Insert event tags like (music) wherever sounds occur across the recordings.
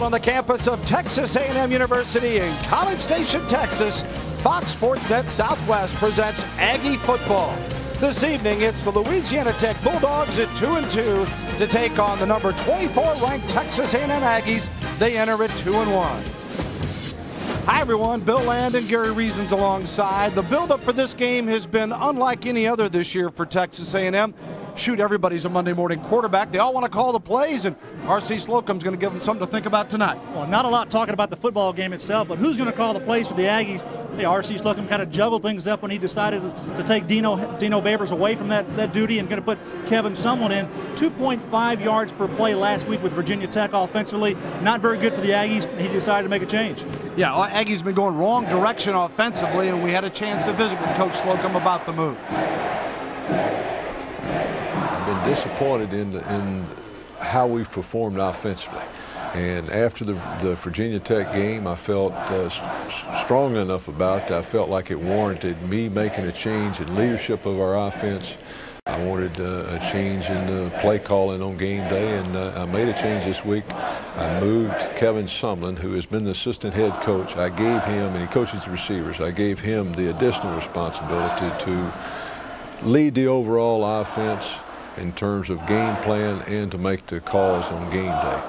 Field on the campus of Texas A&M University in College Station, Texas, Fox Sports Net Southwest presents Aggie Football. This evening, it's the Louisiana Tech Bulldogs at 2 and 2 to take on the number 24 ranked Texas A&M Aggies. They enter at 2 and 1. Hi everyone, Bill Land and Gary Reasons alongside. The buildup for this game has been unlike any other this year for Texas A&M shoot, everybody's a Monday morning quarterback. They all want to call the plays, and R.C. Slocum's going to give them something to think about tonight. Well, not a lot talking about the football game itself, but who's going to call the plays for the Aggies? Hey, R.C. Slocum kind of juggled things up when he decided to take Dino Dino Babers away from that, that duty and going to put Kevin Sumlin in. 2.5 yards per play last week with Virginia Tech offensively. Not very good for the Aggies. He decided to make a change. Yeah, Aggies been going wrong direction offensively, and we had a chance to visit with Coach Slocum about the move been disappointed in, in how we've performed offensively. And after the, the Virginia Tech game, I felt uh, strong enough about it. I felt like it warranted me making a change in leadership of our offense. I wanted uh, a change in the play calling on game day, and uh, I made a change this week. I moved Kevin Sumlin, who has been the assistant head coach. I gave him, and he coaches the receivers, I gave him the additional responsibility to lead the overall offense in terms of game plan and to make the calls on game day.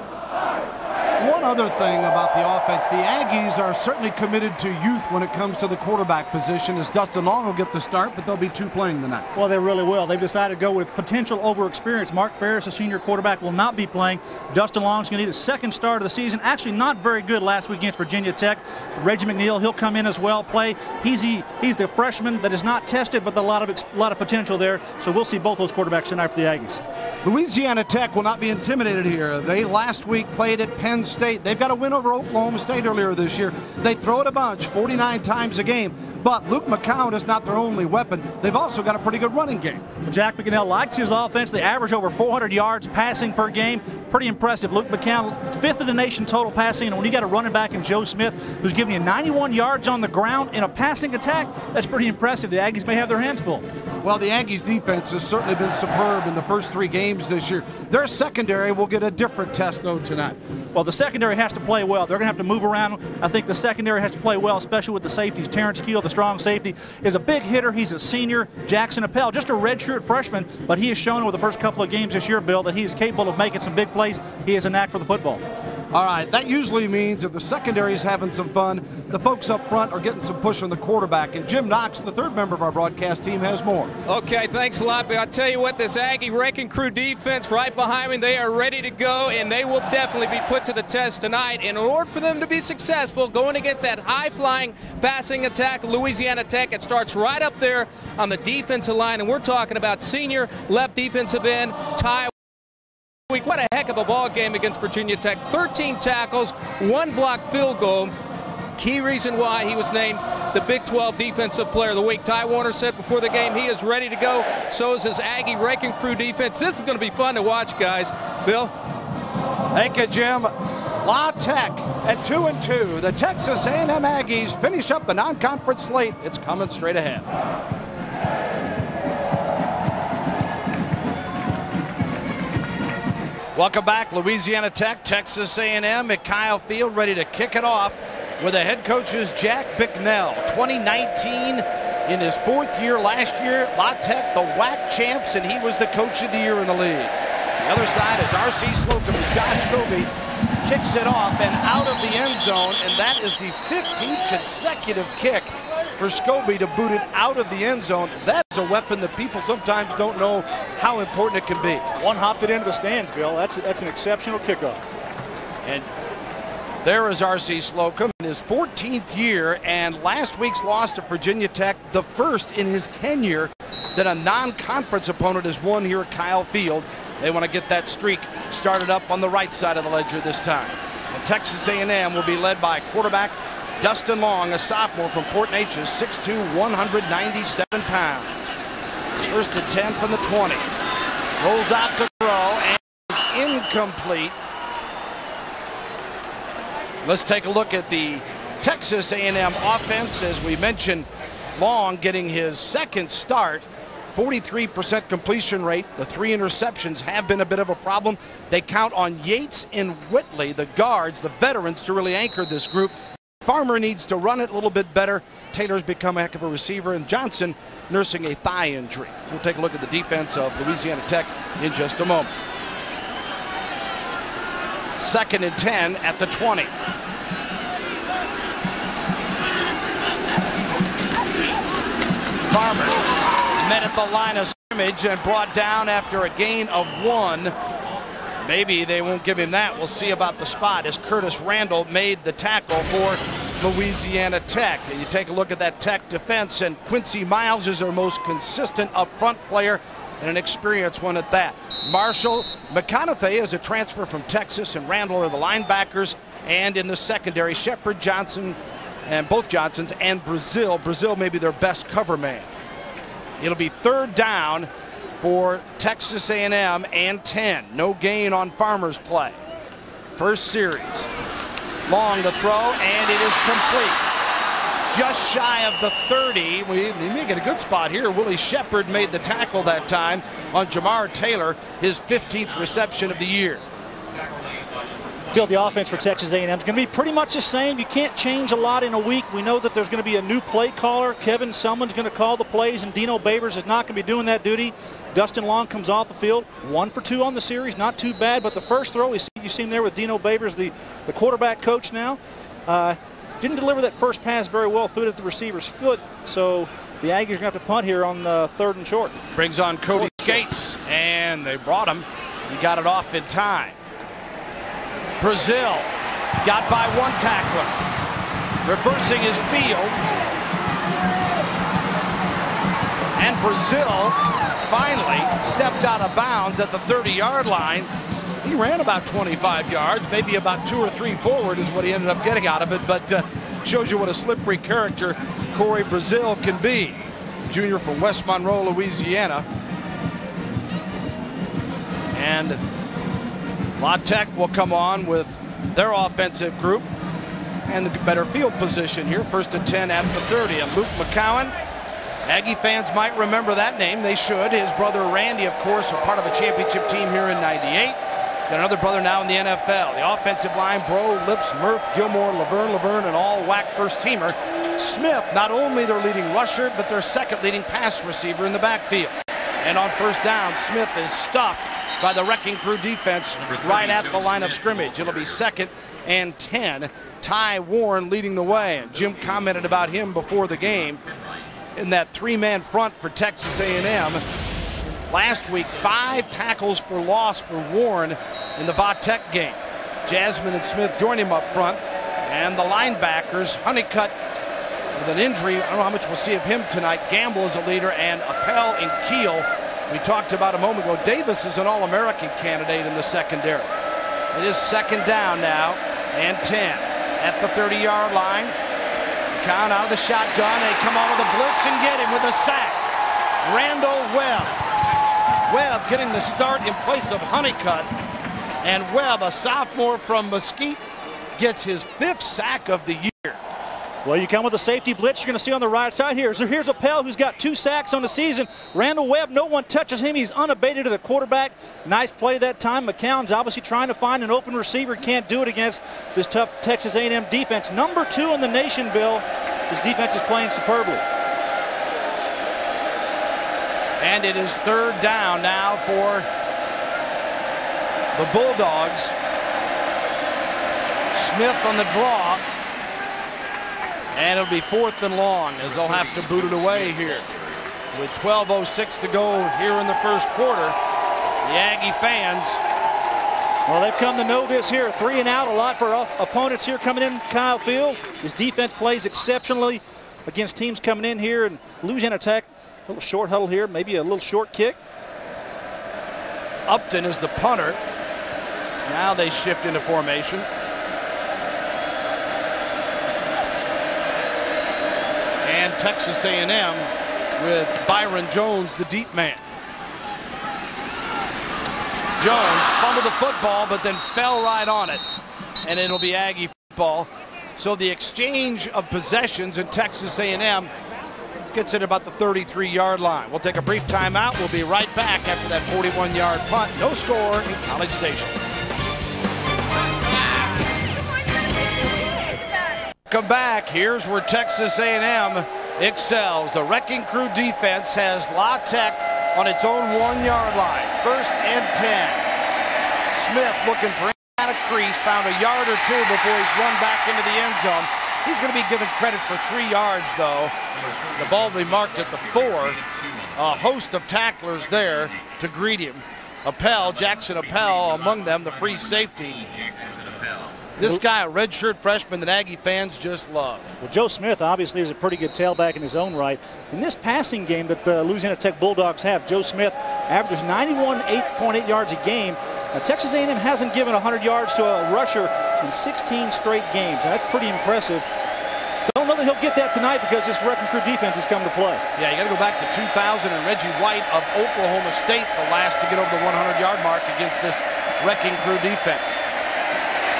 One other thing about the offense, the Aggies are certainly committed to youth when it comes to the quarterback position as Dustin Long will get the start, but there'll be two playing tonight. Well, they really will. They've decided to go with potential over experience. Mark Farris, a senior quarterback, will not be playing. Dustin Long's going to need a second start of the season. Actually, not very good last week against Virginia Tech. Reggie McNeal, he'll come in as well, play. He's the, he's the freshman that is not tested, but a lot of, a lot of potential there. So we'll see both those quarterbacks tonight for the Aggies. Louisiana Tech will not be intimidated here. They last week played at Penn State. They've got a win over Oklahoma State earlier this year. They throw it a bunch, 49 times a game. But Luke McCown is not their only weapon. They've also got a pretty good running game. Jack Bicknell likes his offense. They average over 400 yards passing per game. Pretty impressive. Luke McCown, fifth of the nation total passing. And when you got a running back in Joe Smith, who's giving you 91 yards on the ground in a passing attack, that's pretty impressive. The Aggies may have their hands full. Well, the Aggies defense has certainly been superb in the first three games this year. Their secondary will get a different test, though, tonight. Well, the secondary has to play well. They're going to have to move around. I think the secondary has to play well, especially with the safeties. Terrence Kiel, the strong safety, is a big hitter. He's a senior. Jaxson Appel, just a redshirt freshman, but he has shown with the first couple of games this year, Bill, that he is capable of making some big plays. He has a knack for the football. All right, that usually means if the secondary is having some fun, the folks up front are getting some push on the quarterback. And Jim Knox, the third member of our broadcast team, has more. Okay, thanks a lot. But I'll tell you what, this Aggie Wrecking Crew defense right behind me, they are ready to go, and they will definitely be put to the test tonight. In order for them to be successful going against that high-flying passing attack Louisiana Tech, it starts right up there on the defensive line. And we're talking about senior left defensive end, Ty week. What a heck of a ball game against Virginia Tech. 13 tackles, one block field goal. Key reason why he was named the Big 12 Defensive Player of the Week. Ty Warren said before the game he is ready to go. So is his Aggie Wrecking Crew defense. This is going to be fun to watch, guys. Bill? Thank you, Jim. La Tech at 2 and 2. The Texas A&M Aggies finish up the non-conference slate. It's coming straight ahead. Welcome back, Louisiana Tech, Texas A&M at Kyle Field, ready to kick it off with the head coach's Jack Bicknell. 2019 in his fourth year last year, La Tech, the WAC champs, and he was the coach of the year in the league. The other side is R.C. Slocum Josh Scobee kicks it off and out of the end zone, and that is the 15th consecutive kick for Scobee to boot it out of the end zone. That is a weapon that people sometimes don't know how important it can be. One hopped it into the stands, Bill. That's that's an exceptional kickoff. And there is R.C. Slocum in his 14th year, and last week's loss to Virginia Tech, the first in his tenure that a non-conference opponent has won here at Kyle Field. They want to get that streak started up on the right side of the ledger this time. And Texas A&M will be led by quarterback Dustin Long, a sophomore from Port Neches, 6'2", 197 pounds. First and 10 from the 20. Rolls out to throw and is incomplete. Let's take a look at the Texas A&M offense. As we mentioned, Long getting his second start 43% completion rate. The three interceptions have been a bit of a problem. They count on Yates and Whitley, the guards, the veterans, to really anchor this group. Farmer needs to run it a little bit better. Taylor's become a heck of a receiver, and Johnson nursing a thigh injury. We'll take a look at the defense of Louisiana Tech in just a moment. Second and 10 at the 20. Farmer met at the line of scrimmage and brought down after a gain of one. Maybe they won't give him that. We'll see about the spot as Curtis Randall made the tackle for Louisiana Tech. And you take a look at that Tech defense, and Quincy Miles is their most consistent up front player and an experienced one at that. Marshall McConaughey is a transfer from Texas, and Randall are the linebackers. And in the secondary, Shepard Johnson and both Johnsons and Brazil. Brazil may be their best cover man. It'll be third down for Texas A&M and 10. No gain on Farmer's play. First series. Long to throw, and it is complete. Just shy of the 30. We, we may get a good spot here. Willie Shepard made the tackle that time on Jamar Taylor, his 15th reception of the year. Bill, the offense for Texas A&M is going to be pretty much the same. You can't change a lot in a week. We know that there's going to be a new play caller. Kevin Sumlin's going to call the plays, and Dino Babers is not going to be doing that duty. Dustin Long comes off the field, one for two on the series, not too bad. But the first throw, see, you see him there with Dino Babers, the, the quarterback coach now. Uh, didn't deliver that first pass very well, threw it at the receiver's foot. So the Aggies are going to have to punt here on uh, third and short. Brings on Cody Gates, and they brought him. He got it off in time. Brazil got by one tackler, reversing his field. And Brazil finally stepped out of bounds at the 30-yard line. He ran about 25 yards, maybe about two or three forward is what he ended up getting out of it, but uh, shows you what a slippery character Corey Brazil can be. Junior from West Monroe, Louisiana. And La Tech will come on with their offensive group and the better field position here. First and 10 at the 30. And Luke McCown, Aggie fans might remember that name. They should. His brother Randy, of course, a part of a championship team here in 98. Got another brother now in the NFL. The offensive line, Bro, Lips, Murph, Gilmore, Laverne, Laverne, and all-WAC first teamer. Smith, not only their leading rusher, but their second leading pass receiver in the backfield. And on first down, Smith is stopped by the Wrecking Crew defense right at the line of scrimmage. It'll be second and 10. Ty Warren leading the way. And Jim commented about him before the game in that three-man front for Texas A&M. Last week, five tackles for loss for Warren in the Tech game. Jasmine and Smith join him up front. And the linebackers, Honeycutt with an injury. I don't know how much we'll see of him tonight. Gamble is a leader, and Appel and Kiel we talked about a moment ago, Davis is an All-American candidate in the secondary. It is second down now and 10 at the 30-yard line. Count out of the shotgun. They come on with a blitz and get him with a sack. Randall Webb. Webb getting the start in place of Honeycutt. And Webb, a sophomore from Mesquite, gets his fifth sack of the year. Well, you come with a safety blitz. You're going to see on the right side here. So here's Appel, who's got two sacks on the season. Randall Webb, no one touches him. He's unabated to the quarterback. Nice play that time. McCown's obviously trying to find an open receiver. Can't do it against this tough Texas A&M defense. Number two in the nation, Bill. His defense is playing superbly. And it is third down now for the Bulldogs. Smith on the draw. And it'll be fourth and long as they'll have to boot it away here. With 12.06 to go here in the first quarter, the Aggie fans. Well, they've come to know this here. Three and out, a lot for opponents here coming in Kyle Field. His defense plays exceptionally against teams coming in here. And Louisiana Tech, a little short huddle here, maybe a little short kick. Upton is the punter. Now they shift into formation. and Texas A&M with Byron Jones, the deep man. Jones fumbled the football, but then fell right on it. And it'll be Aggie football. So the exchange of possessions in Texas A&M gets it about the 33 yard line. We'll take a brief timeout. We'll be right back after that 41 yard punt. No score in College Station. Come back. Here's where Texas A&M excels. The Wrecking Crew defense has La Tech on its own one-yard line. First and 10. Smith looking for out of crease, found a yard or two before he's run back into the end zone. He's going to be given credit for three yards, though. The ball will be marked at the four. A host of tacklers there to greet him. Appel, Jaxson Appel, among them, the free safety. This guy, a redshirt freshman that Aggie fans just love. Well, Joe Smith obviously is a pretty good tailback in his own right. In this passing game that the Louisiana Tech Bulldogs have, Joe Smith averages 91 8.8 yards a game. Now, Texas A&M hasn't given 100 yards to a rusher in 16 straight games. And that's pretty impressive. Don't know that he'll get that tonight because this wrecking crew defense has come to play. Yeah, you got to go back to 2000 and Reggie White of Oklahoma State, the last to get over the 100-yard mark against this wrecking crew defense.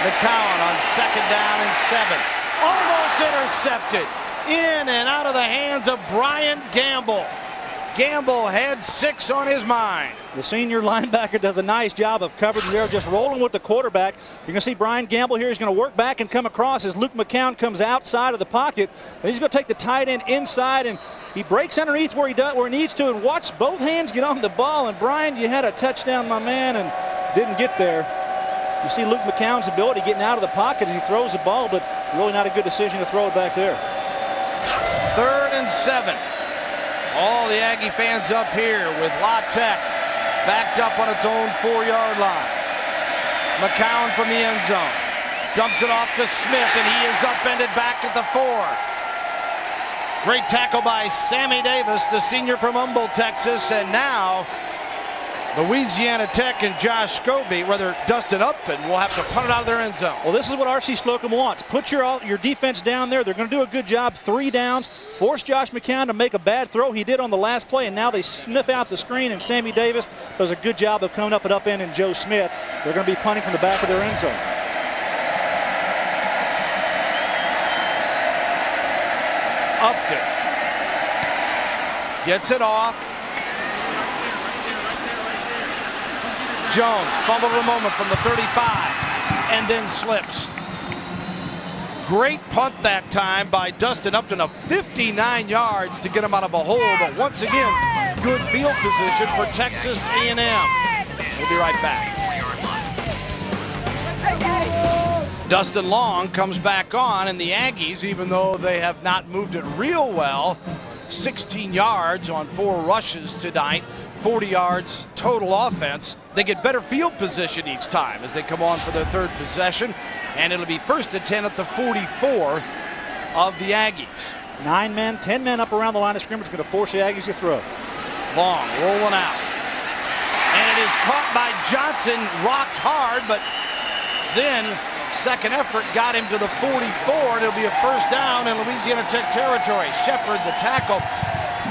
McCown on second down and seven. Almost intercepted. In and out of the hands of Brian Gamble. Gamble had six on his mind. The senior (laughs) linebacker does a nice job of coverage there, just rolling with the quarterback. You're going to see Brian Gamble here. He's going to work back and come across as Luke McCown comes outside of the pocket. And he's going to take the tight end inside, and he breaks underneath where he does, where he needs to, and watch both hands get on the ball. And Brian, you had a touchdown, my man, and didn't get there. You see Luke McCown's ability getting out of the pocket as he throws the ball, but really not a good decision to throw it back there. Third and seven. All the Aggie fans up here with La Tech backed up on its own four-yard line. McCown from the end zone. Dumps it off to Smith, and he is upended back at the four. Great tackle by Sammy Davis, the senior from Humboldt, Texas, and now Louisiana Tech and Josh Scobee, whether Dustin Upton will have to punt it out of their end zone. Well, this is what R.C. Slocum wants. Put your your defense down there. They're going to do a good job. Three downs. Force Josh McCown to make a bad throw. He did on the last play, and now they sniff out the screen, and Sammy Davis does a good job of coming up and up in, and Joe Smith. They're going to be punting from the back of their end zone. Upton gets it off. Jones fumbled a moment from the 35 and then slips. Great punt that time by Dustin Upton of 59 yards to get him out of a hole. But once again, good field position for Texas A&M. We'll be right back. Dustin Long comes back on, and the Aggies, even though they have not moved it real well, 16 yards on four rushes tonight, 40 yards total offense. They get better field position each time as they come on for their third possession. And it'll be first and 10 at the 44 of the Aggies. Nine men, 10 men up around the line of scrimmage going to force the Aggies to throw. Long rolling out. And it is caught by Johnson, rocked hard, but then second effort got him to the 44, and it'll be a first down in Louisiana Tech territory. Shepard, the tackle,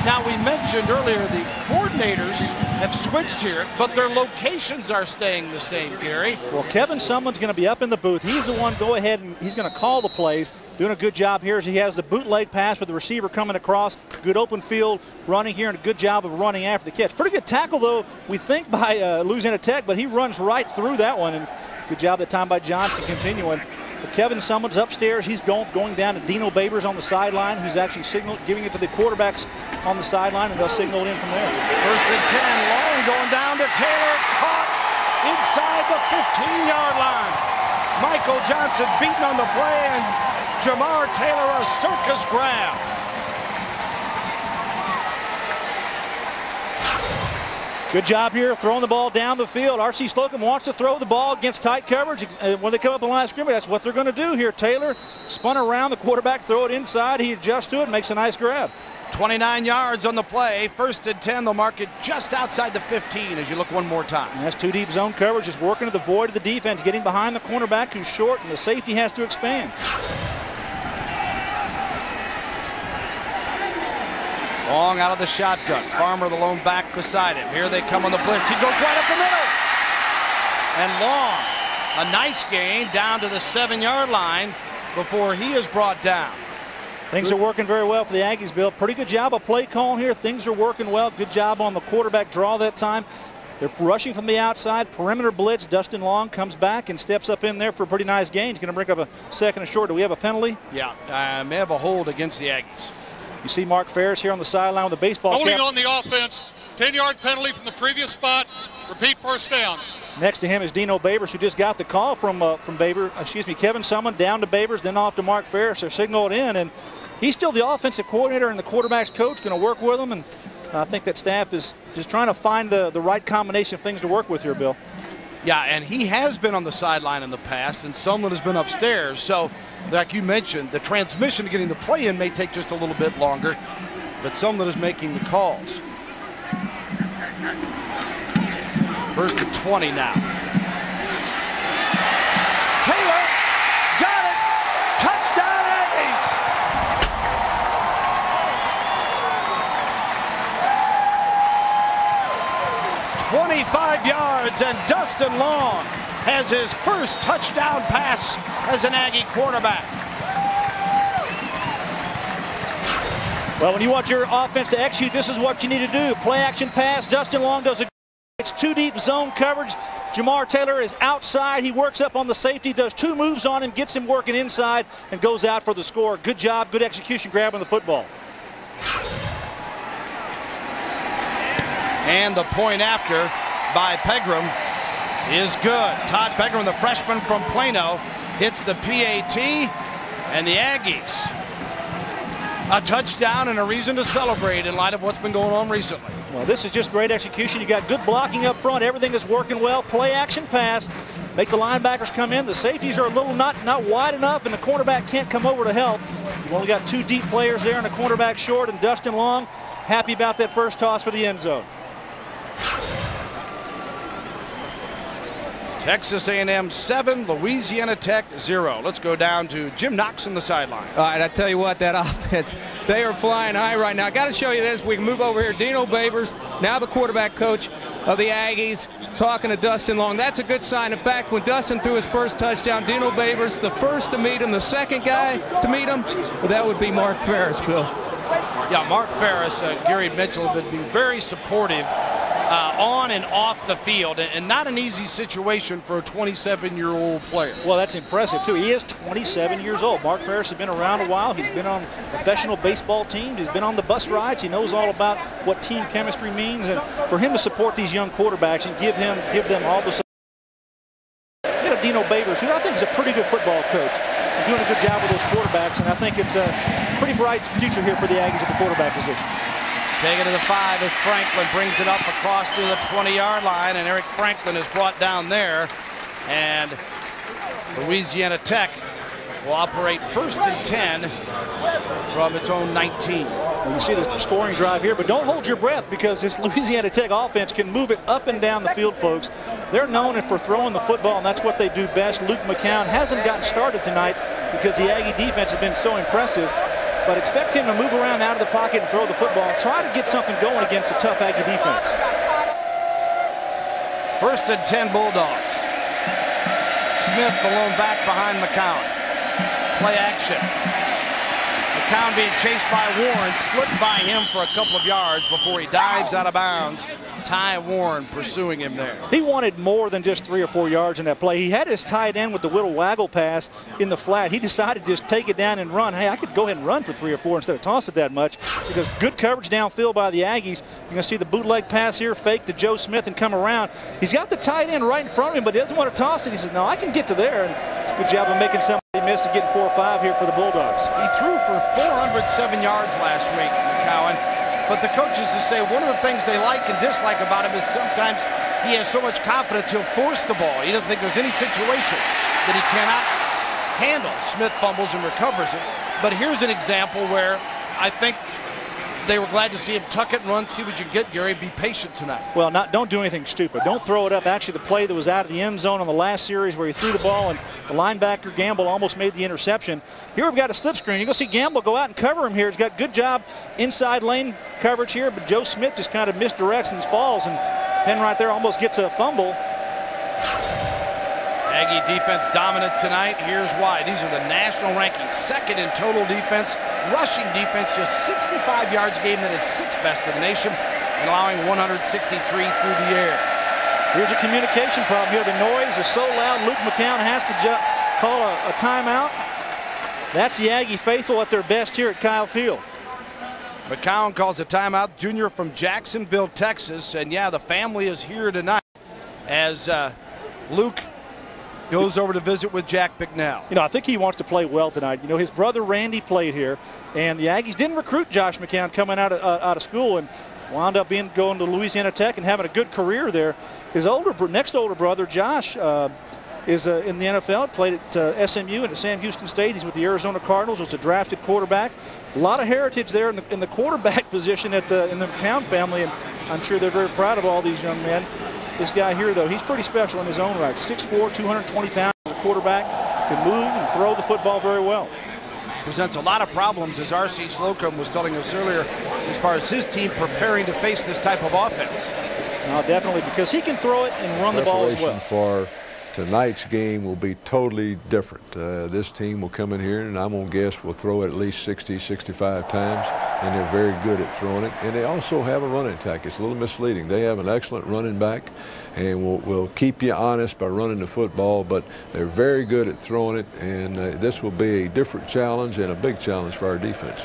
now, we mentioned earlier the coordinators have switched here, but their locations are staying the same, Gary. Well, Kevin Sumlin's going to be up in the booth. He's the one go ahead and he's going to call the plays. Doing a good job here as he has the bootleg pass with the receiver coming across. Good open field running here and a good job of running after the catch. Pretty good tackle, though, we think, by uh, Louisiana Tech, but he runs right through that one. And good job that time by Johnson continuing. Kevin Sumlin's upstairs. He's going, going down to Dino Babers on the sideline, who's actually signal, giving it to the quarterbacks on the sideline, and they'll signal it in from there. First and 10, long going down to Taylor, caught inside the 15-yard line. Michael Johnson beaten on the play, and Jamar Taylor a circus grab. Good job here throwing the ball down the field. R.C. Slocum wants to throw the ball against tight coverage. Uh, when they come up the line of scrimmage, that's what they're going to do here. Taylor spun around the quarterback, throw it inside. He adjusts to it, makes a nice grab. 29 yards on the play. First and 10, they'll mark it just outside the 15 as you look one more time. And that's two deep zone coverage, just working to the void of the defense, getting behind the cornerback who's short, and the safety has to expand. Long out of the shotgun. Farmer, the lone back beside him. Here they come on the blitz. He goes right up the middle. And Long, a nice gain down to the seven yard line before he is brought down. Things are working very well for the Aggies, Bill. Pretty good job of play call here. Things are working well. Good job on the quarterback draw that time. They're rushing from the outside. Perimeter blitz. Dustin Long comes back and steps up in there for a pretty nice gain. He's going to bring up a second and short. Do we have a penalty? Yeah, I may have a hold against the Aggies. You see Mark Farris here on the sideline with the baseball Holding cap. on the offense. 10-yard penalty from the previous spot. Repeat first down. Next to him is Dino Babers, who just got the call from uh, from Babers. Excuse me, Kevin Sumlin down to Babers, then off to Mark Farris. They're signaled in, and he's still the offensive coordinator and the quarterback's coach. Going to work with them, and I think that staff is just trying to find the the right combination of things to work with here, Bill. Yeah, and he has been on the sideline in the past, and someone has been upstairs. So, like you mentioned, the transmission to getting the play in may take just a little bit longer, but someone is making the calls. First and 20 now. 55 yards, and Dustin Long has his first touchdown pass as an Aggie quarterback. Well, when you want your offense to execute, this is what you need to do. Play action pass. Dustin Long does a it's two deep zone coverage. Jamar Taylor is outside. He works up on the safety, does two moves on him, gets him working inside, and goes out for the score. Good job, good execution grabbing the football. And the point after by Pegram is good. Todd Pegram, the freshman from Plano, hits the PAT, and the Aggies a touchdown and a reason to celebrate in light of what's been going on recently. Well, this is just great execution. You got good blocking up front. Everything is working well. Play action pass. Make the linebackers come in. The safeties are a little not not wide enough, and the cornerback can't come over to help. You've only got two deep players there, and the cornerback short, and Dustin Long happy about that first toss for the end zone. Texas A&M 7, Louisiana Tech 0. Let's go down to Jim Knox on the sideline. All right, I tell you what, that (laughs) offense, they are flying high right now. I got to show you this. We can move over here. Dino Babers, now the quarterback coach of the Aggies, talking to Dustin Long. That's a good sign. In fact, when Dustin threw his first touchdown, Dino Babers, the first to meet him, the second guy to meet him, well, that would be Mark Farris, Bill. Yeah, Mark Farris, uh, Gary Mitchell have been very supportive uh, on and off the field, and not an easy situation for a 27-year-old player. Well, that's impressive, too. He is 27 years old. Mark Farris has been around a while. He's been on professional baseball teams. He's been on the bus rides. He knows all about what team chemistry means, and for him to support these young quarterbacks and give him, give them all the support. Dino Babers, who I think is a pretty good football coach. Doing a good job with those quarterbacks, and I think it's a pretty bright future here for the Aggies at the quarterback position. Taking to the five as Franklin brings it up across to the 20-yard line, and Eric Franklin is brought down there. And Louisiana Tech will operate first and 10 from its own 19. And you see the scoring drive here, but don't hold your breath because this (laughs) Louisiana Tech offense can move it up and down the field, folks. They're known for throwing the football, and that's what they do best. Luke McCown hasn't gotten started tonight because the Aggie defense has been so impressive. But expect him to move around out of the pocket and throw the football and try to get something going against a tough Aggie defense. First and 10 Bulldogs. Smith, the lone back behind McCown. Play action. McCown being chased by Warren, slipped by him for a couple of yards before he dives out of bounds. Ty Warren pursuing him there. He wanted more than just three or four yards in that play. He had his tight end with the little waggle pass in the flat. He decided to just take it down and run. Hey, I could go ahead and run for three or four instead of toss it that much because good coverage downfield by the Aggies. You're going to see the bootleg pass here, fake to Joe Smith and come around. He's got the tight end right in front of him, but he doesn't want to toss it. He says, no, I can get to there. And good job of making somebody miss and getting four or five here for the Bulldogs. He threw for 407 yards last week, McCown. But the coaches just say one of the things they like and dislike about him is sometimes he has so much confidence he'll force the ball. He doesn't think there's any situation that he cannot handle. Smith fumbles and recovers it. But here's an example where I think they were glad to see him tuck it and run, see what you get, Gary. Be patient tonight. Well, not don't do anything stupid. Don't throw it up. Actually, the play that was out of the end zone on the last series where he threw the ball and the linebacker Gamble almost made the interception. Here we've got a slip screen. You go see Gamble go out and cover him here. He's got good job inside lane coverage here, but Joe Smith just kind of misdirects and falls, and Penn right there almost gets a fumble. Aggie defense dominant tonight. Here's why. These are the national rankings. Second in total defense, rushing defense, just 65 yards a game. That is sixth best in the nation, and allowing 163 through the air. Here's a communication problem here. The noise is so loud, Luke McCown has to call a, a timeout. That's the Aggie faithful at their best here at Kyle Field. McCown calls a timeout. Junior from Jacksonville, Texas. And yeah, the family is here tonight as uh, Luke goes over to visit with Jack Bicknell. You know, I think he wants to play well tonight. You know, his brother Randy played here, and the Aggies didn't recruit Josh McCown coming out of, uh, out of school and wound up being going to Louisiana Tech and having a good career there. His older next older brother Josh uh, is uh, in the NFL. Played at uh, SMU and at Sam Houston State. He's with the Arizona Cardinals. Was a drafted quarterback. A lot of heritage there in the, in the quarterback (laughs) position at the in the McCown family, and I'm sure they're very proud of all these young men. This guy here, though, he's pretty special in his own right. 6'4", 220 pounds, as a quarterback, can move and throw the football very well. Presents a lot of problems, as R.C. Slocum was telling us earlier, as far as his team preparing to face this type of offense. No, definitely, because he can throw it and run the ball as well. for tonight's game will be totally different. Uh, this team will come in here, and I'm going to guess will throw it at least 60, 65 times, and they're very good at throwing it. And they also have a running attack. It's a little misleading. They have an excellent running back, and will will keep you honest by running the football, but they're very good at throwing it, and uh, this will be a different challenge and a big challenge for our defense.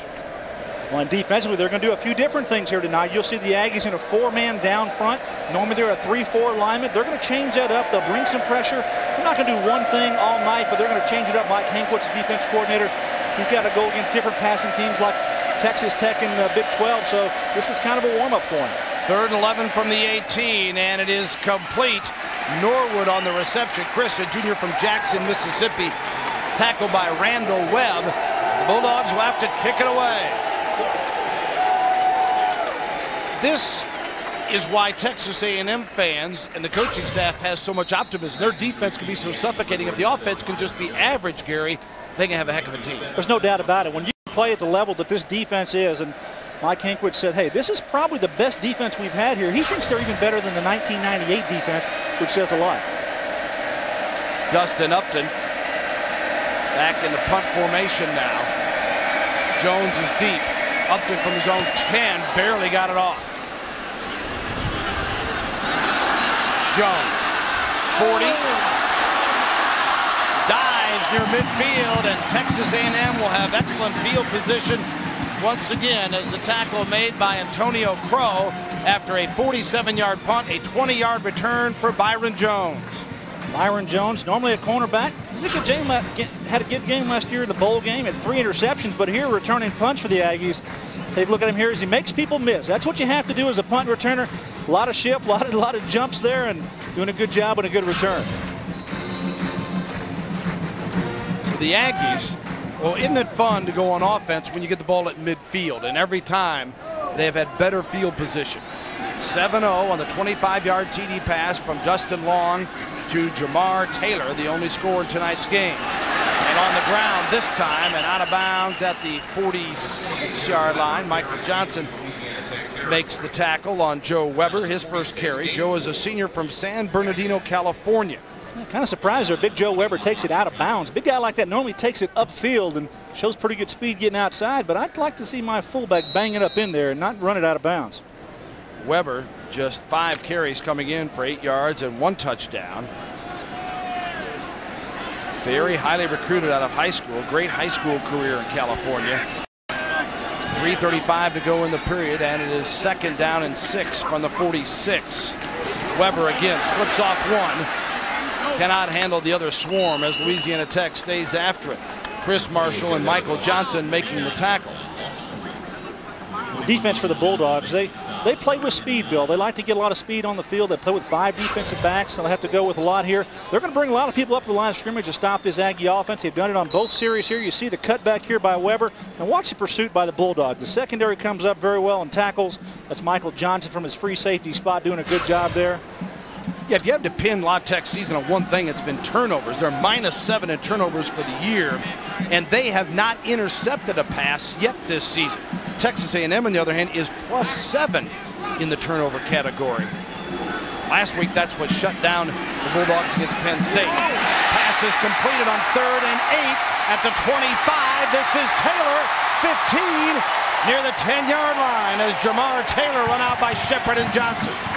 Well, and defensively, they're going to do a few different things here tonight. You'll see the Aggies in a four-man down front. Normally, they're a 3-4 alignment. They're going to change that up. They'll bring some pressure. They're not going to do one thing all night, but they're going to change it up. Mike Hankwitz, the defense coordinator, he's got to go against different passing teams like Texas Tech in the uh, Big 12, so this is kind of a warm-up for him. Third and 11 from the 18, and it is complete. Norwood on the reception. Chris, a junior from Jackson, Mississippi, tackled by Randall Webb. The Bulldogs will have to kick it away. This is why Texas A&M fans and the coaching staff has so much optimism. Their defense can be so suffocating. If the offense can just be average, Gary, they can have a heck of a team. There's no doubt about it. When you play at the level that this defense is, and Mike Hankwitz said, hey, this is probably the best defense we've had here. He thinks they're even better than the 1998 defense, which says a lot. Dustin Upton back in the punt formation now. Jones is deep. Upton from his own 10, barely got it off. Jones, 40. Dives near midfield, and Texas A&M will have excellent field position once again as the tackle made by Antonio Crow after a 47-yard punt, a 20-yard return for Byron Jones. Byron Jones, normally a cornerback, Uh, had a good game last year in the bowl game, at three interceptions, but here returning punch for the Aggies. Take a look at him here as he makes people miss. That's what you have to do as a punt returner. A lot of ship, a (laughs) lot of, lot of jumps there, and doing a good job and a good return. For the Aggies, well, isn't it fun to go on offense when you get the ball at midfield? And every time they've had better field position. 7 0 on the 25 yard TD pass from Dustin Long to Jamar Taylor, the only score in tonight's game. And on the ground this time and out of bounds at the 46 yard line, Michael Johnson makes the tackle on Joe Weber, his first carry. Joe is a senior from San Bernardino, California. kind of surprised there. Big Joe Weber takes it out of bounds. Big guy like that normally takes it upfield and shows pretty good speed getting outside, but I'd like to see my fullback bang it up in there and not run it out of bounds. Weber just five carries coming in for eight yards and one touchdown. Very highly recruited out of high school. Great high school career in California. 3.35 to go in the period, and it is second down and six from the 46. Weber again slips off one. Cannot handle the other swarm as Louisiana Tech stays after it. Chris Marshall and Michael Johnson making the tackle. Defense for the Bulldogs, they they play with speed, Bill. They like to get a lot of speed on the field. They play with five defensive backs, so they have to go with a lot here. They're going to bring a lot of people up to the line of scrimmage to stop this Aggie offense. They've done it on both series here. You see the cutback here by Weber, and watch the pursuit by the Bulldog. The secondary comes up very well and tackles. That's Michael Johnson from his free safety spot doing a good job there. Yeah, if you have to pin La Tech season on one thing, it's been turnovers. They're minus seven in turnovers for the year, and they have not intercepted a pass yet this season. Texas A&M, on the other hand, is plus seven in the turnover category. Last week, that's what shut down the Bulldogs against Penn State. Pass is completed on third and eight at the 25. This is Taylor 15 near the 10-yard line as Jamar Taylor run out by Shepard and Johnson.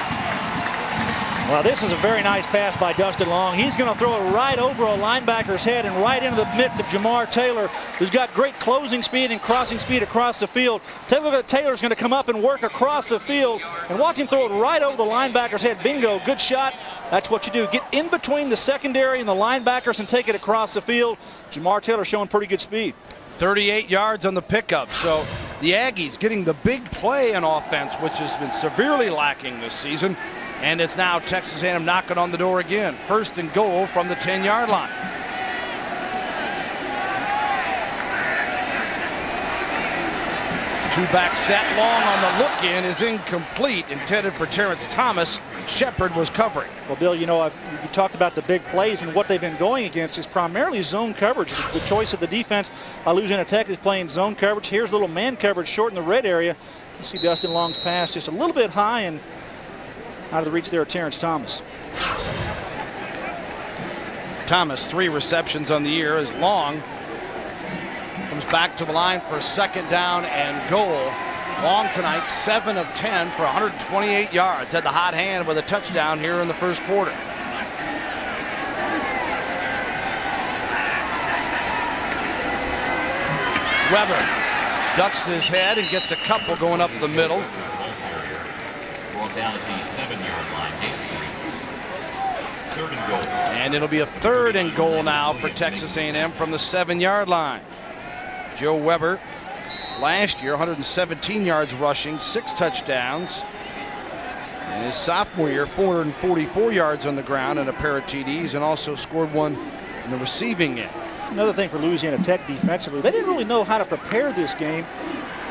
Well, this is a very nice pass by Dustin Long. He's going to throw it right over a linebacker's head and right into the midst of Jamar Taylor, who's got great closing speed and crossing speed across the field. Taylor Taylor's going to come up and work across the field and watch him throw it right over the linebacker's head. Bingo, good shot. That's what you do. Get in between the secondary and the linebackers and take it across the field. Jamar Taylor showing pretty good speed. 38 yards on the pickup. So the Aggies getting the big play in offense, which has been severely lacking this season. And it's now Texas A&M knocking on the door again. First and goal from the 10-yard line. Two-back set long on the look-in is incomplete, intended for Terrence Thomas. Shepard was covering. Well, Bill, you know, I've, you talked about the big plays and what they've been going against is primarily zone coverage. The, the choice of the defense by Louisiana Tech is playing zone coverage. Here's a little man coverage short in the red area. You see Dustin Long's pass just a little bit high and out of the reach there of Terrence Thomas. Thomas, three receptions on the year, is long. Comes back to the line for second down and goal. Long tonight, 7 of 10 for 128 yards. Had the hot hand with a touchdown here in the first quarter. Weber ducks his head and gets a couple going up the middle. Down at the seven-yard line. Third and goal. And it'll be a third and goal now for Texas A&M from the seven-yard line. Joe Weber, last year, 117 yards rushing, six touchdowns. In his sophomore year, 444 yards on the ground and a pair of TDs, and also scored one in the receiving end. Another thing for Louisiana Tech defensively, they didn't really know how to prepare this game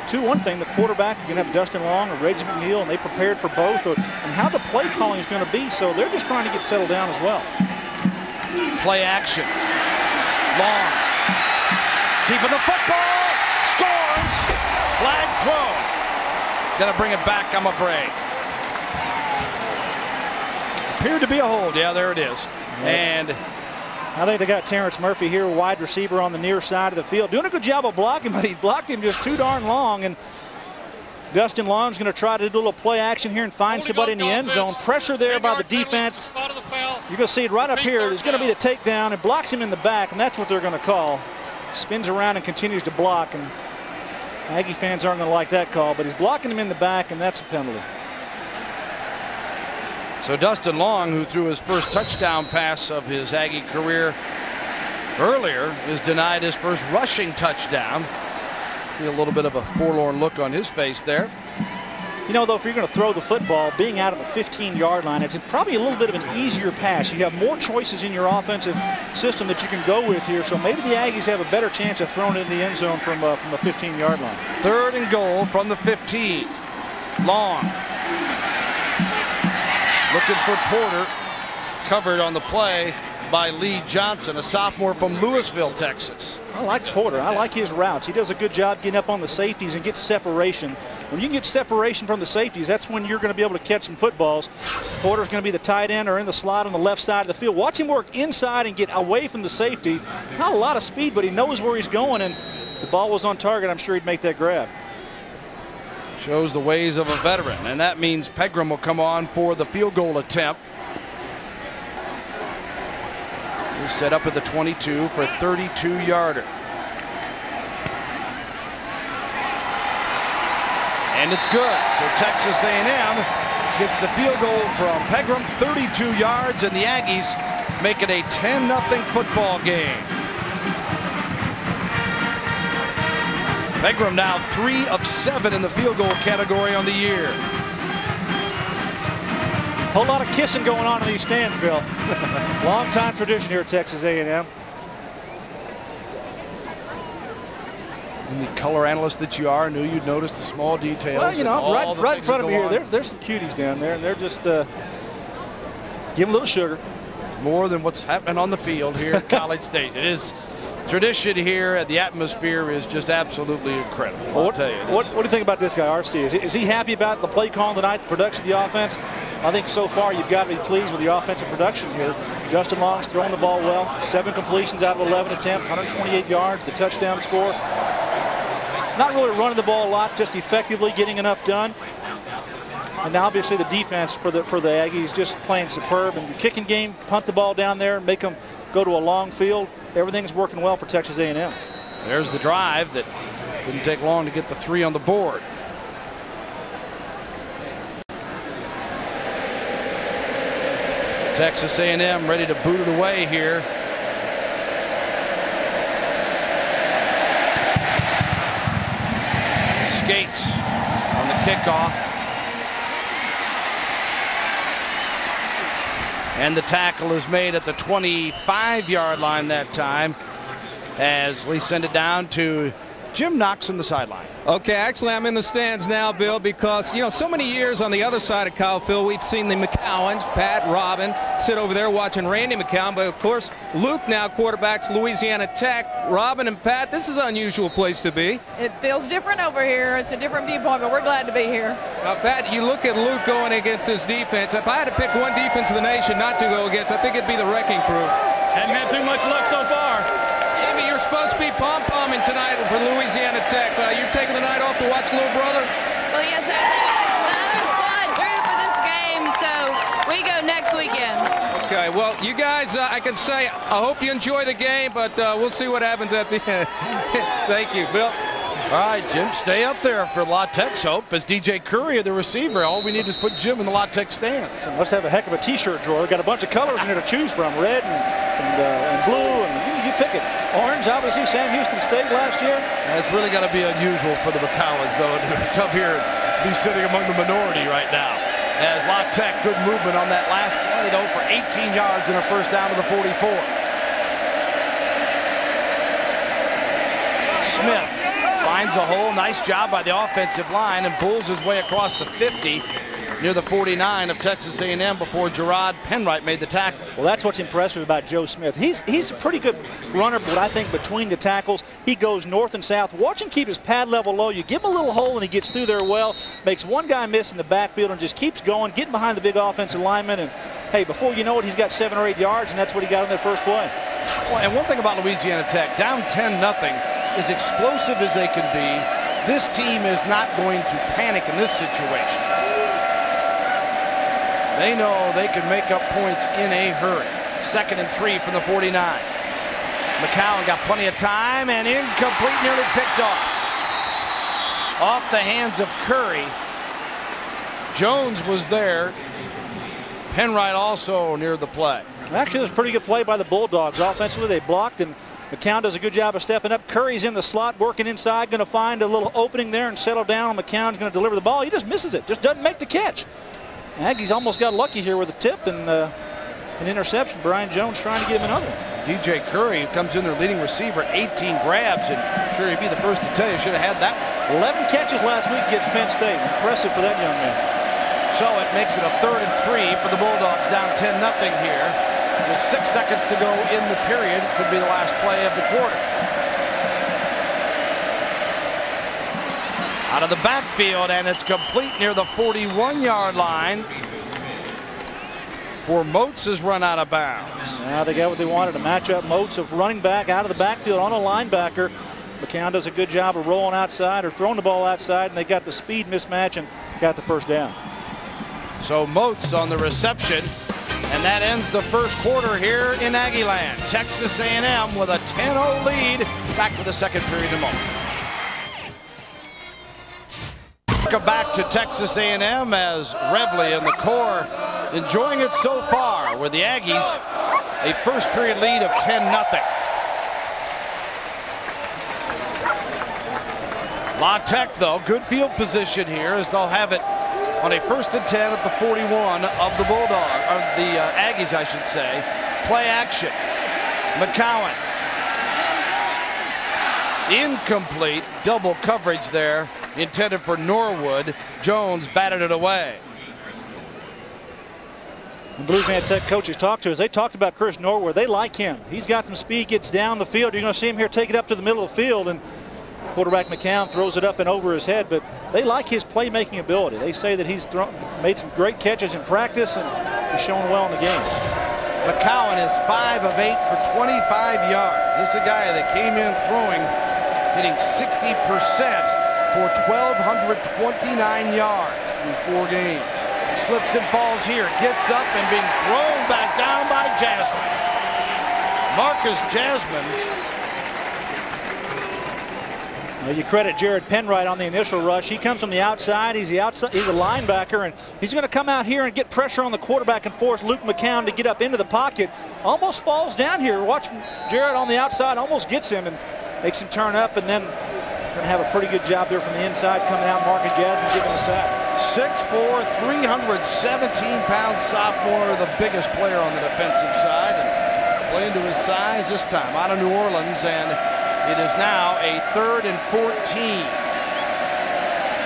two, one thing, the quarterback, you're going to have Dustin Long or Reggie McNeal, and they prepared for both, and how the play calling is going to be, so they're just trying to get settled down as well. Play action. Long. Keeping the football. Scores. Flag throw. Going to bring it back, I'm afraid. Appeared to be a hold. Yeah, there it is. And I think they got Terrence Murphy here, wide receiver on the near side of the field. Doing a good job of blocking, (laughs) but he blocked him just too darn long. And Dustin Long's going to try to do a little play action here and find somebody in the end zone. Pressure there by the defense. You're going to see it right up here. There's going to be the takedown. It blocks him in the back, and that's what they're going to call. Spins around and continues to block. And Aggie fans aren't going to like that call, but he's blocking him in the back, and that's a penalty. So Dustin Long, who threw his first touchdown pass of his Aggie career earlier, is denied his first rushing touchdown. See a little bit of a forlorn look on his face there. You know, though, if you're going to throw the football, being out of the 15-yard line, it's probably a little bit of an easier pass. You have more choices in your offensive system that you can go with here, so maybe the Aggies have a better chance of throwing it in the end zone from, uh, from the 15-yard line. Third and goal from the 15. Long Looking for Porter. Covered on the play by Lee Johnson, a sophomore from Louisville, Texas. I like Porter. I like his routes. He does a good job getting up on the safeties and gets separation. When you can get separation from the safeties, that's when you're going to be able to catch some footballs. Porter's going to be the tight end or in the slot on the left side of the field. Watch him work inside and get away from the safety. Not a lot of speed, but he knows where he's going, and the ball was on target. I'm sure he'd make that grab. Shows the ways of a veteran, and that means Pegram will come on for the field goal attempt. He's set up at the 22 for a 32-yarder. And it's good. So Texas A&M gets the field goal from Pegram, 32 yards, and the Aggies make it a 10-0 football game. Pegram now three of seven in the field goal category on the year. A Whole lot of kissing going on in these stands, Bill. (laughs) Long time tradition here at Texas A&M. And the color analyst that you are, knew you'd notice the small details. Well, you know, right, right in front of me here, there, there's some cuties down there, and they're just uh, give them a little sugar. It's more than what's happening on the field here at College State. It is tradition here. And the atmosphere is just absolutely incredible. Well, what, what, what, do you think about this guy, RC? Is he, is he happy about the play call tonight, the production of the offense? I think so far you've got to be pleased with the offensive production here. Dustin Long's throwing the ball well. Seven completions out of 11 attempts, 128 yards, the touchdown score. not really running the ball a lot, just effectively getting enough done. And now obviously the defense for the for the Aggies just playing superb. And the kicking game, punt the ball down there, make them go to a long field. Everything's working well for Texas A&M. There's the drive that didn't take long to get the three on the board. Texas A&M ready to boot it away here. Skates on the kickoff. And the tackle is made at the 25 yard line that time as we send it down to Jim Knox on the sideline. Okay, actually, I'm in the stands now, Bill, because, you know, so many years on the other side of Kyle Field, we've seen the McCowns, Pat, Robin, sit over there watching Randy McCown. But, of course, Luke now quarterbacks Louisiana Tech. Robin and Pat, this is an unusual place to be. It feels different over here. It's a different viewpoint, but we're glad to be here. Now, Pat, you look at Luke going against this defense. If I had to pick one defense in the nation not to go against, I think it'd be the Wrecking Crew. Haven't had too much luck so far. Amy, you're supposed to be pom-pomming tonight for Louisiana Tech. Uh, you're taking the night off to watch little brother? Well, yes, sir. The other squad drew for this game, so we go next weekend. Okay, well, you guys, uh, I can say, I hope you enjoy the game, but uh, we'll see what happens at the (laughs) end. Thank you, Bill. All right, Jim, stay up there for La Tech's hope as DJ Curry, the receiver. All we need is put Jim in the La Tech stance. And must have a heck of a T-shirt drawer. Got a bunch of colors in here to choose from: red and and, uh, and blue, and you, you, pick it. Orange, obviously, Sam Houston State last year. It's really got to be unusual for the McCowns, though, to (laughs) come here and be sitting among the minority right now. As La Tech, good movement on that last play, though, for 18 yards and a first down to the 44. Smith finds a hole. Nice job by the offensive line and pulls his way across the 50 near the 49 of Texas A&M before Gerard Penwright made the tackle. Well, that's what's impressive about Joe Smith. He's he's a pretty good runner, but I think between the tackles, he goes north and south. Watch him keep his pad level low. You give him a little hole and he gets through there well, makes one guy miss in the backfield and just keeps going, getting behind the big offensive lineman. And, hey, before you know it, he's got seven or eight yards, and that's what he got on that first play. Well, and one thing about Louisiana Tech, down 10 nothing, as explosive as they can be, this team is not going to panic in this situation. They know they can make up points in a hurry. Second and three from the 49. McCown got plenty of time and incomplete, nearly picked off. Off the hands of Curry. Jones was there. Penwright also near the play. Actually, it was a pretty good play by the Bulldogs. Offensively, they blocked, and McCown does a good job of stepping up. Curry's in the slot, working inside, going to find a little opening there and settle down. McCown's going to deliver the ball. He just misses it, just doesn't make the catch. Aggies almost got lucky here with a tip and uh, an interception. Brian Jones trying to give him another. DJ Curry comes in their leading receiver, 18 grabs, and I'm sure he'd be the first to tell you should have had that 11 catches last week against Penn State. Impressive for that young man. So it makes it a third and three for the Bulldogs down 10 nothing here. With six seconds to go in the period, could be the last play of the quarter. Out of the backfield, and it's complete near the 41-yard line. For Moats has run out of bounds. Now they got what they wanted, a matchup. Moats of running back out of the backfield on a linebacker. McCown does a good job of rolling outside or throwing the ball outside, and they got the speed mismatch and got the first down. So Moats on the reception, and that ends the first quarter here in Aggieland. Texas A&M with a 10-0 lead. Back for the second period in a moment. Welcome back to Texas A&M as Reveille and the Corps enjoying it so far with the Aggies a first period lead of 10 nothing. La Tech though good field position here as they'll have it on a first and 10 at the 41 of the Bulldog or the uh, Aggies I should say. Play action. McCown. Incomplete. Double coverage there intended for Norwood. Jones batted it away. The Louisiana Tech coaches talked to us. They talked about Chris Norwood. They like him. He's got some speed, gets down the field. You're going to see him here take it up to the middle of the field, and quarterback McCown throws it up and over his head. But they like his playmaking ability. They say that he's thrown, made some great catches in practice and he's shown well in the game. McCown is 5 of 8 for 25 yards. This is a guy that came in throwing hitting 60% for 1,229 yards through four games. Slips and falls here, gets up and being thrown back down by Jasmine. Marcus Jasmine well, you credit Jared Penright on the initial rush. He comes from the outside. He's the outside. He's a linebacker, and he's going to come out here and get pressure on the quarterback and force Luke McCown to get up into the pocket. Almost falls down here. Watch Jared on the outside. Almost gets him and makes him turn up, and then going to have a pretty good job there from the inside coming out. Marcus Jasmine giving the sack. 6'4", 317-pound sophomore, the biggest player on the defensive side, and playing to his size this time out of New Orleans, and it is now a third and 14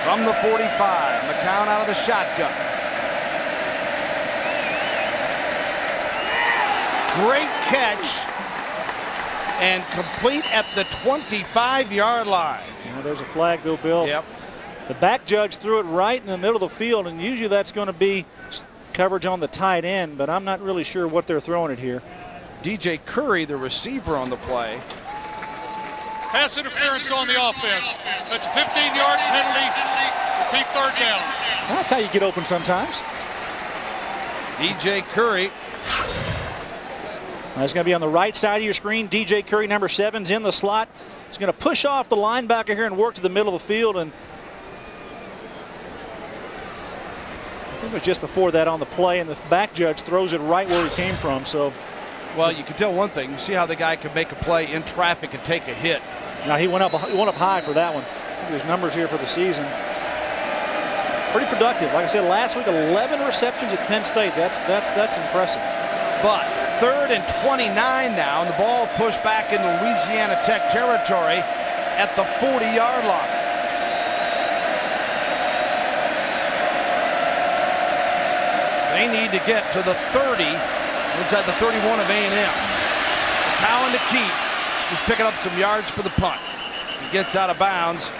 from the 45. McCown out of the shotgun. Great catch and complete at the 25-yard line. Yeah, there's a flag, though, Bill. Yep. The back judge threw it right in the middle of the field, and usually that's going to be coverage on the tight end, but I'm not really sure what they're throwing it here. DJ Curry, the receiver on the play. Pass interference on the offense. That's a 15-yard penalty. Repeat third down. That's how you get open sometimes. DJ Curry that's going to be on the right side of your screen. DJ Curry, number seven's in the slot. He's going to push off the linebacker here and work to the middle of the field. And I think it was just before that on the play, and the back judge throws it right where he came from. So, well, you can tell one thing. You see how the guy can make a play in traffic and take a hit. Now he went up. He went up high for that one. His numbers here for the season. Pretty productive. Like I said last week, 11 receptions at Penn State. That's that's that's impressive. But third and 29 now, and the ball pushed back into Louisiana Tech territory at the 40-yard line. They need to get to the 30 inside the 31 of A&M. Cowan to keep. He's picking up some yards for the punt. He gets out of bounds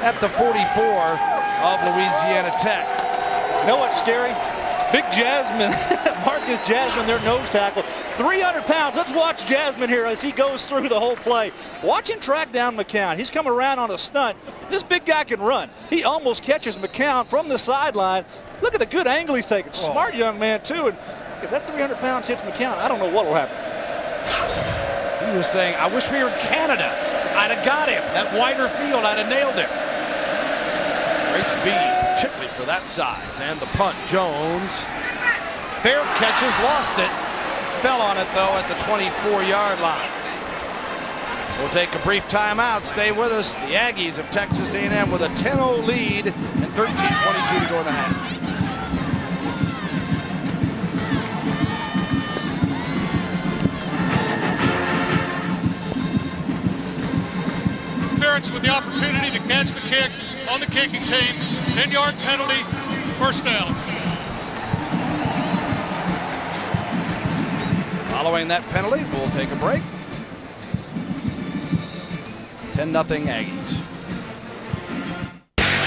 at the 44 of Louisiana Tech. You know what's scary? Big Jasmine, (laughs) Marcus Jasmine, their nose tackle. 300 pounds. Let's watch Jasmine here as he goes through the whole play. Watch him track down McCown. He's coming around on a stunt. This big guy can run. He almost catches McCown from the sideline. Look at the good angle he's taking. Oh. Smart young man, too. And if that 300 pounds hits McCown, I don't know what will happen. He was saying, I wish we were in Canada. I'd have got him. That wider field, I'd have nailed him. Great speed particularly for that size. And the punt, Jones. Fair catches, lost it. Fell on it, though, at the 24-yard line. We'll take a brief timeout. Stay with us. The Aggies of Texas A&M with a 10-0 lead and 13-22 to go in the half. With the opportunity to catch the kick on the kicking team. 10-yard penalty, first down. Following that penalty, we'll take a break. 10-0 Aggies.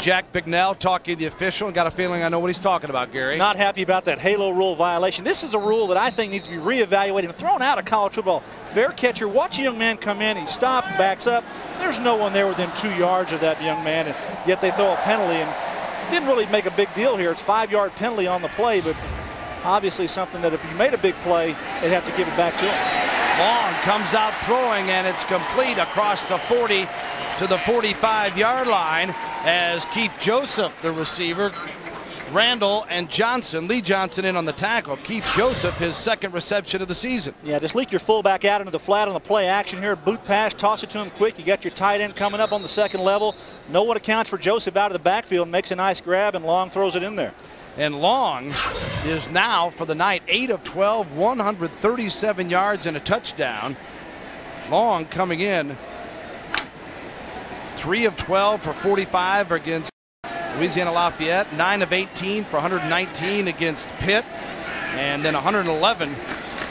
Jack Bicknell talking to the official and got a feeling I know what he's talking about, Gary. Not happy about that halo rule violation. This is a rule that I think needs to be reevaluated and thrown out of college football. Fair catcher, watch a young man come in, he stops, backs up. There's no one there within two yards of that young man, and yet they throw a penalty and didn't really make a big deal here. It's five-yard penalty on the play, but obviously something that if you made a big play, they'd have to give it back to him. Long comes out throwing, and it's complete across the 40 to the 45-yard line as Keith Joseph, the receiver, Randall and Johnson, Lee Johnson in on the tackle. Keith Joseph, his second reception of the season. Yeah, just leak your fullback out into the flat on the play action here. Boot pass, toss it to him quick. You got your tight end coming up on the second level. Know what accounts for Joseph out of the backfield, makes a nice grab, and Long throws it in there. And Long is now for the night 8 of 12, 137 yards and a touchdown. Long coming in 3 of 12 for 45 against Louisiana Lafayette, 9 of 18 for 119 against Pitt, and then 111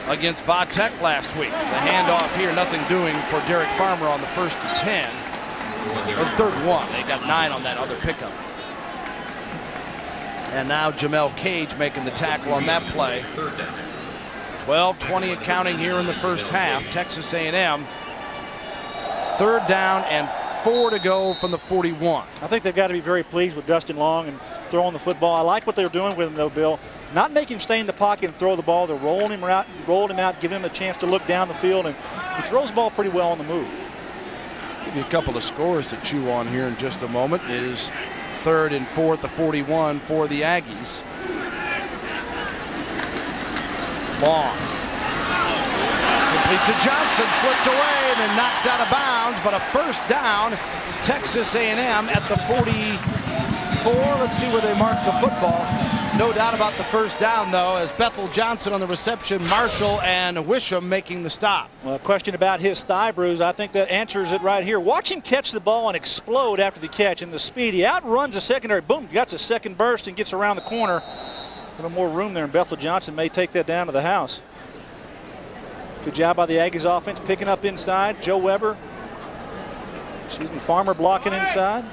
against Vatech last week. The handoff here, nothing doing for Derek Farmer on the first and 10. Or the third one. They got nine on that other pickup. And now Jamel Cage making the tackle on that play. 12-20 accounting here in the first half. Texas A&M Third down and four to go from the 41. I think they've got to be very pleased with Dustin Long and throwing the football. I like what they're doing with him, though, Bill. Not making him stay in the pocket and throw the ball. They're rolling him out, rolling him out, giving him a chance to look down the field, and he throws the ball pretty well on the move. Give you a couple of scores to chew on here in just a moment. It is third and fourth, the 41 for the Aggies. Long. Complete to Johnson, slipped away and then knocked out of bounds, but a first down, Texas A&M at the 44. Let's see where they mark the football. No doubt about the first down, though, as Bethel Johnson on the reception, Marshall and Wisham making the stop. Well, a question about his thigh bruise, I think that answers it right here. Watch him catch the ball and explode after the catch and the speed. He outruns the secondary, boom, gets a second burst and gets around the corner. A little more room there, and Bethel Johnson may take that down to the house. Good job by the Aggies offense picking up inside. Joe Weber, excuse me, Farmer blocking inside.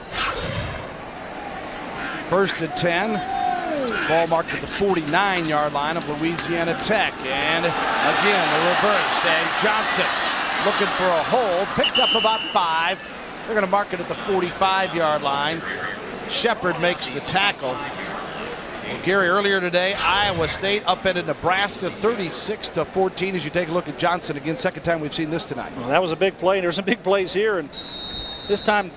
First and 10. Ball marked at the 49 yard line of Louisiana Tech. And again, the reverse. And Johnson looking for a hole. Picked up about five. They're going to mark it at the 45 yard line. Shepard makes the tackle. Gary, earlier today, Iowa State upended Nebraska 36 to 14. As you take a look at Johnson again, second time we've seen this tonight. Well, that was a big play. There's some big plays here, and this time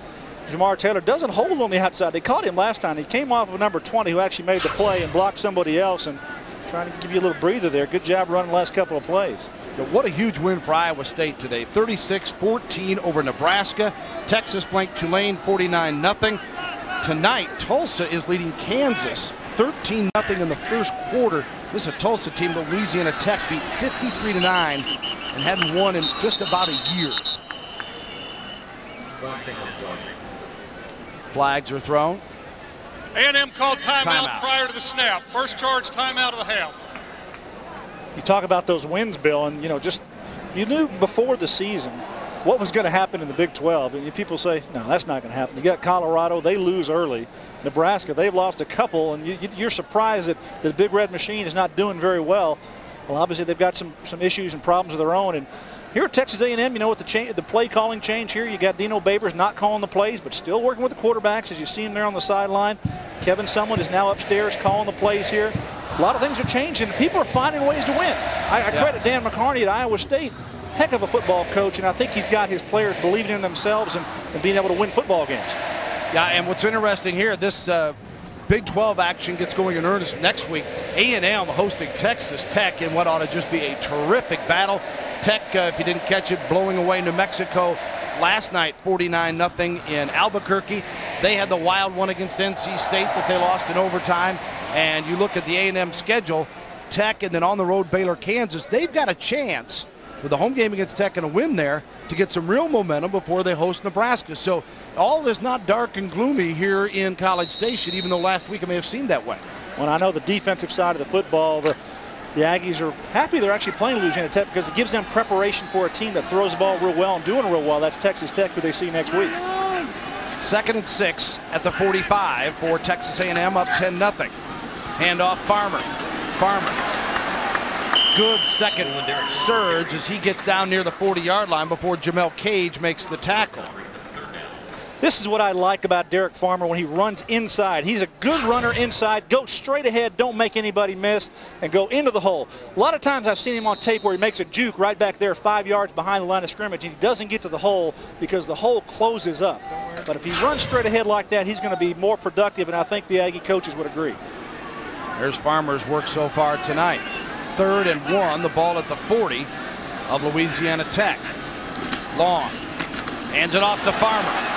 Jamaar Taylor doesn't hold on the outside. They caught him last time. He came off of number 20 who actually made the play and blocked somebody else and trying to give you a little breather there. Good job running the last couple of plays. What a huge win for Iowa State today. 36-14 over Nebraska. Texas blanked Tulane 49-0. Tonight, Tulsa is leading Kansas 13-0 in the first quarter. This is a Tulsa team that Louisiana Tech beat 53-9 and hadn't won in just about a year. Flags are thrown. A&M called timeout, Timeout. prior to the snap. First charge timeout of the half. You talk about those wins, Bill, and you know, just you knew before the season what was going to happen in the Big 12. And people say, no, that's not going to happen. You got Colorado, they lose early. Nebraska, they've lost a couple, and you, you're surprised that the Big Red Machine is not doing very well. Well, obviously they've got some some issues and problems of their own, and here at Texas A&M, you know what the the play calling change here. You got Dino Babers not calling the plays, but still working with the quarterbacks as you see him there on the sideline. Kevin Sumlin is now upstairs calling the plays here. A lot of things are changing. People are finding ways to win. I, I Yeah. credit Dan McCarney at Iowa State. Heck of a football coach, and I think he's got his players believing in themselves and, and being able to win football games. Yeah, and what's interesting here, this uh, Big 12 action gets going in earnest next week. A&M hosting Texas Tech in what ought to just be a terrific battle. Tech, uh, if you didn't catch it, blowing away New Mexico last night, 49-0 in Albuquerque. They had the wild one against NC State that they lost in overtime. And you look at the A&M schedule, Tech and then on the road Baylor, Kansas. They've got a chance with a home game against Tech and a win there to get some real momentum before they host Nebraska. So all is not dark and gloomy here in College Station, even though last week it may have seemed that way. When I know the defensive side of the football, the the Aggies are happy they're actually playing Louisiana Tech because it gives them preparation for a team that throws the ball real well and doing real well. That's Texas Tech, who they see next week. Second and six at the 45 for Texas A&M up 10 0 Handoff Farmer. Farmer. Good second surge as he gets down near the 40 yard line before Jamel Cage makes the tackle. This is what I like about Derek Farmer when he runs inside. He's a good runner inside. Go straight ahead, don't make anybody miss, and go into the hole. A lot of times I've seen him on tape where he makes a juke right back there, five yards behind the line of scrimmage, and he doesn't get to the hole because the hole closes up. But if he runs straight ahead like that, he's going to be more productive, and I think the Aggie coaches would agree. There's Farmer's work so far tonight. Third and one, the ball at the 40 of Louisiana Tech. Long. Hands it off to Farmer.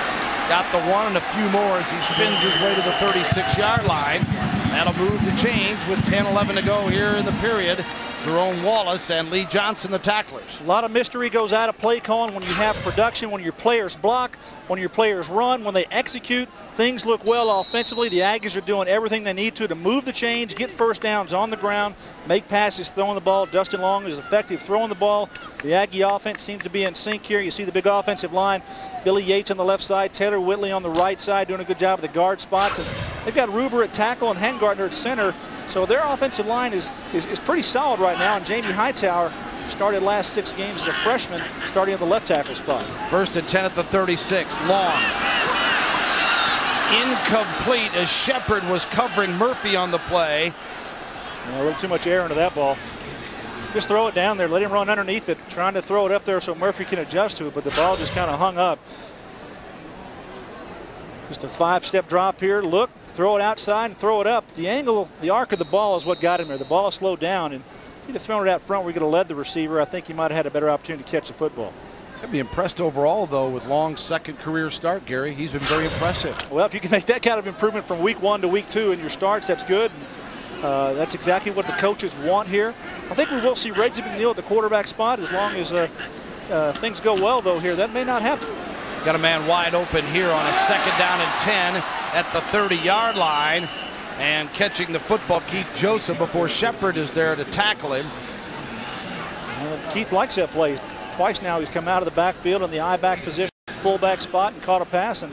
Got the one and a few more as he spins his way to the 36 yard line. That'll move the chains with 10 11 to go here in the period. Jerome Wallace and Lee Johnson, the tacklers. A lot of mystery goes out of play calling when you have production, when your players block, when your players run, when they execute. Things look well offensively. The Aggies are doing everything they need to to move the chains, get first downs on the ground, make passes, throwing the ball. Dustin Long is effective throwing the ball. The Aggie offense seems to be in sync here. You see the big offensive line. Billy Yates on the left side, Taylor Whitley on the right side doing a good job of the guard spots. And they've got Reuber at tackle and Hangartner at center. So their offensive line is, is, is pretty solid right now. And Jami Hightower started last six games as a freshman, starting at the left tackle spot. First and 10 at the 36. Long. Incomplete as Shepard was covering Murphy on the play. Yeah, a little too much air into that ball. Just throw it down there. Let him run underneath it, trying to throw it up there so Murphy can adjust to it, but the ball just kind of hung up. Just a five-step drop here. Look, throw it outside and throw it up. The angle, the arc of the ball is what got him there. The ball slowed down, and if he'd have thrown it out front where he could have led the receiver, I think he might have had a better opportunity to catch the football. I'd be impressed overall, though, with Long's second career start, Gary. He's been very impressive. Well, if you can make that kind of improvement from week one to week two in your starts, that's good. Uh, that's exactly what the coaches want here. I think we will see Reggie McNeal at the quarterback spot as long as uh, uh, things go well, though, here. That may not happen. Got a man wide open here on a second down and 10 at the 30-yard line. And catching the football, Keith Joseph, before Shepard is there to tackle him. And Keith likes that play. Twice now he's come out of the backfield in the I-back position, fullback spot, and caught a pass. And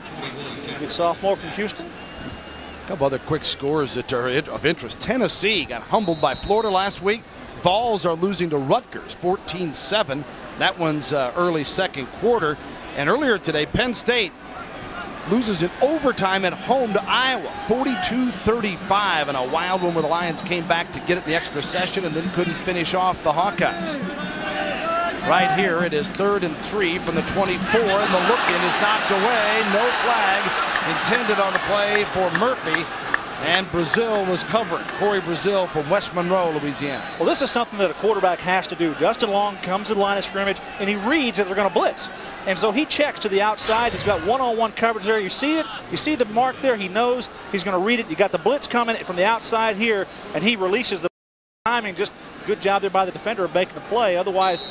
good sophomore from Houston. A couple other quick scores that are of interest. Tennessee got humbled by Florida last week. Vols are losing to Rutgers 14-7. That one's uh, early second quarter. And earlier today, Penn State loses in overtime at home to Iowa, 42-35, and a wild one where the Lions came back to get it the extra session and then couldn't finish off the Hawkeyes. Right here, it is third and three from the 24, and the look-in is knocked away. No flag intended on the play for Murphy. And Brazil was covered. Corey Brazil from West Monroe, Louisiana. Well, this is something that a quarterback has to do. Dustin Long comes to the line of scrimmage, and he reads that they're going to blitz. And so he checks to the outside. He's got one-on-one -on -one coverage there. You see it. You see the mark there. He knows he's going to read it. You got the blitz coming from the outside here, and he releases the timing. Just good job there by the defender of making the play. Otherwise,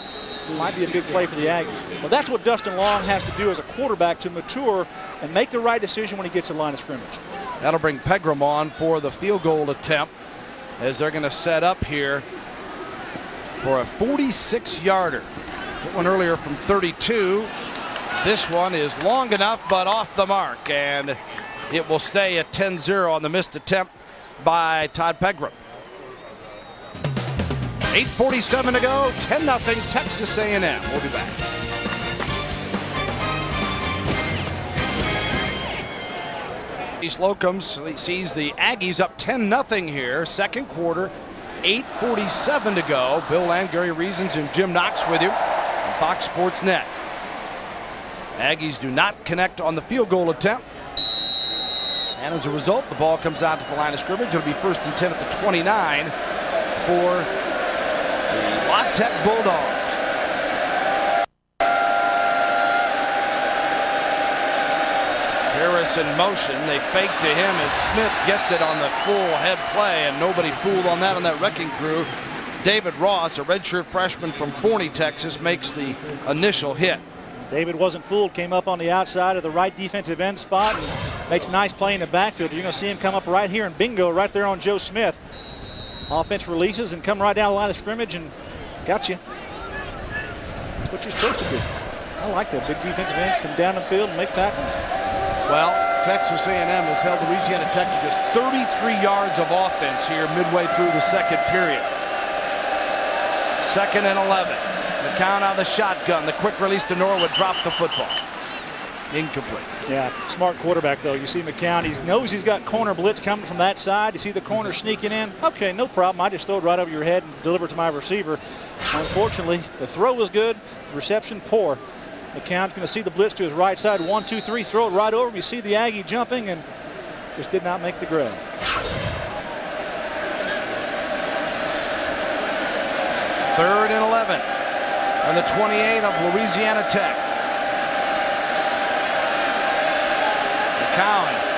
it might be a big play for the Aggies. Well, that's what Dustin Long has to do as a quarterback to mature and make the right decision when he gets a line of scrimmage. That'll bring Pegram on for the field goal attempt as they're going to set up here for a 46-yarder. One earlier from 32. This one is long enough, but off the mark, and it will stay at 10-0 on the missed attempt by Todd Pegram. 8.47 to go, 10-0 Texas A&M. We'll be back. Slocum sees the Aggies up 10-0 here, second quarter, 8.47 to go. Bill Land, Gary Reasons, and Jim Knox with you on Fox Sports Net. Aggies do not connect on the field goal attempt. And as a result, the ball comes out to the line of scrimmage. It'll be first and 10 at the 29 for the La Tech Bulldogs. Harris in motion. They fake to him as Smith gets it on the full head play, and nobody fooled on that on that wrecking crew. David Ross, a redshirt freshman from Forney, Texas, makes the initial hit. David wasn't fooled, came up on the outside of the right defensive end spot and makes a nice play in the backfield. You're going to see him come up right here and bingo right there on Joe Smith. Offense releases and come right down the line of scrimmage and got you. That's what you're supposed to do. I like that. Big defensive ends come down the field and make tackles. Well, Texas A&M has held Louisiana Tech to just 33 yards of offense here midway through the second period. Second and 11. McCown out the shotgun. The quick release to Norwood dropped the football. Incomplete. Yeah, smart quarterback, though. You see McCown, he knows he's got corner blitz coming from that side. You see the corner sneaking in. Okay, no problem. I just throw it right over your head and deliver it to my receiver. Unfortunately, the throw was good, reception poor. McCown's going to see the blitz to his right side. One, two, three, throw it right over. You see the Aggie jumping and just did not make the grab. Third and 11 on the 28 of Louisiana Tech. McCown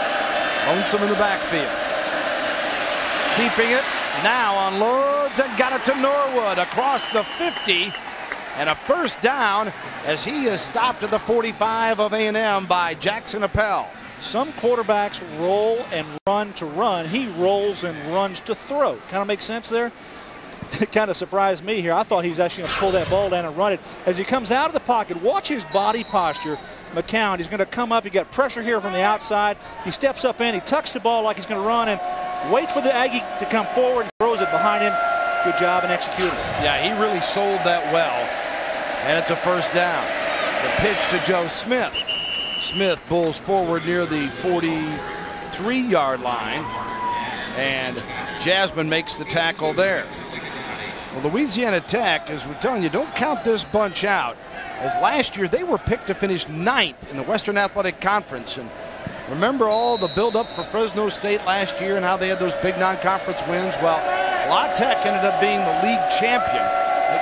lonesome in the backfield. Keeping it. Now unloads and got it to Norwood across the 50 and a first down as he is stopped at the 45 of A&M by Jaxson Appel. Some quarterbacks roll and run to run. He rolls and runs to throw. Kind of makes sense there? It kind of surprised me here. I thought he was actually going to pull that ball down and run it. As he comes out of the pocket, watch his body posture. McCown, he's going to come up. He got pressure here from the outside. He steps up in. He tucks the ball like he's going to run and wait for the Aggie to come forward and throws it behind him. Good job in executing. Yeah, he really sold that well. And it's a first down. The pitch to Joe Smith. Smith pulls forward near the 43 yard line. And Jasmine makes the tackle there. Well, Louisiana Tech, as we're telling you, don't count this bunch out. As last year, they were picked to finish ninth in the Western Athletic Conference. And remember all the buildup for Fresno State last year and how they had those big non-conference wins? Well, La Tech ended up being the league champion,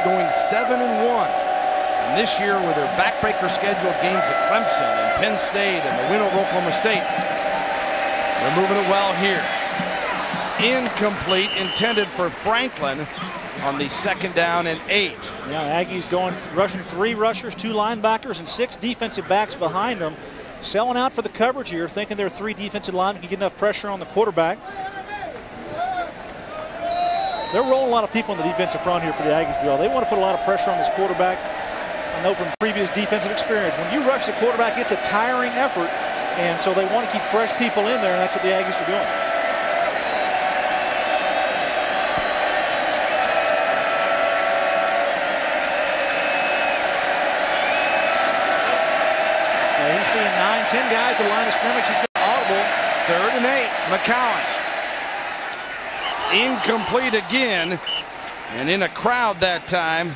going 7 and 1. And this year, with their backbreaker scheduled games at Clemson and Penn State and the win over Oklahoma State, they're moving it well here. Incomplete, intended for Franklin on the second down and eight. Yeah, Aggies going rushing three rushers, two linebackers, and six defensive backs behind them. Selling out for the coverage here, thinking their three defensive linemen can get enough pressure on the quarterback. They're rolling a lot of people in the defensive front here for the Aggies, Bill. They want to put a lot of pressure on this quarterback. I know from previous defensive experience, when you rush the quarterback, it's a tiring effort, and so they want to keep fresh people in there, and that's what the Aggies are doing. he's seeing nine, ten guys at the line of scrimmage. He's got audible. Third and eight. McCown. Incomplete again. And in a crowd that time,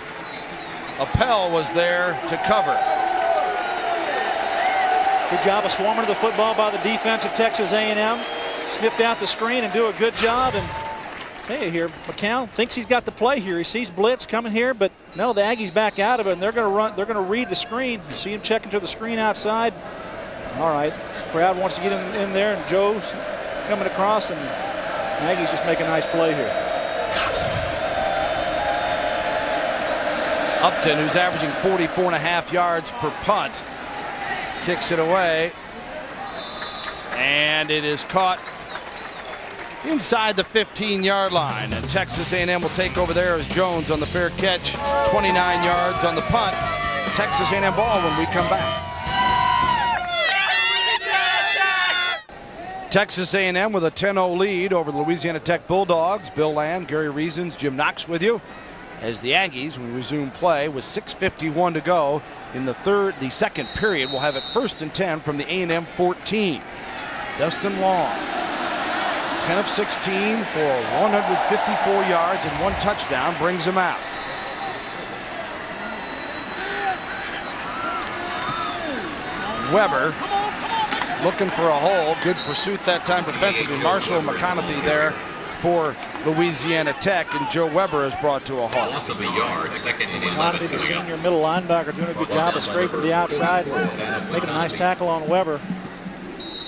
Appel was there to cover. Good job of swarming to the football by the defense of Texas A&M. Snipped out the screen and do a good job. And hey, here, McCown thinks he's got the play here. He sees blitz coming here, but no, the Aggies back out of it, and they're going to run. They're going to read the screen. You see him checking to the screen outside. All right, crowd wants to get him in there, and Joe's coming across, and Aggies just make a nice play here. Upton, who's averaging 44 and a half yards per punt, kicks it away, and it is caught inside the 15-yard line. And Texas A&M will take over there as Jones on the fair catch, 29 yards on the punt. Texas A&M ball when we come back. Texas A&M with a 10-0 lead over the Louisiana Tech Bulldogs. Bill Land, Gary Reasons, Jim Knox with you as the Aggies, we resume play, with 6.51 to go in the third, the second period, we'll have it first and 10 from the A&M 14. Dustin Long, 10 of 16 for 154 yards and one touchdown, brings him out. Weber looking for a hole. Good pursuit that time defensively. Marshall McConaughey there for Louisiana Tech, and Joe Weber is brought to a halt. McConaughey, the senior middle linebacker, doing a good job of scraping the outside, making a nice tackle on Weber.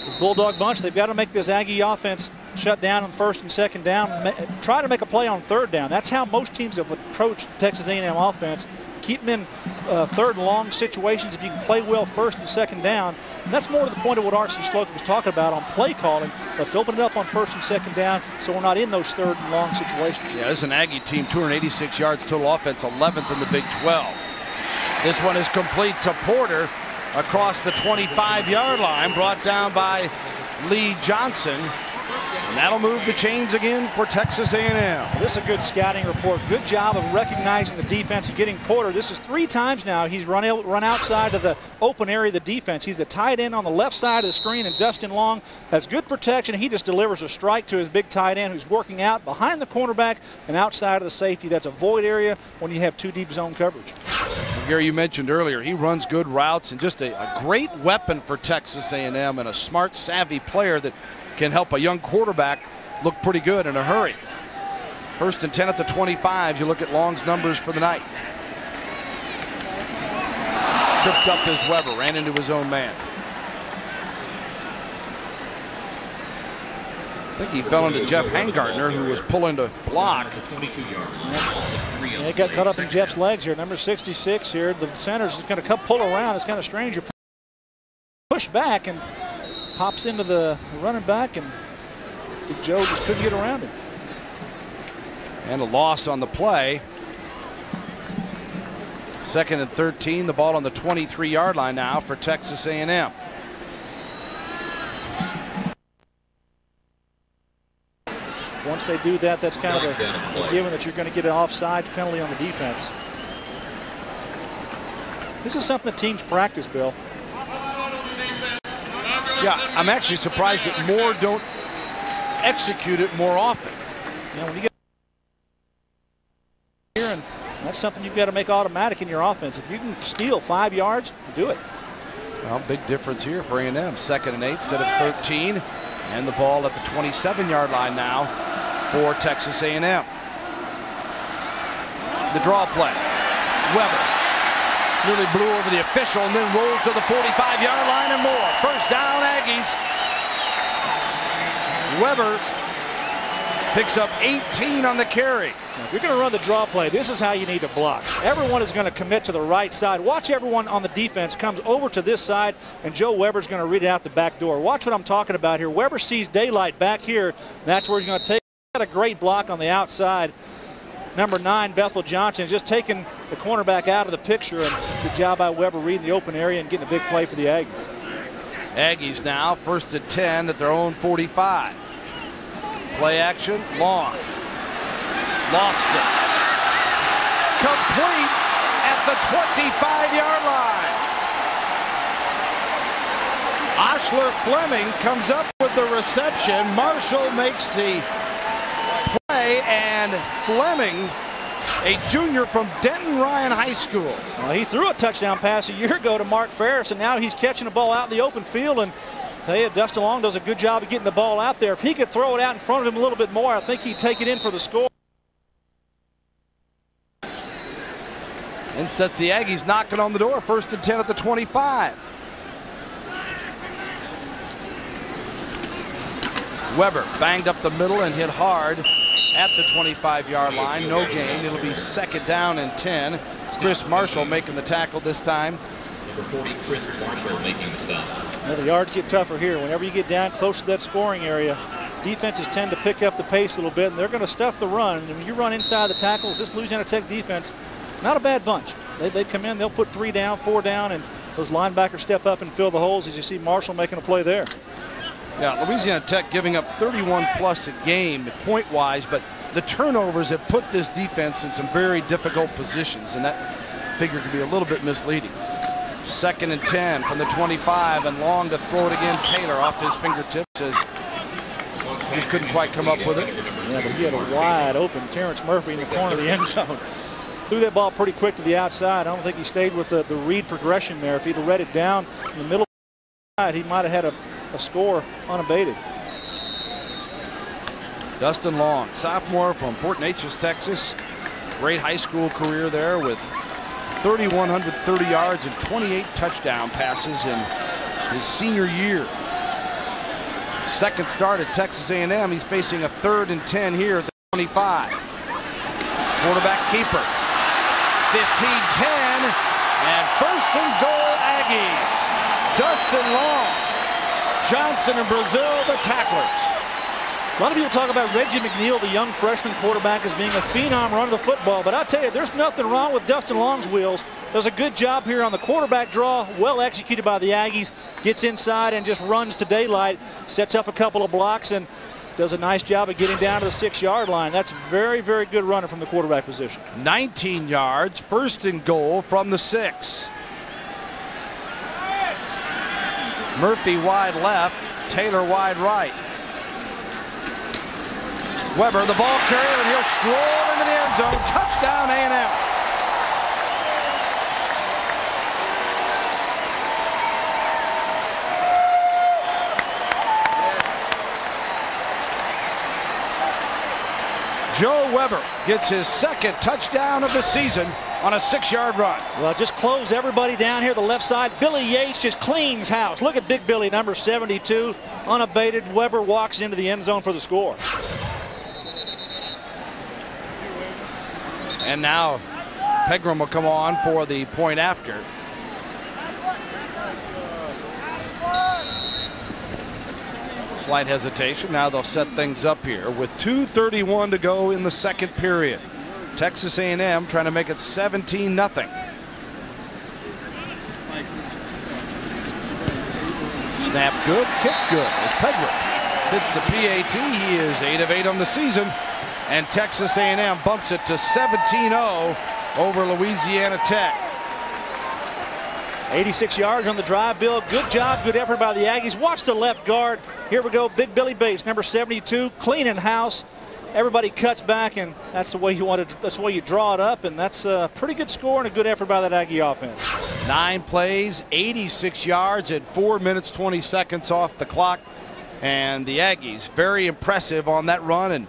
This Bulldog bunch, they've got to make this Aggie offense shut down on first and second down. Try to make a play on third down. That's how most teams have approached the Texas A&M offense. Keep them in uh, third and long situations if you can play well first and second down. And that's more to the point of what R.C. Slocum was talking about on play calling. Let's open it up on first and second down so we're not in those third and long situations. Yeah, this is an Aggie team, 286 yards total offense, 11th in the Big 12. This one is complete to Porter across the 25-yard line, brought down by Lee Johnson. And that'll move the chains again for Texas A&M. This is a good scouting report. Good job of recognizing the defense and getting Porter. This is three times now he's run, run outside of the open area of the defense. He's a tight end on the left side of the screen, and Dustin Long has good protection. He just delivers a strike to his big tight end who's working out behind the cornerback and outside of the safety. That's a void area when you have two deep zone coverage. Gary, you mentioned earlier, he runs good routes and just a, a great weapon for Texas A&M and a smart, savvy player that can help a young quarterback look pretty good in a hurry. First and 10 at the 25. You look at Long's numbers for the night. Tripped up his Weber, ran into his own man. I think he fell into Jeff Hangartner, who was pulling to block. Yeah, he got caught up in Jeff's legs here. Number 66 here. The center's is going to pull around. It's kind of strange. You push back and pops into the running back, and Joe just couldn't get around him. And a loss on the play. Second and 13, the ball on the 23-yard line now for Texas A&M. once they do that, that's kind of a, a given that you're going to get an offside penalty on the defense. This is something that teams practice, Bill. Yeah, I'm actually surprised that more don't execute it more often. You know, when you get here, and that's something you've got to make automatic in your offense. If you can steal five yards, do it. Well, big difference here for A&M. Second and eight instead of 13. And the ball at the 27-yard line now for Texas A&M. The draw play. Weber nearly blew over the official and then rolls to the 45-yard line and more. First down, Aggies. Weber picks up 18 on the carry. If you're going to run the draw play, this is how you need to block. Everyone is going to commit to the right side. Watch everyone on the defense comes over to this side, and Joe Weber's going to read it out the back door. Watch what I'm talking about here. Weber sees daylight back here. That's where he's going to take. Got a great block on the outside. Number nine, Bethel Johnson, is just taking the cornerback out of the picture, and good job by Weber reading the open area and getting a big play for the Aggies. Aggies now first and 10 at their own 45. Play action, long. Lofts it. Complete at the 25-yard line. Oshler Fleming comes up with the reception. Marshall makes the play, and Fleming, a junior from Denton Ryan High School. Well, he threw a touchdown pass a year ago to Mark Farris, and now he's catching the ball out in the open field. And tell you, Dustin Long does a good job of getting the ball out there. If he could throw it out in front of him a little bit more, I think he'd take it in for the score. And sets the Aggies knocking on the door. First and 10 at the 25. Weber banged up the middle and hit hard at the 25-yard line. No gain. It'll be second down and 10. Chris Marshall making the tackle this time. Number 40, Chris Marshall making the stop. Well, the yards get tougher here. Whenever you get down close to that scoring area, defenses tend to pick up the pace a little bit, and they're going to stuff the run. And when you run inside the tackles, this Louisiana Tech defense, not a bad bunch. They, they come in, they'll put three down, four down, and those linebackers step up and fill the holes as you see Marshall making a play there. Yeah, Louisiana Tech giving up 31 plus a game point wise, but the turnovers have put this defense in some very difficult positions, and that figure can be a little bit misleading. Second and 10 from the 25, and long to throw it again. Taylor off his fingertips as just couldn't quite come up with it. Yeah, but he had a wide open Terrence Murphy in the corner of the end zone. Threw that ball pretty quick to the outside. I don't think he stayed with the, the read progression there. If he'd have read it down in the middle, he might have had a, a score unabated. Dustin Long, sophomore from Port Neches, Texas. Great high school career there with 3,130 yards and 28 touchdown passes in his senior year. Second start at Texas A&M. He's facing a third and 10 here at the 25. Quarterback keeper. 15-10 and first and goal Aggies. Dustin Long. Johnson and Brazil the tacklers. A lot of people talk about Reggie McNeal, the young freshman quarterback, as being a phenom running the football. But I tell you, there's nothing wrong with Dustin Long's wheels. Does a good job here on the quarterback draw, well executed by the Aggies. Gets inside and just runs to daylight, sets up a couple of blocks, and does a nice job of getting down to the six-yard line. That's very, very good running from the quarterback position. 19 yards, first and goal from the six. Murphy wide left, Taylor wide right. Weber, the ball carrier, and he'll stroll into the end zone. Touchdown, A&M. Joe Weber gets his second touchdown of the season on a six-yard run. Well, just close everybody down here the left side. Billy Yates just cleans house. Look at Big Billy, number 72, unabated. Weber walks into the end zone for the score. And now Pegram will come on for the point after. Slight hesitation. Now they'll set things up here with 2.31 to go in the second period. Texas A&M trying to make it 17 nothing. Snap good, kick good. It's Pegram. Hits the PAT. He is 8 of 8 on the season. And Texas A&M bumps it to 17-0 over Louisiana Tech. 86 yards on the drive, Bill. Good job, good effort by the Aggies. Watch the left guard. Here we go, Big Billy Yates, number 72, cleaning house. Everybody cuts back, and that's the way you want to. That's the way you draw it up, and that's a pretty good score and a good effort by that Aggie offense. Nine plays, 86 yards at four minutes 20 seconds off the clock, and the Aggies very impressive on that run, and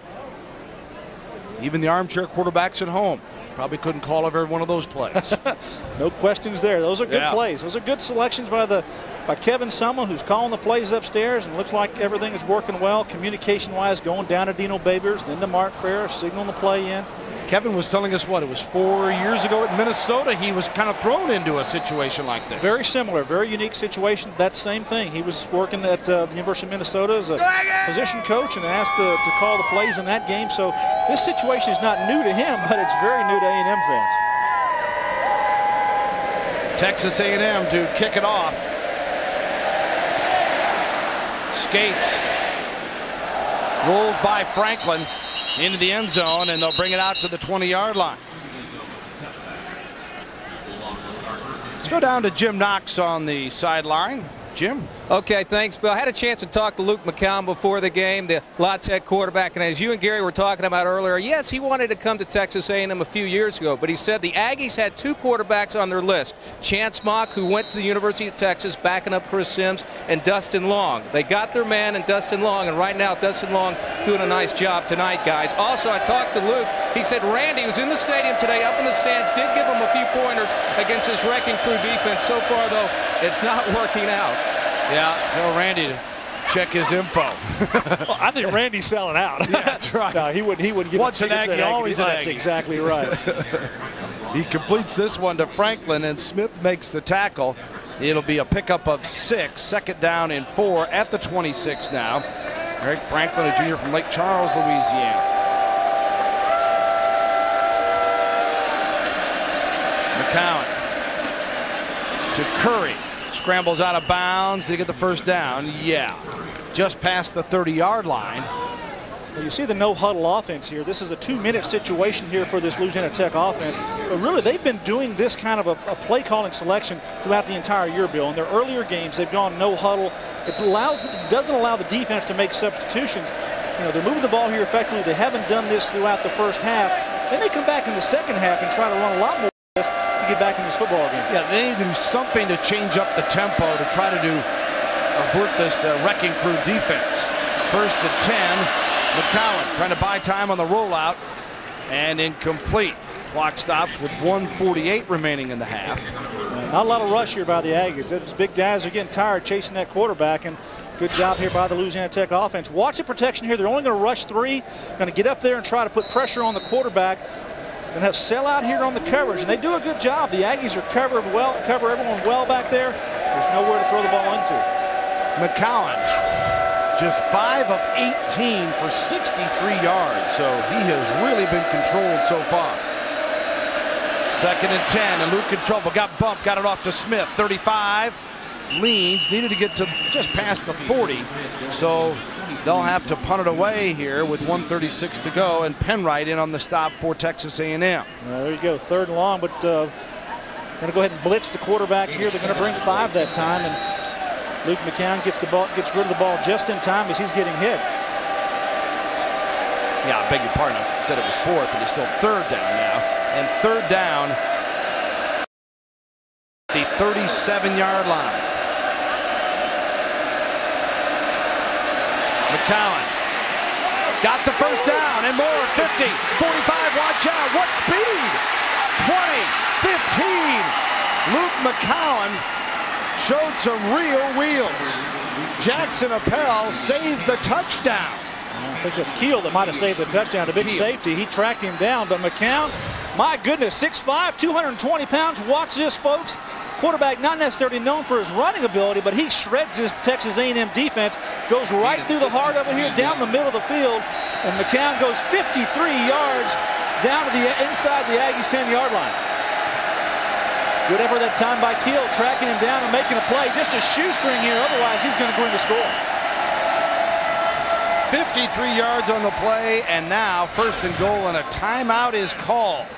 even the armchair quarterbacks at home probably couldn't call every one of those plays. (laughs) no questions there. Those are good Yeah. plays. Those are good selections by the by Kevin Sumlin, who's calling the plays upstairs, and looks like everything is working well, communication-wise, going down to Dino Babers, then to Mark Farris, signaling the play in. Kevin was telling us what it was four years ago at Minnesota. He was kind of thrown into a situation like this. Very similar, very unique situation. That same thing. He was working at uh, the University of Minnesota as a position coach and asked to, to call the plays in that game. So this situation is not new to him, but it's very new to A&M fans. Texas A&M to kick it off. Skates. Rolls by Franklin into the end zone, and they'll bring it out to the 20-yard line. Let's go down to Jim Knox on the sideline. Jim? Okay, thanks, Bill. I had a chance to talk to Luke McCown before the game, the La Tech quarterback, and as you and Gary were talking about earlier, yes, he wanted to come to Texas A&M a few years ago, but he said the Aggies had two quarterbacks on their list: Chance Mock, who went to the University of Texas, backing up Chris Sims, and Dustin Long. They got their man in Dustin Long, and right now Dustin Long doing a nice job tonight, guys. Also, I talked to Luke. He said Randy, who's in the stadium today, up in the stands, did give him a few pointers against his wrecking crew defense. So far, though, it's not (laughs) working out. Yeah, tell Randy to check his info. (laughs) Well, I think Randy's selling out. (laughs) Yeah, that's right. no, he wouldn't. He wouldn't give Once an Aggie, that always an That's exactly right. (laughs) He completes this one to Franklin, and Smith makes the tackle. It'll be a pickup of six, second down and four at the 26 now. Eric Franklin, a junior from Lake Charles, Louisiana. McCown to Curry. Scrambles out of bounds. Did he get the first down? Yeah. Just past the 30 yard line. Well, you see the no huddle offense here. This is a two-minute situation here for this Louisiana Tech offense. But really, they've been doing this kind of a, a play calling selection throughout the entire year, Bill. In their earlier games, they've gone no huddle. It allows, it doesn't allow the defense to make substitutions. You know, they're moving the ball here effectively. They haven't done this throughout the first half. Then they come back in the second half and try to run a lot more get back in this football game. Yeah, they need to do something to change up the tempo to try to do avert this uh, wrecking crew defense. First and 10. McCown trying to buy time on the rollout and incomplete. Clock stops with 148 remaining in the half. Not a lot of rush here by the Aggies. Those big guys are getting tired chasing that quarterback, and good job here by the Louisiana Tech offense. Watch the protection here. They're only going to rush three, going to get up there and try to put pressure on the quarterback. Going to have sell out here on the coverage, and they do a good job. The Aggies are covered well, cover everyone well back there. There's nowhere to throw the ball into. McCown just 5 of 18 for 63 yards, so he has really been controlled so far. Second and 10, and Luke in trouble. Got bumped, got it off to Smith. 35, leans, needed to get to just past the 40. So they'll have to punt it away here with 136 to go, and Penwright in on the stop for Texas A&M. Well, there you go, third and long, but uh, going to go ahead and blitz the quarterback here. They're going to bring five that time, and Luke McCown gets the ball, gets rid of the ball just in time as he's getting hit. Yeah, I beg your pardon. I said it was fourth, and it's still third down now. And third down, the 37-yard line. McCown got the first down and more. 50, 45, watch out. What speed? 20, 15. Luke McCown showed some real wheels. Jaxson Appel saved the touchdown. I think it's Kiel that might have saved the touchdown. A big Kiel. safety. He tracked him down, but McCown, my goodness, 6'5", 220 pounds. Watch this, folks. Quarterback not necessarily known for his running ability, but he shreds his Texas A&M defense, goes right through the heart of it here, down the middle of the field, and McCown goes 53 yards down to the inside the Aggies 10-yard line. Good effort that time by Kiel, tracking him down and making a play. Just a shoestring here, otherwise he's going to go in to score. 53 yards on the play, and now first and goal, and a timeout is called.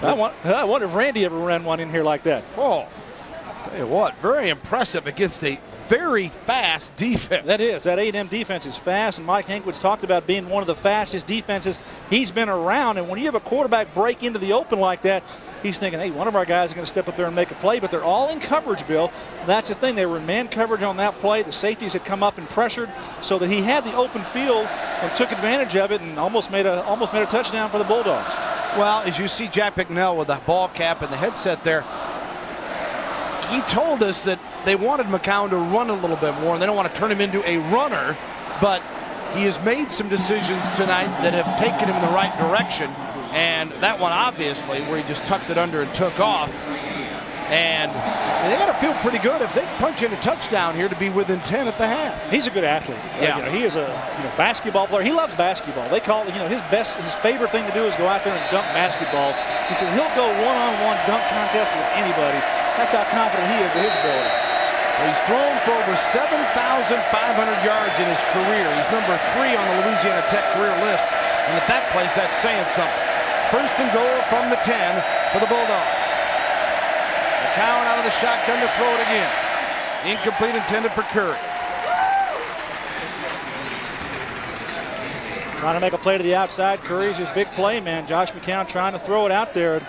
I, want, I wonder if Randy ever ran one in here like that. Oh, what, very impressive against a very fast defense. That is. That A&M defense is fast, and Mike Hankwitz talked about being one of the fastest defenses he's been around. And when you have a quarterback break into the open like that, he's thinking, hey, one of our guys is going to step up there and make a play. But they're all in coverage, Bill. That's the thing. They were in man coverage on that play. The safeties had come up and pressured so that he had the open field and took advantage of it and almost made a almost made a touchdown for the Bulldogs. Well, as you see Jack Bicknell with the ball cap and the headset there, he told us that they wanted McCown to run a little bit more, and they don't want to turn him into a runner, but he has made some decisions tonight that have taken him in the right direction. And that one, obviously, where he just tucked it under and took off. And they got to feel pretty good if they punch in a touchdown here to be within 10 at the half. He's a good athlete. Uh, yeah. You know, he is a you know, basketball player. He loves basketball. They call it, you know, his best, his favorite thing to do is go out there and dunk basketballs. He says he'll go one-on-one dunk contest with anybody. That's how confident he is in his ability. He's thrown for over 7,500 yards in his career. He's number three on the Louisiana Tech career list. And at that place, that's saying something. First and goal from the 10 for the Bulldogs. McCown out of the shotgun to throw it again. Incomplete intended for Curry. Trying to make a play to the outside. Curry's his big play man. Josh McCown trying to throw it out there.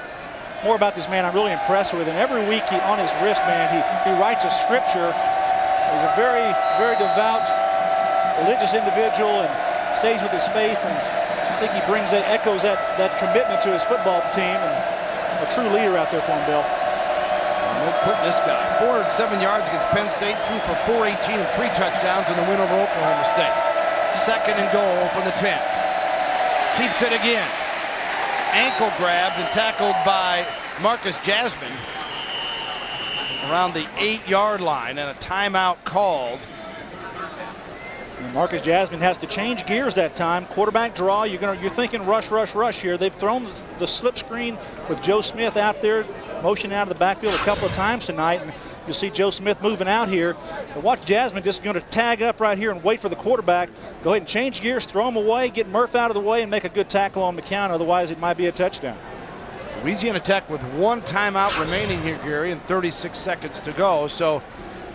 More about this man I'm really impressed with. And every week he, on his wrist, man, he, he writes a scripture. He's a very, very devout, religious individual and stays with his faith. And I think he brings that, echoes that, that commitment to his football team and a true leader out there for him, Bill. No putting this guy. 407 yards against Penn State, threw for 418 and three touchdowns in the win over Oklahoma State. Second and goal from the 10. Keeps it again. Ankle grabbed and tackled by Marcus Jasmine around the eight-yard line and a timeout called. Marcus Jasmine has to change gears that time. Quarterback draw. You're gonna you're thinking rush, rush, rush here. They've thrown the slip screen with Joe Smith out there, motion out of the backfield a couple of times tonight. And you'll see Joe Smith moving out here. But watch Jasmine just going to tag up right here and wait for the quarterback. Go ahead and change gears, throw him away, get Murph out of the way, and make a good tackle on McCown. Otherwise, it might be a touchdown. Louisiana Tech with one timeout remaining here, Gary, and 36 seconds to go. So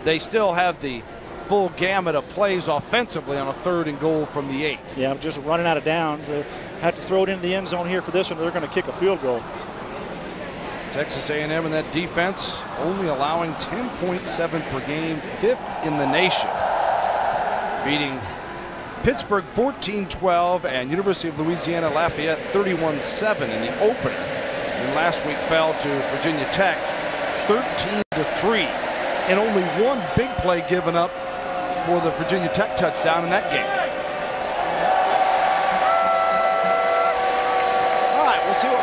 they still have the full gamut of plays offensively on a third and goal from the eight. Yeah, just running out of downs. They have to throw it into the end zone here for this one. They're going to kick a field goal. Texas A&M and that defense only allowing 10.7 per game, fifth in the nation. Beating Pittsburgh 14-12 and University of Louisiana Lafayette 31-7 in the opener. And last week fell to Virginia Tech 13-3 and only one big play given up for the Virginia Tech touchdown in that game.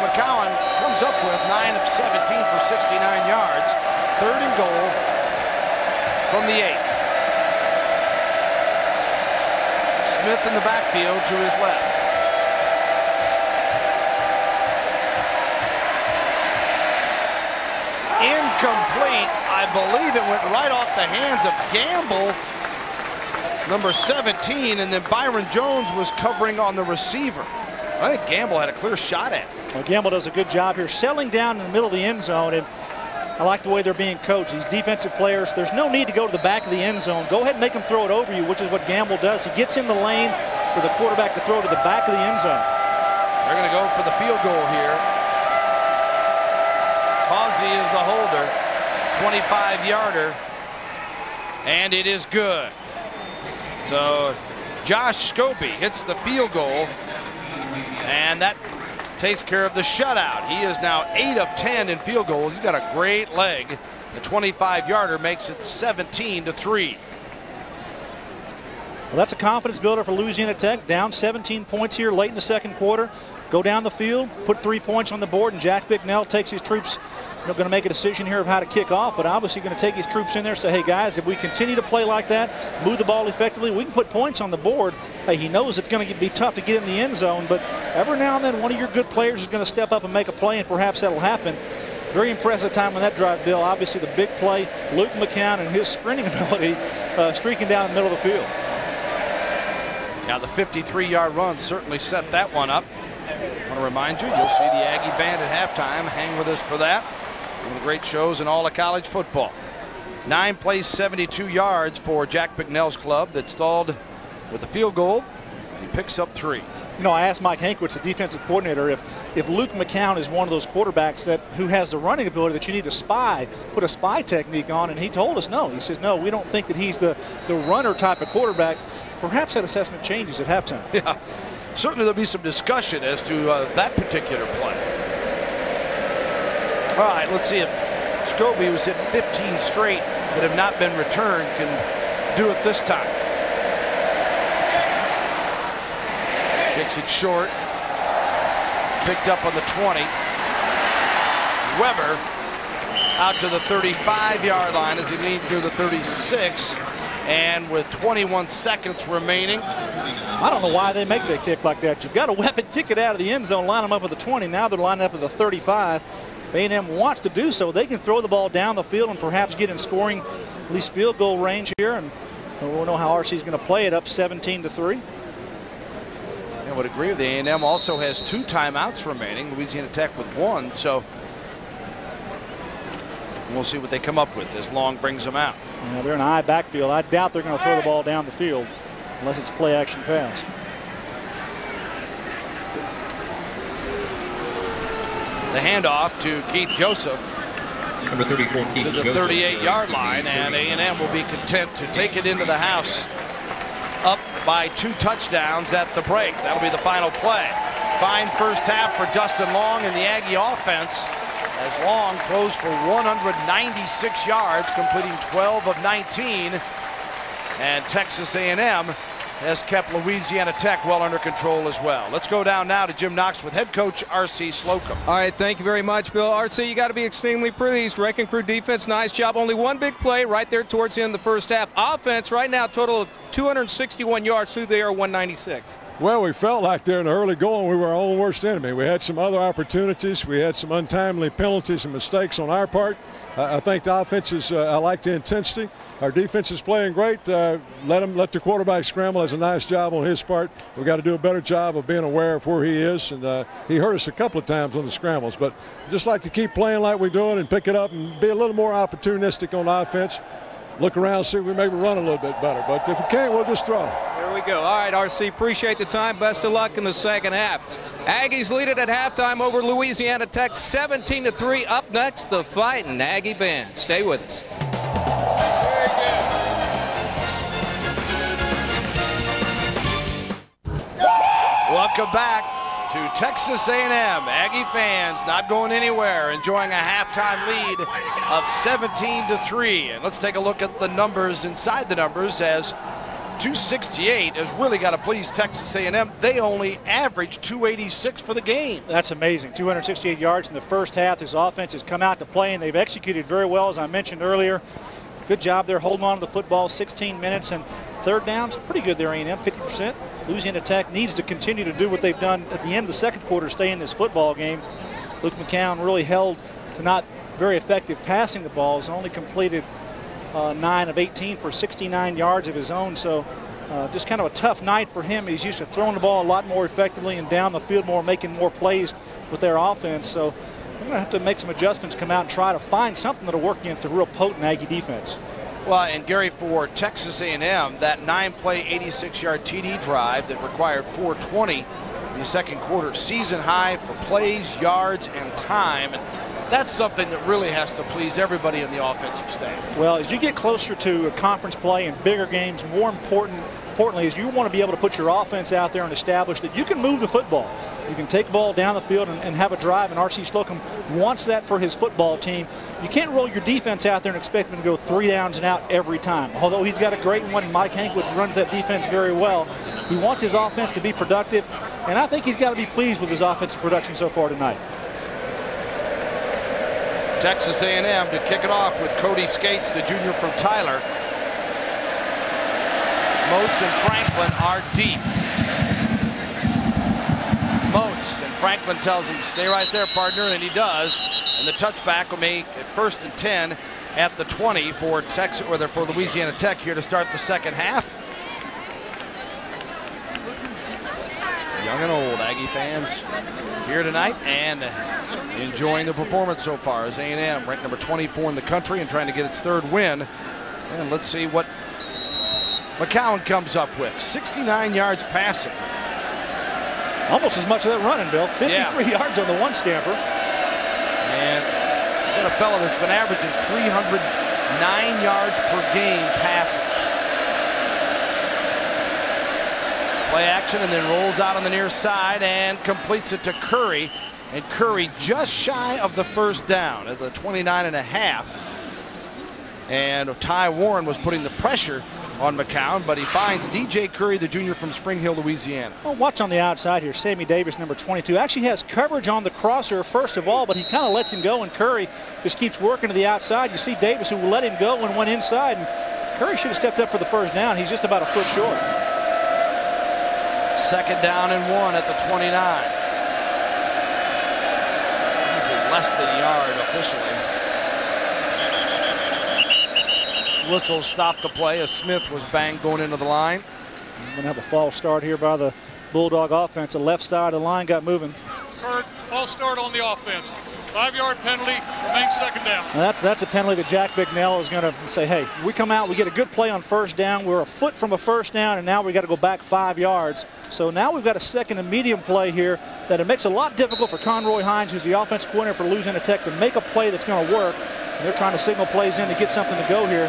McCown comes up with. 9 of 17 for 69 yards. Third and goal from the 8. Smith in the backfield to his left. Incomplete. I believe it went right off the hands of Gamble, number 17, and then Byron Jones was covering on the receiver. I think Gamble had a clear shot at it. Well, Gamble does a good job here, selling down in the middle of the end zone, and I like the way they're being coached. These defensive players, there's no need to go to the back of the end zone. Go ahead and make them throw it over you, which is what Gamble does. He gets in the lane for the quarterback to throw to the back of the end zone. They're going to go for the field goal here. Causey is the holder, 25 yarder, and it is good. So Josh Scobie hits the field goal, and that takes care of the shutout. He is now 8 of 10 in field goals. He's got a great leg. The 25 yarder makes it 17 to 3. Well, that's a confidence builder for Louisiana Tech. Down 17 points here late in the second quarter. Go down the field, put three points on the board, and Jack Bicknell takes his troops. Going to make a decision here of how to kick off, but obviously going to take his troops in there say, hey, guys, if we continue to play like that, move the ball effectively, we can put points on the board. Hey, he knows it's going to be tough to get in the end zone, but every now and then one of your good players is going to step up and make a play, and perhaps that'll happen. Very impressive time on that drive, Bill. Obviously, the big play, Luke McCown and his sprinting (laughs) ability uh, streaking down the middle of the field. Now the 53-yard run certainly set that one up. I want to remind you, you'll see the Aggie Band at halftime. Hang with us for that. One of the great shows in all of college football. Nine plays, 72 yards for Jack Bicknell's club that stalled with the field goal. He picks up three. You know, I asked Mike Hankwitz, the defensive coordinator, if if Luke McCown is one of those quarterbacks that who has the running ability that you need to spy, put a spy technique on, and he told us no. He says no, we don't think that he's the the runner type of quarterback. Perhaps that assessment changes at halftime. (laughs) Yeah, certainly there'll be some discussion as to uh, that particular play. All right, let's see if Scobie, who's hit 15 straight that have not been returned, can do it this time. Kicks it short. Picked up on the 20. Reuber out to the 35 yard line as he leaned through the 36. And with 21 seconds remaining. I don't know why they make that kick like that. You've got a weapon, kick it out of the end zone, line them up at the 20. Now they're lined up at the 35. If A&M wants to do so, they can throw the ball down the field and perhaps get in scoring, at least field goal range here. And we'll know how RC is going to play it up 17 to 3. I would agree with you. A&M also has two timeouts remaining. Louisiana Tech with one. So we'll see what they come up with as Long brings them out. They're in a high backfield. I doubt they're going to throw the ball down the field unless it's play action pass. The handoff to Keith Joseph. Number 34, Keith to the 38-yard line, and A&M will be content to take it into the house up by two touchdowns at the break. That'll be the final play. Fine first half for Dustin Long and the Aggie offense as Long throws for 196 yards, completing 12 of 19. And Texas A&M has kept Louisiana Tech well under control as well. Let's go down now to Jim Knox with head coach R.C. Slocum. All right, thank you very much, Bill. R.C., you got to be extremely pleased. Wrecking Crew defense, nice job. Only one big play right there towards the end of the first half. Offense right now, total of 261 yards through the air, 196. Well, we felt like there in the early going we were our own worst enemy. We had some other opportunities. We had some untimely penalties and mistakes on our part. Uh, I think the offense is, uh, I like the intensity. Our defense is playing great. Uh, let them let the quarterback scramble. Has a nice job on his part. We've got to do a better job of being aware of where he is. And uh, he hurt us a couple of times on the scrambles. But just like to keep playing like we're doing and pick it up and be a little more opportunistic on offense look around, see if we maybe run a little bit better. But if we can't, we'll just throw. There we go. All right, RC, appreciate the time. Best of luck in the second half. Aggies lead it at halftime over Louisiana Tech, 17 to 3. Up next, the fighting Aggie band. Stay with us. Welcome back to Texas A&M. Aggie fans not going anywhere, enjoying a halftime lead of 17 to 3. And let's take a look at the numbers inside the numbers as 268 has really got to please Texas A&M. They only averaged 286 for the game. That's amazing. 268 yards in the first half. This offense has come out to play, and they've executed very well, as I mentioned earlier. Good job there holding on to the football 16 minutes and third downs pretty good there A&M 50% Louisiana Tech needs to continue to do what they've done at the end of the second quarter stay in this football game. Luke McCown really held to not very effective passing the balls only completed uh, 9 of 18 for 69 yards of his own. So uh, just kind of a tough night for him. He's used to throwing the ball a lot more effectively and down the field more making more plays with their offense. So we're going to have to make some adjustments, come out and try to find something that'll work against a real potent Aggie defense. Well, and Gary, for Texas A&M, that nine-play, 86-yard TD drive that required 420 in the second quarter, season high for plays, yards, and time. And that's something that really has to please everybody in the offensive staff. Well, as you get closer to a conference play and bigger games, more important importantly is you want to be able to put your offense out there and establish that you can move the football. You can take the ball down the field and, and have a drive, and R.C. Slocum wants that for his football team. You can't roll your defense out there and expect them to go three downs and out every time. Although he's got a great one, and Mike Hankwitz runs that defense very well. He wants his offense to be productive, and I think he's got to be pleased with his offensive production so far tonight. Texas A&M to kick it off with Cody Skates, the junior from Tyler. Moats and Franklin are deep. Moats and Franklin tells him, stay right there, partner, and he does. And the touchback will make it first and 10 at the 20 for Texas or for Louisiana Tech here to start the second half. young and old Aggie fans here tonight and enjoying the performance so far as A&M ranked number 24 in the country and trying to get its third win. And let's see what McCown comes up with. 69 yards passing. Almost as much of that running, Bill. 53 Yeah. yards on the one scamper. And you got a fellow that's been averaging 309 yards per game passing. Play action and then rolls out on the near side and completes it to Curry. And Curry just shy of the first down at the 29 and a half. And Ty Warren was putting the pressure on McCown, but he finds DJ Curry, the junior from Spring Hill, Louisiana. Well, watch on the outside here. Sammy Davis, number 22, actually has coverage on the crosser first of all, but he kind of lets him go, and Curry just keeps working to the outside. You see Davis, who let him go and went inside, and Curry should have stepped up for the first down. He's just about a foot short. Second down and one at the 29. Less than a yard officially. Whistle stopped the play as Smith was banged going into the line. We're going to have a false start here by the Bulldog offense. The left side of the line got moving. Kurt, false start on the offense. Five yard penalty, remains second down. Now that's, that's a penalty that Jack Bicknell is going to say, hey, we come out, we get a good play on first down. We're a foot from a first down, and now we got to go back five yards. So now we've got a second and medium play here that it makes it a lot difficult for Conroy Hines, who's the offense coordinator for Louisiana Tech, to make a play that's going to work. And they're trying to signal plays in to get something to go here.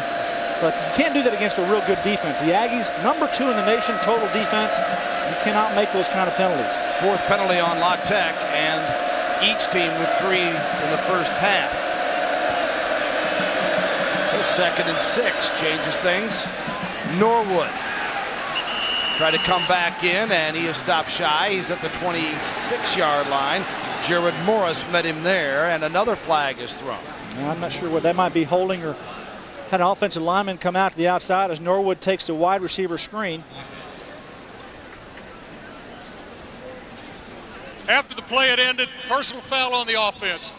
But you can't do that against a real good defense. The Aggies, number two in the nation total defense. You cannot make those kind of penalties. Fourth penalty on La Tech, and each team with three in the first half. So second and six changes things. Norwood tried to come back in, and he is stopped shy. He's at the 26-yard line. Jared Morris met him there, and another flag is thrown. I'm not sure what that might be holding or had an offensive lineman come out to the outside as Norwood takes the wide receiver screen. After the play had ended, personal foul on the offense.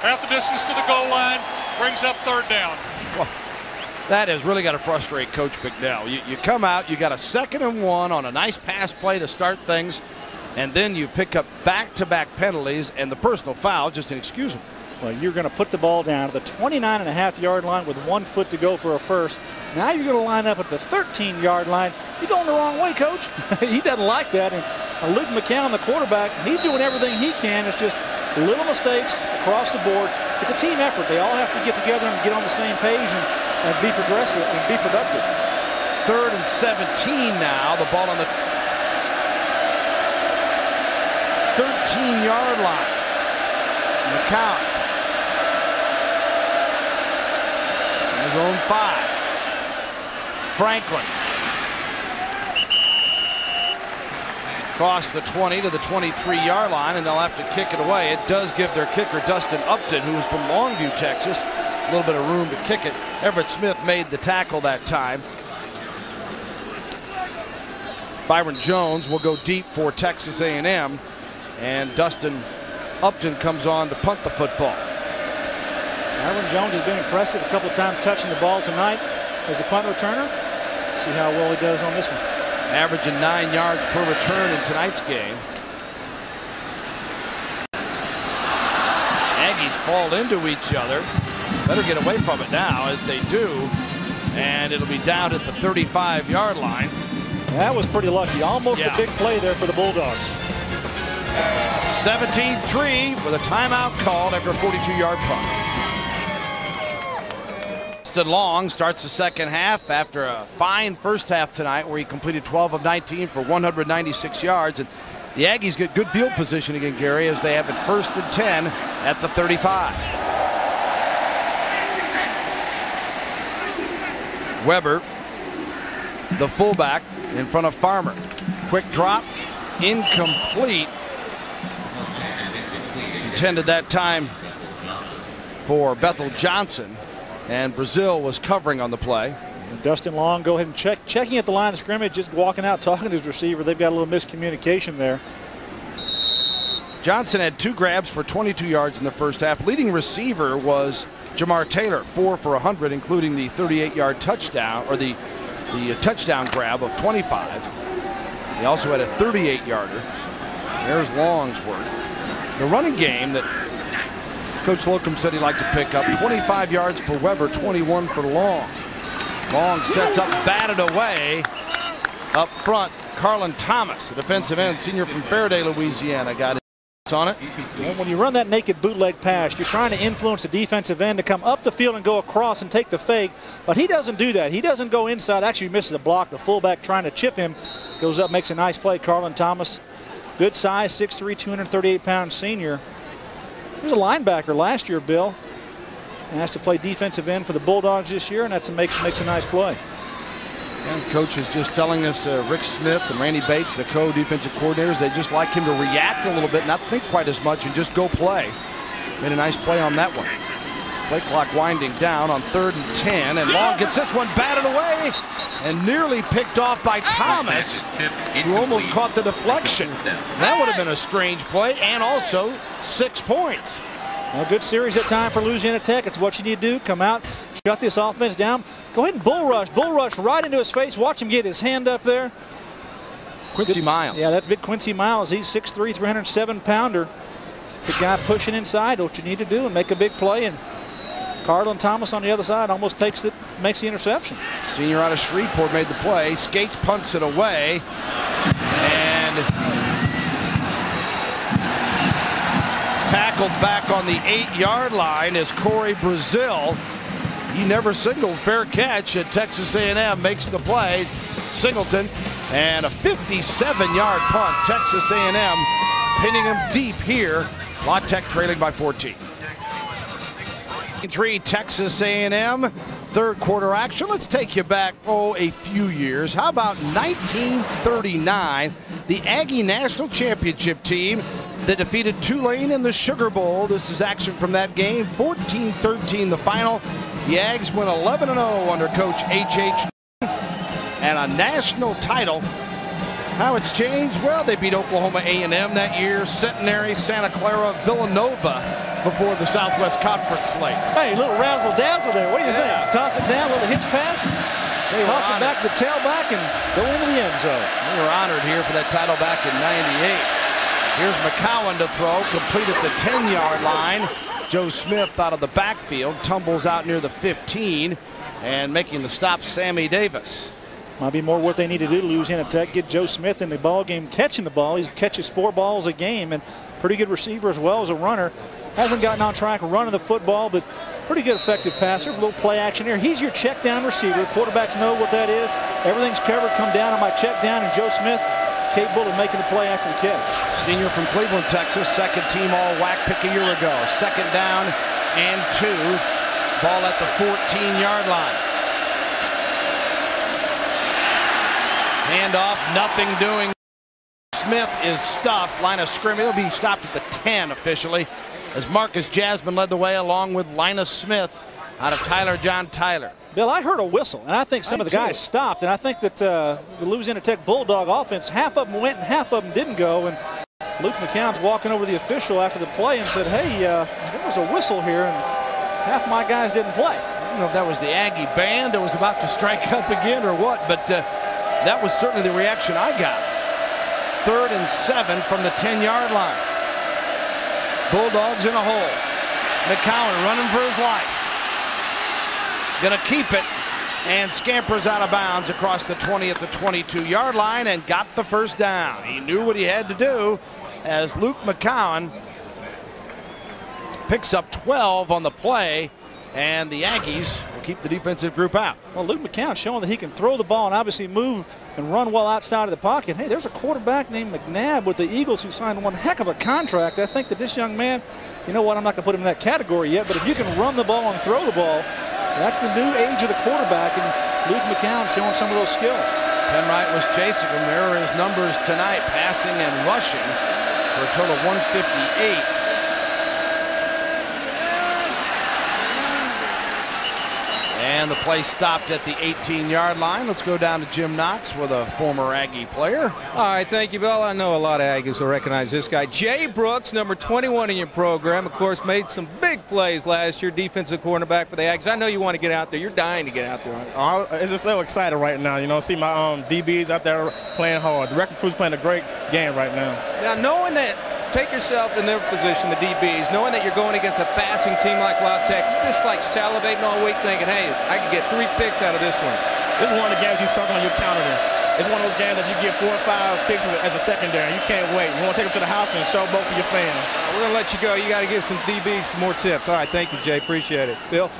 Half the distance to the goal line, brings up third down. That has really got to frustrate Coach Bicknell. You, you come out, you got a second and one on a nice pass play to start things, and then you pick up back-to-back penalties, and the personal foul just inexcusable. Well, you're going to put the ball down at the 29 and a half yard line with one foot to go for a first. Now you're going to line up at the 13 yard line. You're going the wrong way, coach. (laughs) he doesn't like that. And Luke McCown, the quarterback, he's doing everything he can. It's just little mistakes across the board. It's a team effort. They all have to get together and get on the same page and, and be progressive and be productive. Third and 17 now. The ball on the 13 yard line. McCown. His own five. Franklin. Across the 20 to the 23 yard line, and they'll have to kick it away. It does give their kicker, Dustin Upton, who's from Longview, Texas, a little bit of room to kick it. Everett Smith made the tackle that time. Byron Jones will go deep for Texas A&M, and Dustin Upton comes on to punt the football. Byron Jones has been impressive a couple times touching the ball tonight as a punt returner. See how well he does on this one. Averaging nine yards per return in tonight's game. Aggies fall into each other. Better get away from it now as they do. And it'll be down at the 35 yard line. That was pretty lucky. Almost Yeah. a big play there for the Bulldogs. 17-3 with a timeout called after a 42-yard punt. Dustin Long starts the second half after a fine first half tonight where he completed 12 of 19 for 196 yards. And the Aggies get good field position again, Gary, as they have it first and 10 at the 35. Reuber, the fullback, in front of Farmer. Quick drop, incomplete intended that time for Bethel Johnson, and Brazil was covering on the play. And Dustin Long, go ahead and check, checking at the line of scrimmage, just walking out, talking to his receiver. They've got a little miscommunication there. Johnson had two grabs for 22 yards in the first half. Leading receiver was Jamaar Taylor, four for 100, including the 38-yard touchdown or the the touchdown grab of 25. He also had a 38-yarder. There's Longsworth. The running game that Coach Slocum said he liked to pick up 25 yards for Reuber, 21 for Long. Long sets up, batted away. Up front, Carlin Thomas, a defensive end, senior from Ferriday, Louisiana, got it on it. When you run that naked bootleg pass, you're trying to influence the defensive end to come up the field and go across and take the fake. But he doesn't do that. He doesn't go inside. Actually misses a block. The fullback trying to chip him goes up, makes a nice play. Carlin Thomas, good size, 6'3", 238 pound senior. He was a linebacker last year, Bill. And has to play defensive end for the Bulldogs this year, and that's a makes makes a nice play. And coach is just telling us uh, Rick Smith and Randy Bates, the co-defensive coordinators, they just like him to react a little bit, not think quite as much, and just go play. Made a nice play on that one. Play clock winding down on third and 10, and Long gets this one batted away and nearly picked off by Thomas, who almost caught the deflection. That would have been a strange play, and also six points. A good series at time for Louisiana Tech. It's what you need to do. Come out, shut this offense down. Go ahead and bull rush. Bull rush right into his face. Watch him get his hand up there. Quincy good. Miles. Yeah, that's big Quincy Miles. He's 6'3", 307 pounder. The guy pushing inside. What you need to do and make a big play. And Carlin Thomas on the other side almost takes the makes the interception. Senior out of Shreveport made the play. Skates punts it away. And tackled back on the eight-yard line is Corey Brazil. He never signaled fair catch at Texas A&M makes the play. Singleton and a 57-yard punt. Texas A&M pinning him deep here. La Tech trailing by 14. Three Texas A&M third quarter action. Let's take you back, oh, a few years. How about 1939? The Aggie National Championship team that defeated Tulane in the Sugar Bowl. This is action from that game. 14-13 the final. The Ags went 11-0 under coach H.H. And a national title. How it's changed? Well, they beat Oklahoma A&M that year, Centenary, Santa Clara, Villanova before the Southwest Conference slate. Hey, little razzle dazzle there. What do you yeah. think? Toss it down, little hitch pass. They Toss it back the tailback and go into the end zone. We were honored here for that title back in 98. Here's McCown to throw, complete at the 10-yard line. Joe Smith out of the backfield, tumbles out near the 15, and making the stop, Sammy Davis. Might be more what they need to do to lose Louisiana Tech. Get Joe Smith in the ball game, catching the ball. He catches four balls a game, and pretty good receiver as well as a runner. Hasn't gotten on track running the football, but pretty good effective passer. A little play action here. He's your check down receiver. Quarterbacks know what that is. Everything's covered. Come down on my check down, and Joe Smith capable of making a play after the catch. Senior from Cleveland, Texas, second team all WAC pick a year ago. Second down and two. Ball at the 14-yard line. Handoff, nothing doing. Smith is stopped. Line of scrimmage. He'll be stopped at the 10 officially as Marcus Jasmine led the way along with Linus Smith out of Tyler John Tyler. Bill, I heard a whistle, and I think some I of the guys stopped, and I think that uh, the Louisiana Tech Bulldog offense, half of them went and half of them didn't go, and Luke McCown's walking over the official after the play and said, hey, uh, there was a whistle here, and half my guys didn't play. I don't know if that was the Aggie band that was about to strike up again or what, but uh, that was certainly the reaction I got. Third and seven from the 10-yard line. Bulldogs in a hole. McCown running for his life. Going to keep it and scampers out of bounds across the 20 at the 22 yard line and got the first down. He knew what he had to do as Luke McCown picks up 12 on the play and the Yankees will keep the defensive group out. Well, Luke McCown showing that he can throw the ball and obviously move and run well outside of the pocket. Hey, there's a quarterback named McNabb with the Eagles who signed one heck of a contract. I think that this young man, you know what, I'm not going to put him in that category yet, but if you can run the ball and throw the ball, that's the new age of the quarterback, and Luke McCown showing some of those skills. Penwright was chasing him. There are his numbers tonight, passing and rushing for a total of 158. And And the play stopped at the 18-yard line. Let's go down to Jim Knox with a former Aggie player. All right, thank you, Bill. I know a lot of Aggies will recognize this guy. Jay Brooks, number 21 in your program, of course, made some big plays last year, defensive cornerback for the Aggies. I know you want to get out there. You're dying to get out there. Uh, it's just so excited right now. You know, see my um, DBs out there playing hard. The record crew's playing a great game right now. Now, knowing that take yourself in their position, the DBs, knowing that you're going against a passing team like Wild Tech, you're just like salivating all week thinking, hey, I can get three picks out of this one. This is one of the games you circle on your calendar. It's one of those games that you get four or five picks as a, as a secondary. You can't wait. You want to take them to the house and show both of your fans. We're going to let you go. You got to give some DBs some more tips. All right, thank you, Jay. Appreciate it. Bill?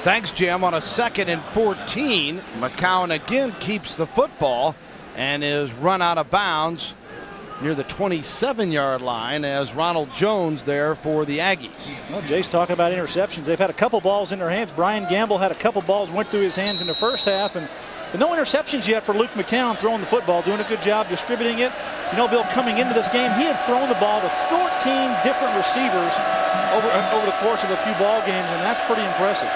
Thanks, Jim. On a second and 14, McCown again keeps the football and is run out of bounds near the 27-yard line as Ronald Jones there for the Aggies. Well, Jay's talking about interceptions. They've had a couple balls in their hands. Brian Gamble had a couple balls went through his hands in the first half, and but no interceptions yet for Luke McCown throwing the football, doing a good job distributing it. You know, Bill, coming into this game, he had thrown the ball to 14 different receivers over, uh, over the course of a few ball games, and that's pretty impressive.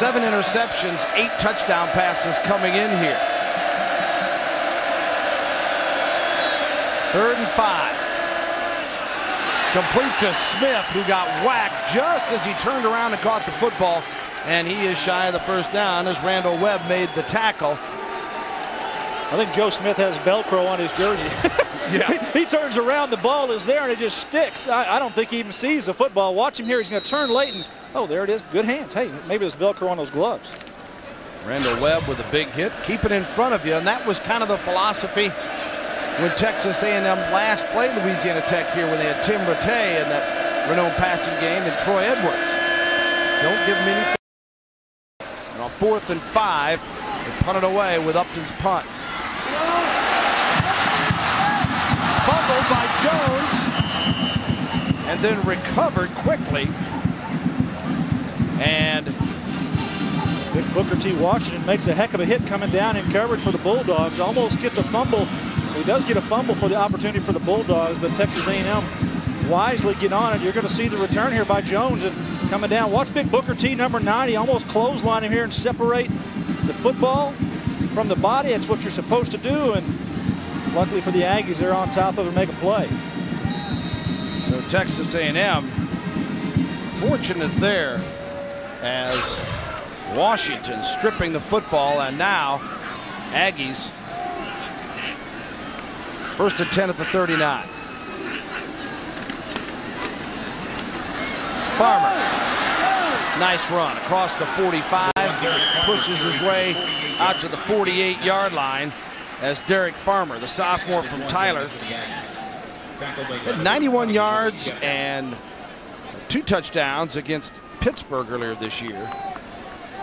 Seven interceptions, eight touchdown passes coming in here. Third and five. Complete to Smith, who got whacked just as he turned around and caught the football. And he is shy of the first down as Randall Webb made the tackle. I think Joe Smith has Velcro on his jersey. yeah. (laughs) (laughs) he, he, turns around, the ball is there, and it just sticks. I, I don't think he even sees the football. Watch him here. He's going to turn late, and oh, there it is. Good hands. Hey, maybe there's Velcro on those gloves. Randall Webb with a big hit. Keep it in front of you, and that was kind of the philosophy when Texas A&M last played Louisiana Tech here when they had Tim Rattay in that renowned passing game and Troy Edwards. Don't give them anything. And on fourth and five, they punt it away with Upton's punt. Fumbled by Jones and then recovered quickly. And Booker T. Washington makes a heck of a hit coming down in coverage for the Bulldogs. Almost gets a fumble he does get a fumble for the opportunity for the Bulldogs, but Texas A&M wisely get on it. You're going to see the return here by Jones and coming down. Watch Big Booker T, number 90, almost clothesline him here and separate the football from the body. That's what you're supposed to do, and luckily for the Aggies, they're on top of it and make a play. So Texas A&M fortunate there as Washington stripping the football, and now Aggies First and 10 at the 39. Farmer. Nice run across the 45. Pushes his way out to the 48 yard line as Derek Farmer, the sophomore from Tyler, had 91 yards and two touchdowns against Pittsburgh earlier this year.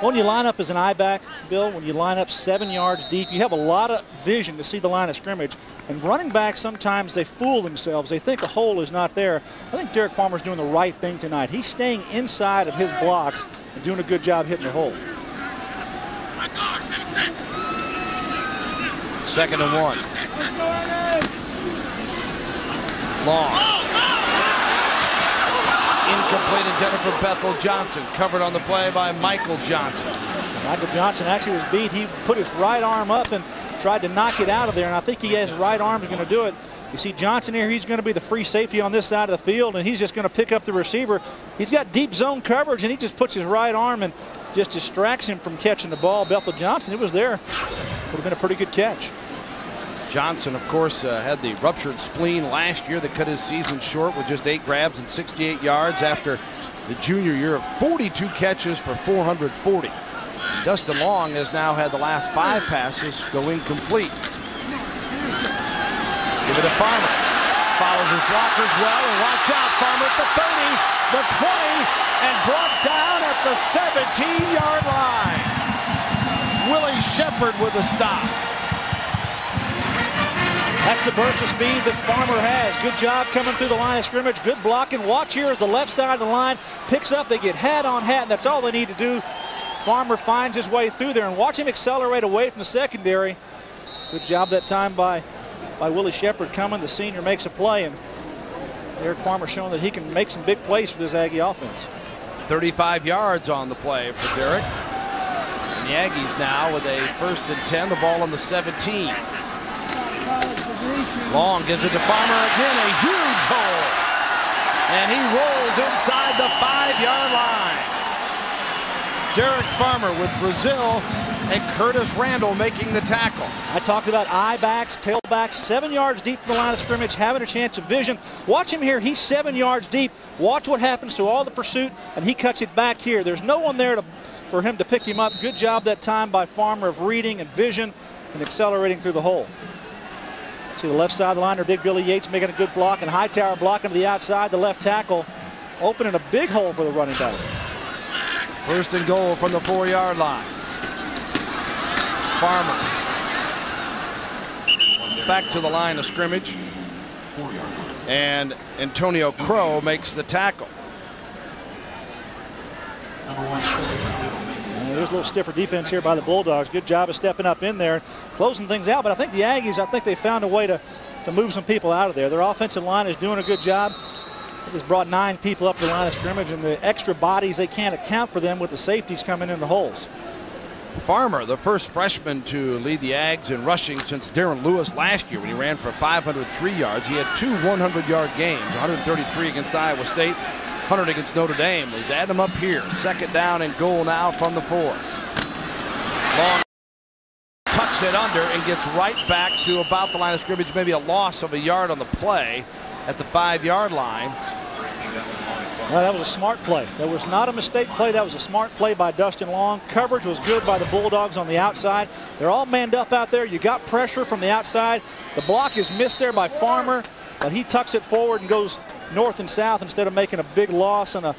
When you line up as an I-back, Bill, when you line up seven yards deep, you have a lot of vision to see the line of scrimmage. And running backs, sometimes they fool themselves. They think a hole is not there. I think Derek Farmer's doing the right thing tonight. He's staying inside of his blocks and doing a good job hitting the hole. Second and one. Long. Incomplete intended for Bethel Johnson. Covered on the play by Michael Johnson. Michael Johnson actually was beat. He put his right arm up and tried to knock it out of there, and I think he has right arm is going to do it. You see Johnson here, he's going to be the free safety on this side of the field, and he's just going to pick up the receiver. He's got deep zone coverage, and he just puts his right arm and just distracts him from catching the ball. Bethel Johnson, it was there. Would have been a pretty good catch. Johnson, of course, uh, had the ruptured spleen last year that cut his season short with just eight grabs and 68 yards after the junior year of 42 catches for 440. Dustin Long has now had the last five passes go incomplete. Give it to Farmer. Follows his blockers well, and watch out, Farmer at the 30, the 20, and brought down at the 17-yard line. Willie Shepard with a stop. That's the burst of speed that Farmer has. Good job coming through the line of scrimmage. Good blocking. Watch here as the left side of the line picks up. They get hat on hat, and that's all they need to do. Farmer finds his way through there, and watch him accelerate away from the secondary. Good job that time by, by Willie Shepard coming. The senior makes a play, and Derek Farmer showing that he can make some big plays for this Aggie offense. 35 yards on the play for Derek. the Aggies now with a first and 10, the ball on the 17. Long gives it to Farmer again, a huge hole. And he rolls inside the five-yard line. Derek Farmer with Brazil and Curtis Randall making the tackle. I talked about eye backs, tailbacks, seven yards deep from the line of scrimmage, having a chance of vision. Watch him here. He's seven yards deep. Watch what happens to all the pursuit, and he cuts it back here. There's no one there to, for him to pick him up. Good job that time by Farmer of reading and vision and accelerating through the hole. See the left side of the line, Big Billy Yates making a good block, and Hightower blocking to the outside, the left tackle, opening a big hole for the running back. First and goal from the four-yard line. Farmer. Back to the line of scrimmage. And Antonio Crow makes the tackle. There's a little stiffer defense here by the Bulldogs. Good job of stepping up in there, closing things out. But I think the Aggies, I think they found a way to, to move some people out of there. Their offensive line is doing a good job. Just brought nine people up the line of scrimmage, and the extra bodies, they can't account for them with the safeties coming in the holes. Farmer, the first freshman to lead the Ags in rushing since Darren Lewis last year when he ran for 503 yards. He had two 100-yard games, 133 against Iowa State, 100 against Notre Dame. He's adding them up here. Second down and goal now from the fourth. Long tucks it under and gets right back to about the line of scrimmage, maybe a loss of a yard on the play at the five-yard line. Well, that was a smart play. That was not a mistake play. That was a smart play by Dustin Long. Coverage was good by the Bulldogs on the outside. They're all manned up out there. You got pressure from the outside. The block is missed there by Farmer, but he tucks it forward and goes north and south instead of making a big loss and a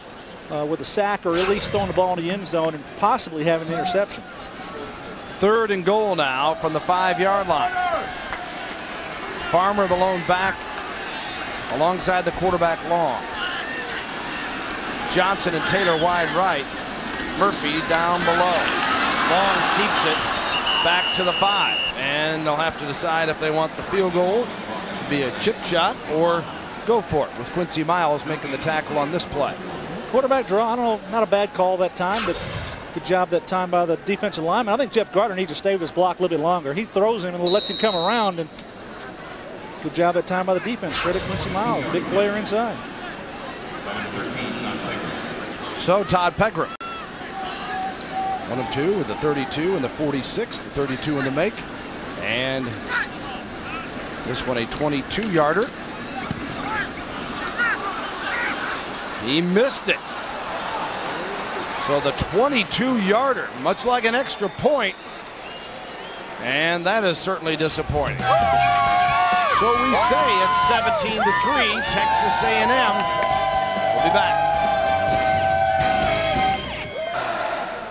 uh, with a sack or at least throwing the ball in the end zone and possibly having an interception. Third and goal now from the five-yard line. Farmer the lone back alongside the quarterback Long. Johnson and Taylor wide right. Murphy down below. Long keeps it back to the five. And they'll have to decide if they want the field goal to be a chip shot or go for it with Quincy Miles making the tackle on this play. Quarterback draw, I don't know, not a bad call that time, but good job that time by the defensive lineman. I think Jeff Gardner needs to stay with his block a little bit longer. He throws him and lets him come around and good job that time by the defense. Credit Quincy Miles, big player inside. So Todd Pegram. One of two with the 32 and the 46, the 32 in the make. And this one a 22 He missed it. So the 22 yarder, much like an extra point. And that is certainly disappointing. So we stay at 17 to 3, Texas A&M. We'll be back.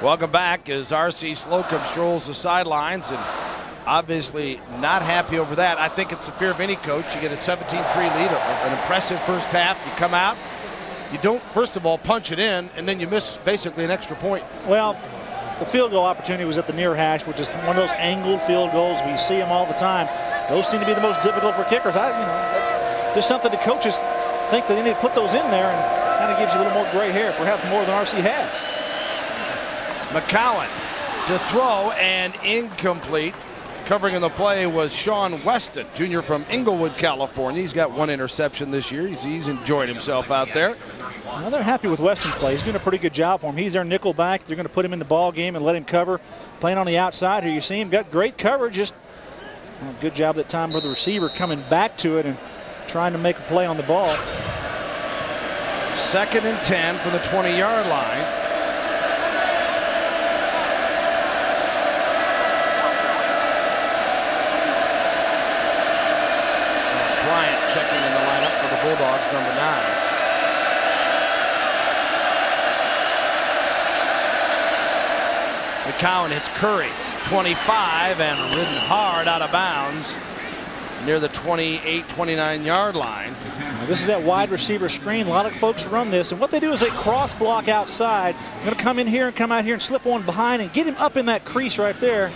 Welcome back as R.C. Slocum strolls the sidelines and obviously not happy over that. I think it's the fear of any coach. You get a 17-3 lead, an impressive first half. You come out, you don't, first of all, punch it in, and then you miss basically an extra point. Well, the field goal opportunity was at the near hash, which is one of those angled field goals. We see them all the time. Those seem to be the most difficult for kickers. I, you know, just something the coaches think that they need to put those in there and kind of gives you a little more gray hair, perhaps more than RC has. McCown to throw and incomplete. Covering in the play was Sean Weston, junior from Inglewood, California. He's got one interception this year. He's, he's enjoyed himself out there. Well, they're happy with Weston's play. He's doing a pretty good job for him. He's their nickel back. They're going to put him in the ball game and let him cover. Playing on the outside here, you see him got great coverage. Just well, good job that time for the receiver coming back to it and trying to make a play on the ball. Second and 10 from the 20-yard line. Bryant checking in the lineup for the Bulldogs, number nine. McCown hits Curry, 25, and ridden hard out of bounds near the 28, 29 yard line. Now this is that wide receiver screen. A lot of folks run this, and what they do is they cross block outside. I'm going to come in here and come out here and slip one behind and get him up in that crease right there.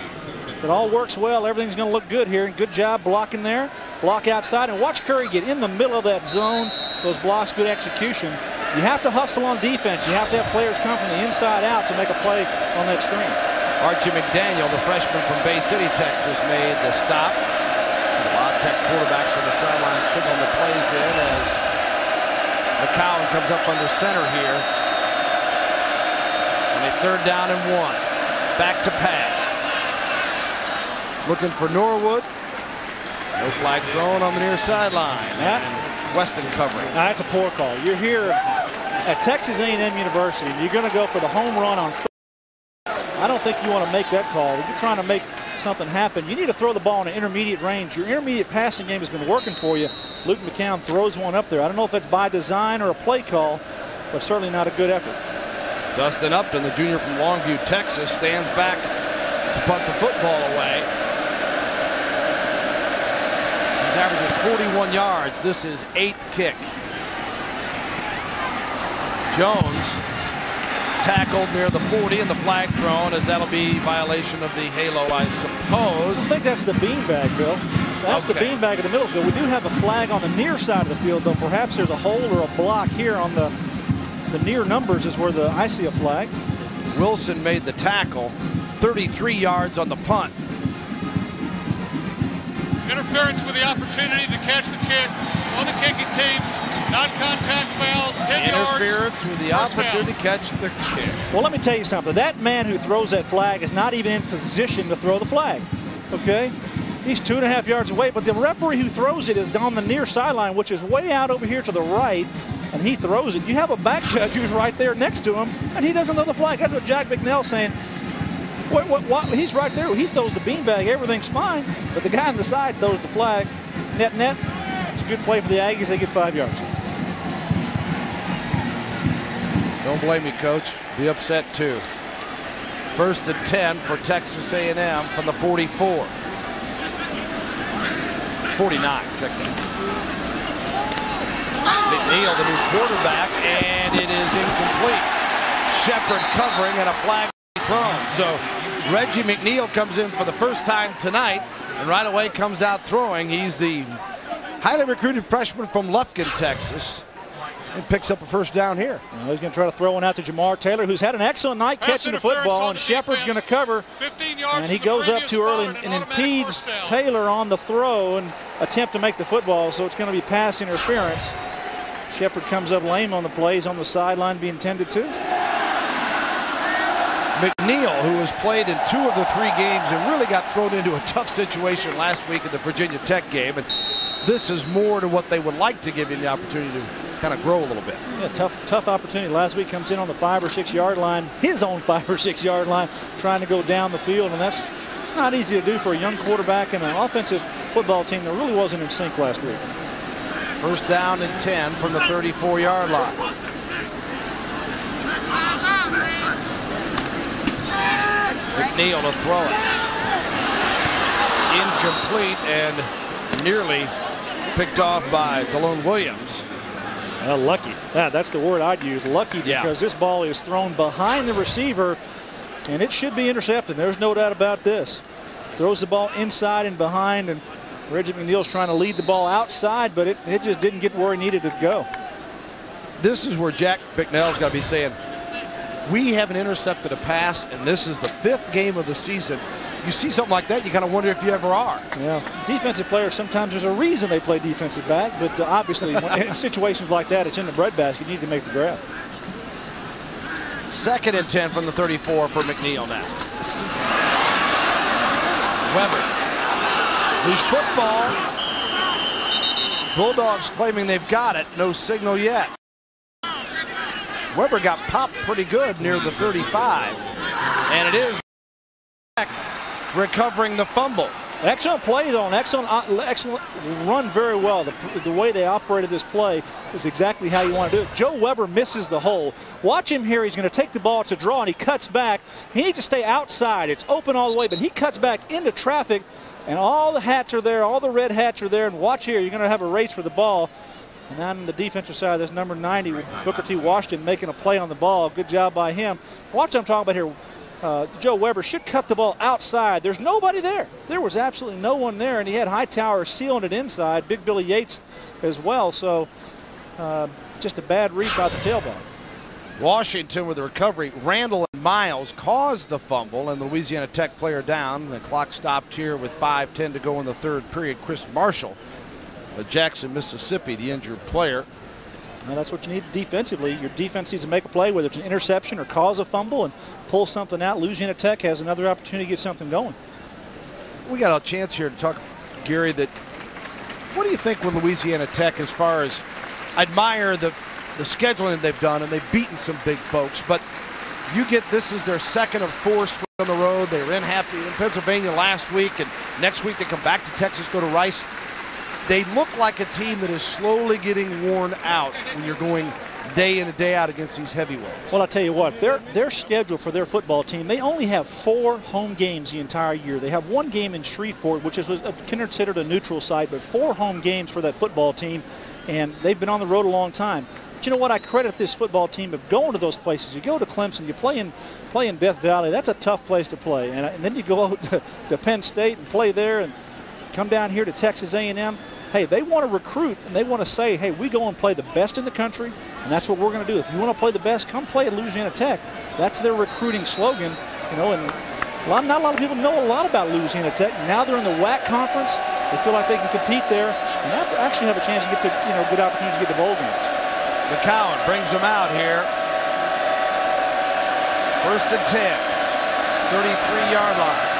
It all works well. Everything's going to look good here. Good job blocking there. Block outside and watch Curry get in the middle of that zone. Those blocks, good execution. You have to hustle on defense. You have to have players come from the inside out to make a play on that screen. Archie McDaniel, the freshman from Bay City, Texas, made the stop. The Wild Tech quarterbacks on the sideline signaling the plays in as McCown comes up under center here. And a third down and one. Back to pass. Looking for Norwood. No flag thrown on the near sideline. And Weston covering. That's a poor call. You're here at Texas A&M University. You're going to go for the home run on. I don't think you want to make that call. If you're trying to make something happen, you need to throw the ball in an intermediate range. Your intermediate passing game has been working for you. Luke McCown throws one up there. I don't know if it's by design or a play call, but certainly not a good effort. Dustin Upton, the junior from Longview, Texas, stands back to punt the football away. He's averaging 41 yards. This is eighth kick. Jones tackled near the 40 and the flag thrown as that'll be violation of the halo, I suppose. I think that's the beanbag, Bill. That's okay. the beanbag in the middle field. We do have a flag on the near side of the field, though perhaps there's a hole or a block here on the the near numbers is where the I see a flag. Wilson made the tackle, 33 yards on the punt. Interference with the opportunity to catch the kick on the kicking team. Non-contact foul, 10 yards. Interference with the opportunity to catch the kick. Well, let me tell you something. That man who throws that flag is not even in position to throw the flag. Okay? He's two and a half yards away, but the referee who throws it is on the near sideline, which is way out over here to the right, and he throws it. You have a back judge who's right there next to him, and he doesn't throw the flag. That's what Jack Bicknell's saying. What, what, what? He's right there. He throws the beanbag. Everything's fine. But the guy on the side throws the flag. Net, net. It's a good play for the Aggies. They get five yards. Don't blame me, Coach. Be upset too. First and 10 for Texas A&M from the 44. 49, check that. McNeal, the new quarterback, and it is incomplete. Shepard covering and a flag thrown. So Reggie McNeal comes in for the first time tonight and right away comes out throwing. He's the highly recruited freshman from Lufkin, Texas and picks up a first down here. Well, he's going to try to throw one out to Jamaar Taylor, who's had an excellent night Pass catching the football, and Shepard's going to cover. 15 yards and he goes up too early and, and impedes Taylor on the throw and attempt to make the football, so it's going to be pass interference. Shepard comes up lame on the plays on the sideline being tended to. McNeal, who has played in two of the three games and really got thrown into a tough situation last week in the Virginia Tech game. And this is more to what they would like to give him the opportunity to kind of grow a little bit. Yeah, tough, tough opportunity. Last week comes in on the five or six yard line, his own (laughs) five or six yard line, trying to go down the field, and that's it's not easy to do for a young quarterback and an offensive football team that really wasn't in sync last week. First down and 10 from the 34 yard line. McNeal to throw it. Incomplete and nearly picked off by Delone Williams. Well, lucky. Yeah, that's the word I'd use. Lucky because yeah. this ball is thrown behind the receiver and it should be intercepted. There's no doubt about this. Throws the ball inside and behind and Reggie McNeal's trying to lead the ball outside, but it, it just didn't get where he needed to go. This is where Jack Bicknell's got to be saying, we haven't intercepted a pass, and this is the fifth game of the season. You see something like that, you kind of wonder if you ever are. Yeah, defensive players, sometimes there's a reason they play defensive back, but uh, obviously in (laughs) situations like that, it's in the breadbasket. You need to make the grab. Second and 10 from the 34 for McNeal now. Weber. Loose football. Bulldogs claiming they've got it. No signal yet. Weber got popped pretty good near the 35. And it is recovering the fumble. Excellent play, though, an excellent, uh, excellent run very well. The, the way they operated this play is exactly how you want to do it. Joe Weber misses the hole. Watch him here. He's going to take the ball to draw, and he cuts back. He needs to stay outside. It's open all the way, but he cuts back into traffic, and all the hats are there. All the red hats are there. And watch here. You're going to have a race for the ball. And on the defensive side, there's number 90, Booker T. Washington, making a play on the ball. Good job by him. Watch what I'm talking about here. Uh, Joe Weber should cut the ball outside. There's nobody there. There was absolutely no one there, and he had Hightower sealing it inside. Big Billy Yates as well. So uh, just a bad read by the tailback. Washington with the recovery. Randall and Miles caused the fumble and the Louisiana Tech player down. The clock stopped here with 5:10 to go in the third period. Chris Marshall, Jackson, Mississippi, the injured player. Now that's what you need defensively. Your defense needs to make a play, whether it's an interception or cause a fumble, and pull something out. Louisiana Tech has another opportunity to get something going. We got a chance here to talk, Gary. That what do you think with Louisiana Tech, as far as I admire the the scheduling they've done, and they've beaten some big folks, but you get this is their second of four on the road. They were in happy in Pennsylvania last week, and next week they come back to Texas, go to Rice. They look like a team that is slowly getting worn out when you're going day in and day out against these heavyweights. Well, I'll tell you what, their their schedule for their football team, they only have four home games the entire year. They have one game in Shreveport, which is considered a neutral site, but four home games for that football team, and they've been on the road a long time. But you know what? I credit this football team of going to those places. You go to Clemson, you play in play in Death Valley. That's a tough place to play, and, uh, and then you go to, (laughs) to Penn State and play there, and come down here to Texas A&M hey, they want to recruit and they want to say, hey, we go and play the best in the country, and that's what we're going to do. If you want to play the best, come play at Louisiana Tech. That's their recruiting slogan, you know, and a lot, not a lot of people know a lot about Louisiana Tech. Now they're in the WAC conference. They feel like they can compete there and actually have a chance to get to, you know, good opportunities to get to bowl games. McCown brings them out here. First and 10, 33-yard line.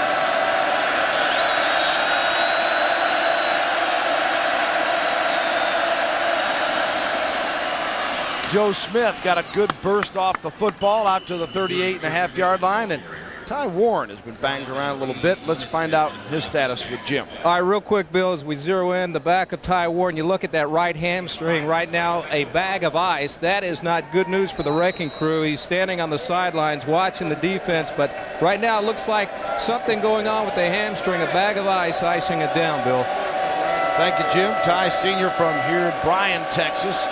Joe Smith got a good burst off the football out to the 38 and a half yard line. And Ty Warren has been banged around a little bit. Let's find out his status with Jim. All right, real quick, Bill, as we zero in the back of Ty Warren, you look at that right hamstring right now, a bag of ice. That is not good news for the wrecking crew. He's standing on the sidelines watching the defense, but right now it looks like something going on with the hamstring, a bag of ice icing it down, Bill. Thank you, Jim. Ty Sr. from here, Bryan, Texas.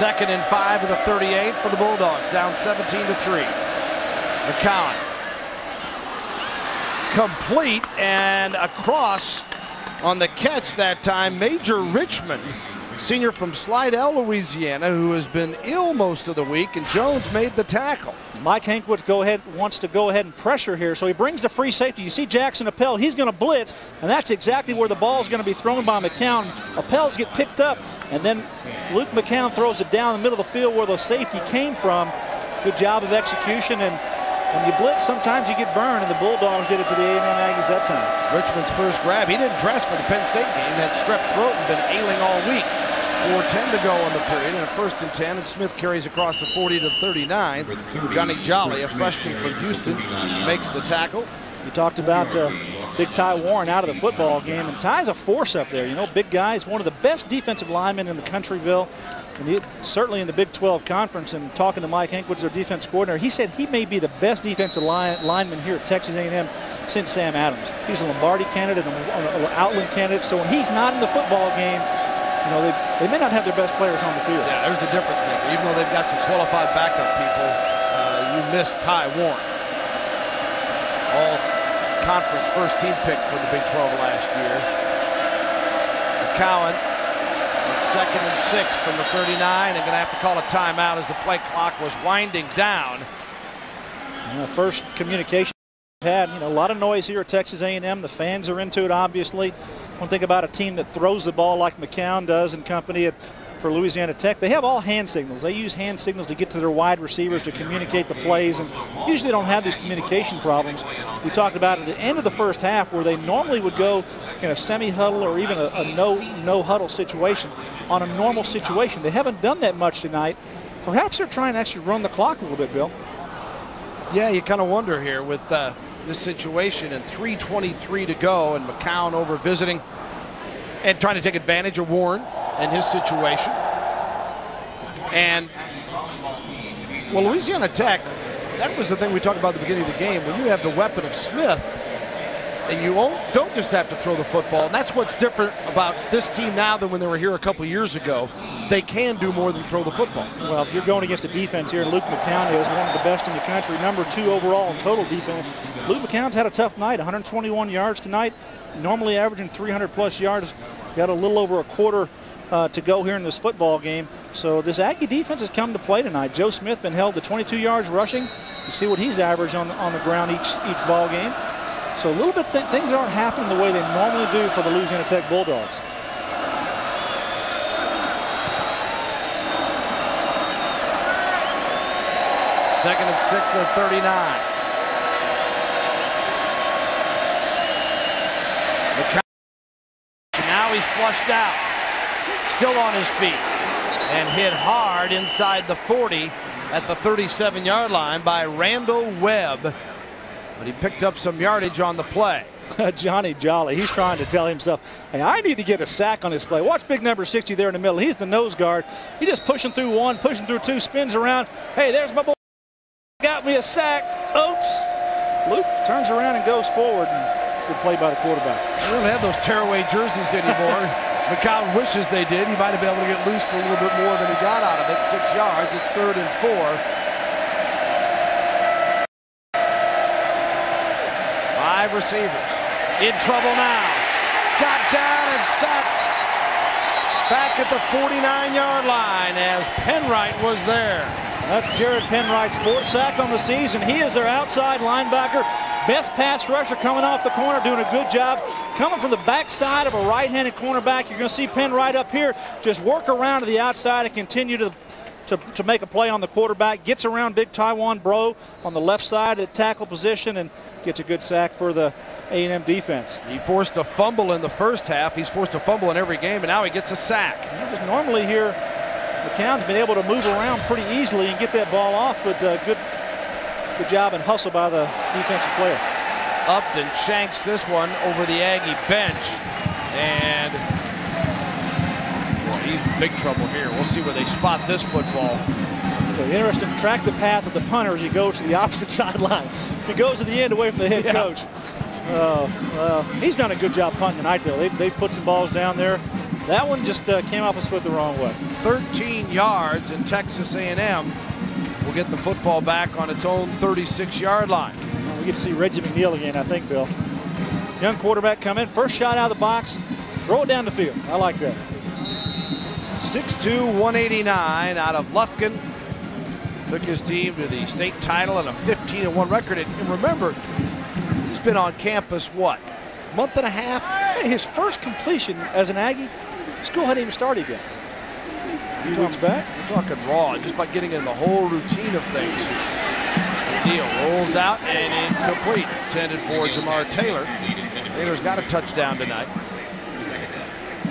Second and five of the 38 for the Bulldogs, down 17 to 3. McCown. Complete and across on the catch that time, Major Richmond, senior from Slidell, Louisiana, who has been ill most of the week, and Jones made the tackle. Mike Hankwitz go ahead wants to go ahead and pressure here, so he brings the free safety. You see Jaxson Appel, he's going to blitz, and that's exactly where the ball is going to be thrown by McCown. Appel's get picked up, and then Luke McCown throws it down the middle of the field where the safety came from. Good job of execution, and when you blitz, sometimes you get burned, and the Bulldogs did it to the A&M Aggies that time. Richmond's first grab. He didn't dress for the Penn State game. Had strep throat and been ailing all week. 4.10 to go in the period, and a first and 10, and Smith carries across the 40 to 39. Johnny Jolly, a freshman from Houston, makes the tackle. You talked about uh, Big Ty Warren out of the football game, and Ty's a force up there. You know, big guy. He's one of the best defensive linemen in the country, Bill. And he, certainly in the Big 12 conference, and talking to Mike Hankwitz, their defense coordinator, he said he may be the best defensive line, lineman here at Texas A&M since Sam Adams. He's a Lombardi candidate, and an Outland candidate. So when he's not in the football game, you know, they, they may not have their best players on the field. Yeah, there's a difference maker. Even though they've got some qualified backup people, uh, you miss Ty Warren. All conference first team pick for the Big 12 last year. McCown second and six from the 39 and going to have to call a timeout as the play clock was winding down. Uh, first communication had, you know, a lot of noise here at Texas A&M. The fans are into it, obviously. One thing about a team that throws the ball like McCown does and company at, for Louisiana Tech, they have all hand signals. They use hand signals to get to their wide receivers to communicate the plays, and usually don't have these communication problems. We talked about at the end of the first half where they normally would go in a semi-huddle or even a, a no no huddle situation on a normal situation. They haven't done that much tonight. Perhaps they're trying to actually run the clock a little bit, Bill. Yeah, you kind of wonder here with uh, this situation and 3.23 to go and McCown over visiting and trying to take advantage of Warren and his situation. And, well, Louisiana Tech, that was the thing we talked about at the beginning of the game. When you have the weapon of Smith, and you don't just have to throw the football. And that's what's different about this team now than when they were here a couple years ago. They can do more than throw the football. Well, if you're going against a defense here, Luke McCown is one of the best in the country, number two overall in total defense. Luke McCown's had a tough night, 121 yards tonight, normally averaging 300 plus yards. Got a little over a quarter uh, to go here in this football game. So this Aggie defense has come to play tonight. Joe Smith been held to 22 yards rushing. You see what he's averaged on the, on the ground each each ball game. So a little bit th things aren't happening the way they normally do for the Louisiana Tech Bulldogs. Second and six at 39. Now he's flushed out. Still on his feet. And hit hard inside the 40 at the 37 yard line by Randall Webb. But he picked up some yardage on the play. (laughs) Johnny Jolly, he's trying to tell himself, hey, I need to get a sack on this play. Watch big number 60 there in the middle. He's the nose guard. He's just pushing through one, pushing through two, spins around. Hey, there's my boy. Got me a sack. Oops. Luke turns around and goes forward. And good play by the quarterback. They don't have those tearaway jerseys anymore. (laughs) McCown wishes they did. He might have been able to get loose for a little bit more than he got out of it. Six yards. It's third and four. Five receivers. In trouble now. Got down and sacked. Back at the 49-yard line as Penwright was there. That's Jared Penwright's fourth sack on the season. He is their outside linebacker. Best pass rusher coming off the corner, doing a good job. Coming from the backside of a right-handed cornerback, you're going to see Penwright up here just work around to the outside and continue to, to, to make a play on the quarterback. Gets around big Taiwan Bro on the left side at tackle position and gets a good sack for the A&M defense. He forced a fumble in the first half. He's forced a fumble in every game, and now he gets a sack. normally here, McCown's been able to move around pretty easily and get that ball off, but uh, good, good job and hustle by the defensive player. Upton shanks this one over the Aggie bench, and well, he's in big trouble here. We'll see where they spot this football. So interesting, track the path of the punter as he goes to the (laughs) opposite sideline. He goes to the end away from the head yeah. coach. Uh, uh, he's done a good job punting tonight, though. They, they put some balls down there. That one just uh, came off his foot the wrong way. 13 yards, and Texas A&M will get the football back on its own 36-yard line. We get to see Reggie McNeal again, I think, Bill. Young quarterback come in, first shot out of the box, throw it down the field. I like that. 6'2", 189 out of Lufkin. Took his team to the state title and a 15-1 record. And remember, he's been on campus, what, month and a half? His first completion as an Aggie School hadn't even started yet. Few weeks back. We're talking raw, just by getting in the whole routine of things. Deal rolls out and incomplete. Intended for Jamaar Taylor. Taylor's got a touchdown tonight.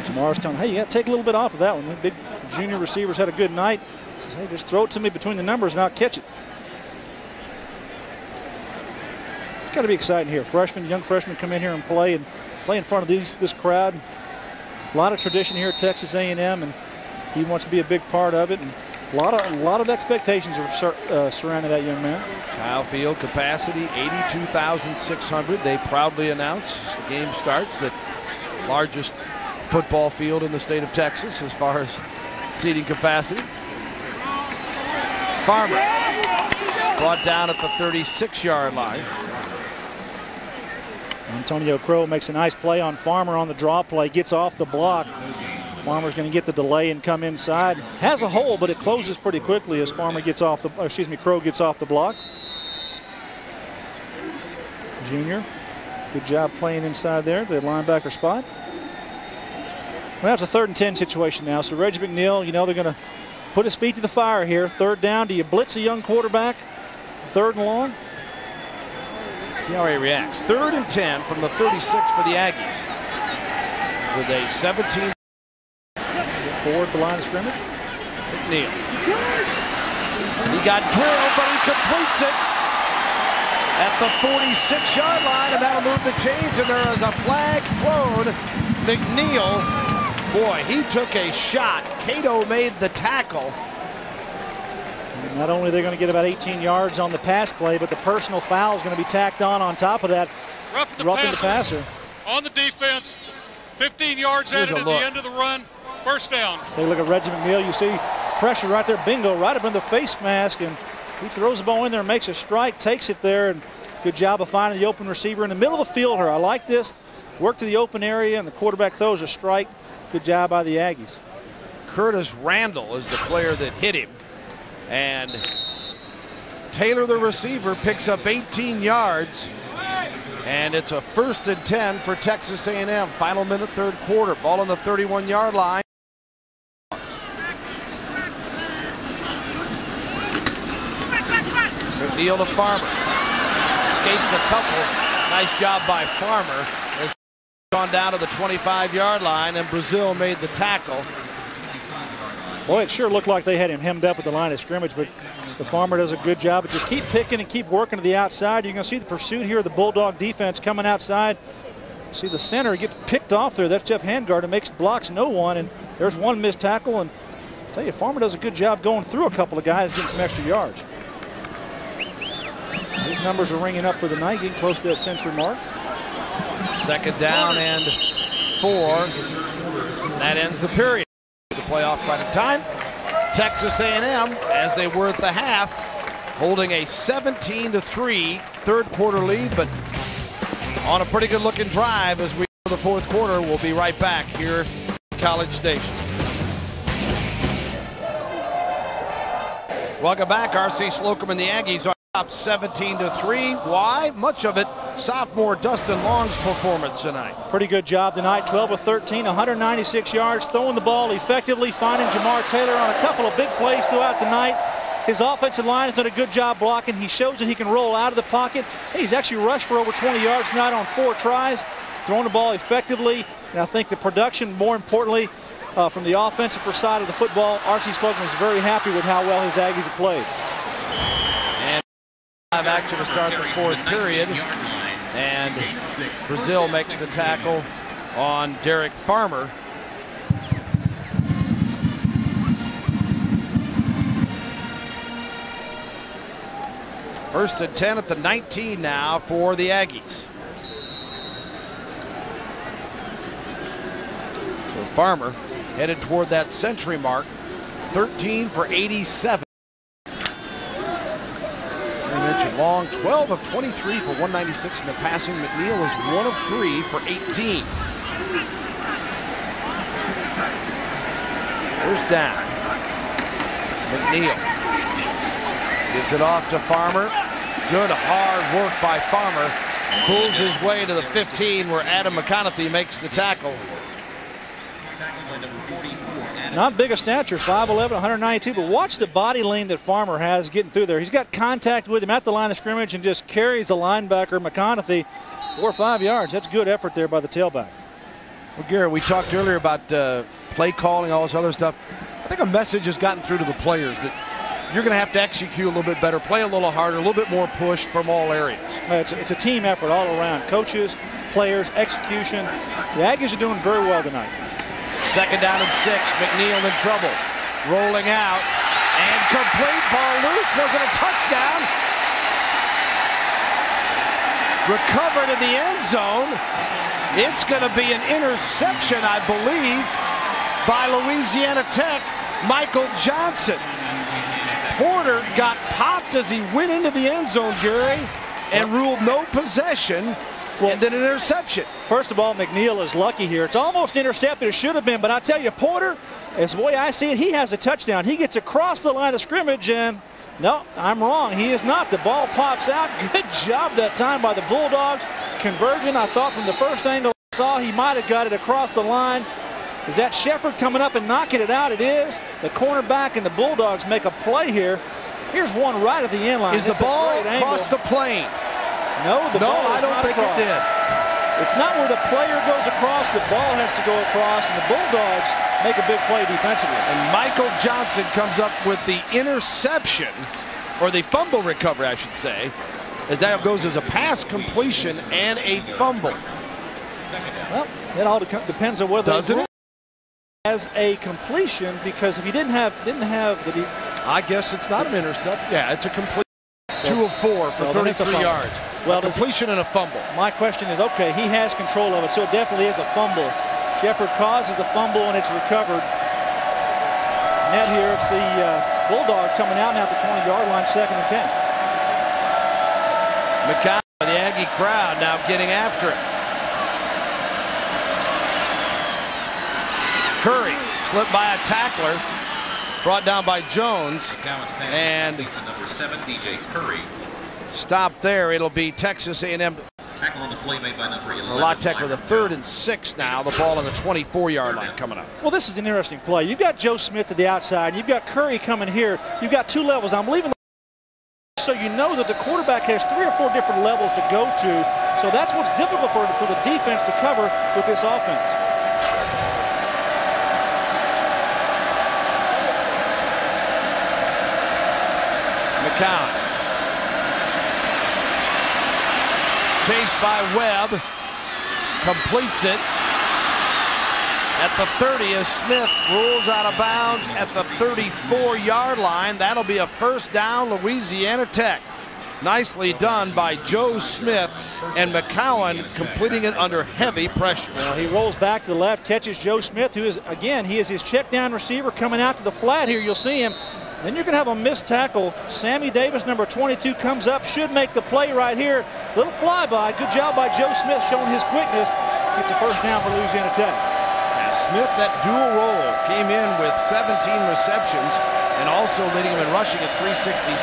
Jamaar's telling, hey, you got to take a little bit off of that one. The big junior receivers had a good night. Says, hey, just throw it to me between the numbers and I'll catch it. It's got to be exciting here. Freshmen, young freshmen come in here and play and play in front of these this crowd. A lot of tradition here at Texas A&M, and he wants to be a big part of it. And a lot of a lot of expectations are sur uh, surrounding that young man. Kyle Field capacity 82,600. They proudly announce as the game starts that largest football field in the state of Texas as far as seating capacity. Farmer brought down at the 36-yard line. Antonio Crow makes a nice play on Farmer on the draw play, gets off the block. Farmer's going to get the delay and come inside. Has a hole, but it closes pretty quickly as Farmer gets off the, excuse me, Crow gets off the block. Junior, good job playing inside there, the linebacker spot. Well, it's a third and 10 situation now. So Reggie McNeal, you know, they're going to put his feet to the fire here. Third down. Do you blitz a young quarterback? Third and long? See how he reacts. Third and 10 from the 36 for the Aggies. With a 17. Forward the line of scrimmage. McNeal. He got drilled, but he completes it at the 46-yard line, and that'll move the chains, and there is a flag thrown. McNeal, boy, he took a shot. Cato made the tackle. Not only are they going to get about 18 yards on the pass play, but the personal foul is going to be tacked on on top of that. Rough the, roughing passer. the passer. On the defense, 15 yards Here's added at look. the end of the run. First down. They look at Reggie McNeal. You see pressure right there. Bingo, right up in the face mask. And he throws the ball in there, makes a strike, takes it there. And good job of finding the open receiver in the middle of the field here. I like this. Work to the open area, and the quarterback throws a strike. Good job by the Aggies. Curtis Randall is the player that hit him. And Taylor, the receiver, picks up 18 yards. And it's a first and 10 for Texas A&M. Final minute, third quarter. Ball on the 31-yard line. McNeal to Farmer. Escapes a couple. Nice job by Farmer. Gone down to the 25-yard line, and Brazil made the tackle. Boy, it sure looked like they had him hemmed up at the line of scrimmage, but the farmer does a good job. But just keep picking and keep working to the outside. You're going to see the pursuit here of the Bulldog defense coming outside. See the center get picked off there. That's Jeff Hangartner and makes blocks no one. And there's one missed tackle. And I tell you, Farmer does a good job going through a couple of guys, getting some extra yards. His numbers are ringing up for the night, getting close to that century mark. Second down and four. That ends the period The playoff by the time. Texas A&M, as they were at the half, holding a 17 to 3 third quarter lead, but on a pretty good looking drive as we go the fourth quarter. We'll be right back here at College Station. Welcome back, R.C. Slocum and the Aggies up 17 to 3. Why? Much of it sophomore Dustin Long's performance tonight. Pretty good job tonight. 12 of 13, 196 yards, throwing the ball effectively, finding Jamaar Taylor on a couple of big plays throughout the night. His offensive line has done a good job blocking. He shows that he can roll out of the pocket. He's actually rushed for over 20 yards tonight on four tries, throwing the ball effectively. And I think the production, more importantly, uh, from the offensive side of the football, R.C. Slocum is very happy with how well his Aggies have played. Live action to start the fourth period. And Brazil makes the tackle on Derek Farmer. First and 10 at the 19 now for the Aggies. So Farmer headed toward that century mark. 13 for 87 mentioned. Long, 12 of 23 for 196 in the passing. McNeal is 1 of 3 for 18. First down. McNeal gives it off to Farmer. Good hard work by Farmer. Pulls his way to the 15 where Adam McConathy makes the tackle. Not big a stature, 5'11", 192, but watch the body lean that Farmer has getting through there. He's got contact with him at the line of scrimmage and just carries the linebacker, McConathy, four or five yards. That's good effort there by the tailback. Well, Garrett, we talked earlier about uh, play calling, all this other stuff. I think a message has gotten through to the players that you're going to have to execute a little bit better, play a little harder, a little bit more push from all areas. It's a, it's a team effort all around. Coaches, players, execution. The Aggies are doing very well tonight. Second down and six. McNeal in trouble. Rolling out. And complete. Ball loose. Was it a touchdown? Recovered in the end zone. It's going to be an interception, I believe, by Louisiana Tech, Michael Johnson. Porter got popped as he went into the end zone, Gary, and ruled no possession well, and then an interception. First of all, McNeal is lucky here. It's almost intercepted. It should have been. But I tell you, Porter, as the way I see it, he has a touchdown. He gets across the line of scrimmage and no, I'm wrong. He is not. The ball pops out. (laughs) Good job that time by the Bulldogs. Conversion, I thought from the first angle I saw, he might have got it across the line. Is that Shepard coming up and knocking it out? It is. The cornerback and the Bulldogs make a play here. Here's one right at the end line. Is the ball across the plane? No, the no, ball I don't think across. it did. It's not where the player goes across, the ball has to go across, and the Bulldogs make a big play defensively. And Michael Johnson comes up with the interception, or the fumble recovery, I should say, as that goes as a pass completion and a fumble. Well, it all depends on whether Does it? as a completion because if he didn't have didn't have the I guess it's not an intercept. Yeah, it's a complete so, two of four for so 33 yards. Well, a completion and a fumble. My question is, okay, he has control of it, so it definitely is a fumble. Shepard causes the fumble and it's recovered. Net here, it's the uh, Bulldogs coming out now at the 20-yard line, second and 10. McCown, the Aggie crowd now getting after it. Curry Slipped by a tackler. Brought down by Jones. And number seven, DJ Curry. Stop there. It'll be Texas A&M. Tackle on the play made by number 11. La Tech with a third and six now. The ball on the 24-yard line coming up. Well, this is an interesting play. You've got Joe Smith to the outside. You've got Curry coming here. You've got two levels. I'm leaving. So you know that the quarterback has three or four different levels to go to. So that's what's difficult for, for the defense to cover with this offense. McCown. Chased by Webb. Completes it. At the 30 as Smith rolls out of bounds at the 34-yard line. That'll be a first down, Louisiana Tech. Nicely done by Joe Smith and McCown completing it under heavy pressure. Well, he rolls back to the left, catches Joe Smith, who is, again, he is his check down receiver coming out to the flat here. You'll see him. Then you're going to have a missed tackle. Sammy Davis, number 22, comes up, should make the play right here. Little flyby. Good job by Joe Smith showing his quickness. Gets a first down for Louisiana Tech. Now Smith, that dual role, came in with 17 receptions and also leading him in rushing at 367.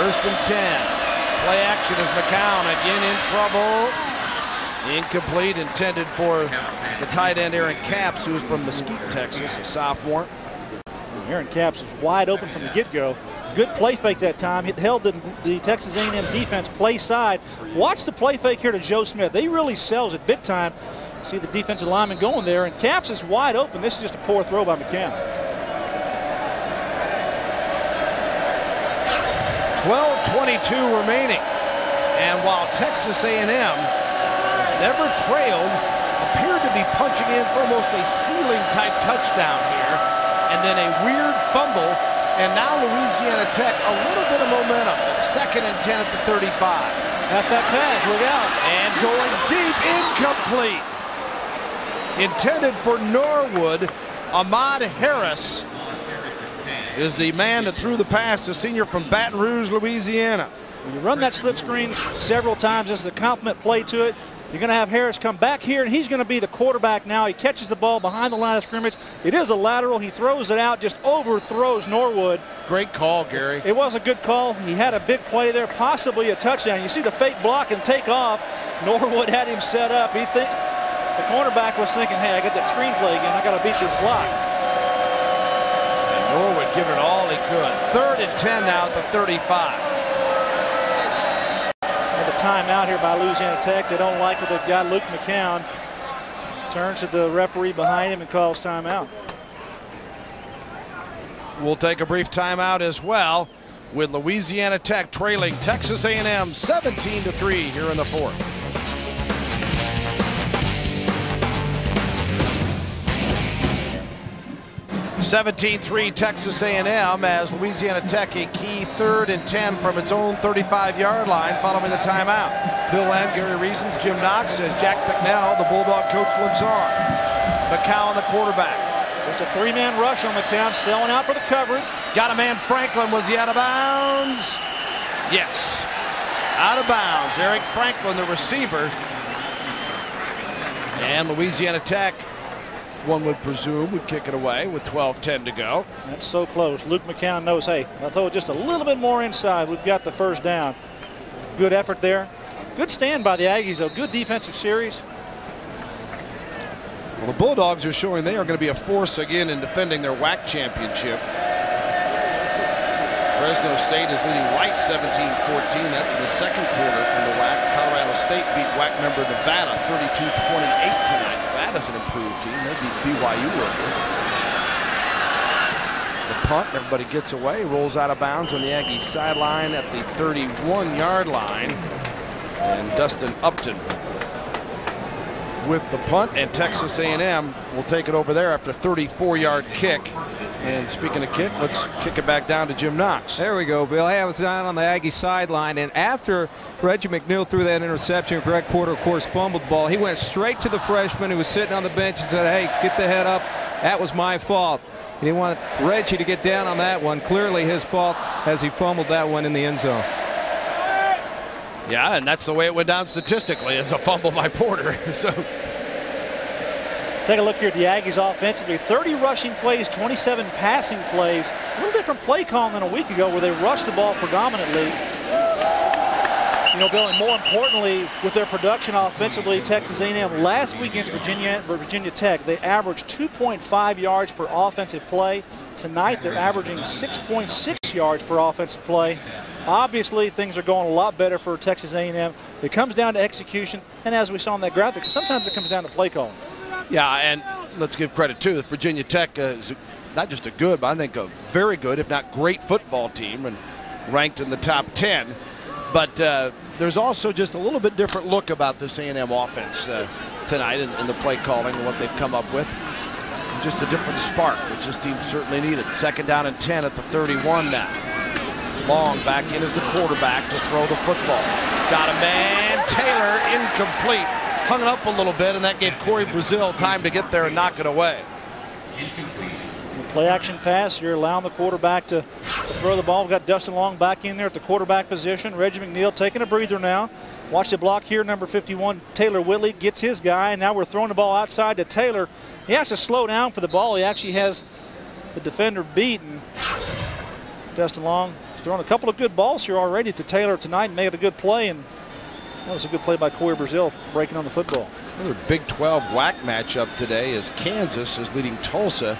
First and 10. Play action as McCown again in trouble. Incomplete, intended for the tight end Aaron Capps, who is from Mesquite, Texas, a sophomore. Aaron Capps is wide open from the get-go. Good play fake that time. It held the, the Texas A&M defense play side. Watch the play fake here to Joe Smith. They really sells it big time. See the defensive lineman going there, and Capps is wide open. This is just a poor throw by McCown. 12:22 remaining, and while Texas A&M never trailed, appeared to be punching in for almost a ceiling-type touchdown here, and then a weird fumble, and now Louisiana Tech a little bit of momentum. Second and 10 at the 35. That's that pass, look out. And going deep, incomplete. Intended for Norwood, Ahmad Harris is the man that threw the pass, the senior from Baton Rouge, Louisiana. When you run that slip screen several times, this is a compliment play to it. You're going to have Harris come back here, and he's going to be the quarterback now. He catches the ball behind the line of scrimmage. It is a lateral. He throws it out, just overthrows Norwood. Great call, Gary. It was a good call. He had a big play there, possibly a touchdown. You see the fake block and take off. Norwood had him set up. He think the cornerback was thinking, hey, I got that screen play again. I got to beat this block. And Norwood giving all he could. Third and 10 now at the 35 timeout here by Louisiana Tech. They don't like what they've got. Luke McCown turns to the referee behind him and calls timeout. We'll take a brief timeout as well with Louisiana Tech trailing Texas A&M 17 to 3 here in the fourth. 17-3 Texas A&M as Louisiana Tech a key third and 10 from its own 35-yard line following the timeout. Bill and Gary Reasons, Jim Knox as Jack Bicknell, the Bulldog coach, looks on. McCown, the quarterback. Just a three-man rush on McCown, selling out for the coverage. Got a man Franklin. Was he out of bounds? Yes. Out of bounds. Eric Franklin, the receiver. And Louisiana Tech one would presume would kick it away with 12-10 to go. That's so close. Luke McCown knows, hey, I'll throw it just a little bit more inside. We've got the first down. Good effort there. Good stand by the Aggies, though. Good defensive series. Well, the Bulldogs are showing they are going to be a force again in defending their WAC championship. Fresno State is leading Rice 17-14. That's in the second quarter from the WAC. Colorado State beat WAC member Nevada 32-28 tonight. Nevada's an beat BYU earlier. The punt, everybody gets away, rolls out of bounds on the Aggie sideline at the 31-yard line. And Dustin Upton with the punt, and Texas A&M will take it over there after a 34-yard kick. And speaking of kick, let's kick it back down to Jim Knox. There we go, Bill. Hey, I was down on the Aggie sideline, and after Reggie McNeal threw that interception, Greg Porter, of course, fumbled the ball. He went straight to the freshman who was sitting on the bench and said, hey, get the head up. That was my fault. He didn't want Reggie to get down on that one. Clearly his fault as he fumbled that one in the end zone. Yeah, and that's the way it went down statistically as a fumble by Porter. (laughs) so Take a look here at the Aggies offensively. 30 rushing plays, 27 passing plays. A little different play calling than a week ago where they rushed the ball predominantly. You know, Bill, and more importantly, with their production offensively, Texas A&M last week against Virginia, Virginia Tech, they averaged 2.5 yards per offensive play. Tonight, they're averaging 6.6 yards per offensive play. Obviously, things are going a lot better for Texas A&M. It comes down to execution, and as we saw in that graphic, sometimes it comes down to play calling. Yeah, and let's give credit too. Virginia Tech is not just a good, but I think a very good, if not great, football team, and ranked in the top 10. But uh, there's also just a little bit different look about this A&M offense uh, tonight in, in, the play calling and what they've come up with. Just a different spark, which this team certainly needed. Second down and 10 at the 31 now. Long back in as the quarterback to throw the football. Got a man. Taylor incomplete. Hung it up a little bit, and that gave Corey Brazil time to get there and knock it away. Play action pass. You're allowing the quarterback to, to throw the ball. We've got Dustin Long back in there at the quarterback position. Reggie McNeal taking a breather now. Watch the block here. Number 51, Taylor Whitley gets his guy. And now we're throwing the ball outside to Taylor. He has to slow down for the ball. He actually has the defender beaten. Dustin Long throwing a couple of good balls here already to Taylor tonight and made a good play. And that was a good play by Corey Brazil breaking on the football. Another Big 12 WAC matchup today is Kansas is leading Tulsa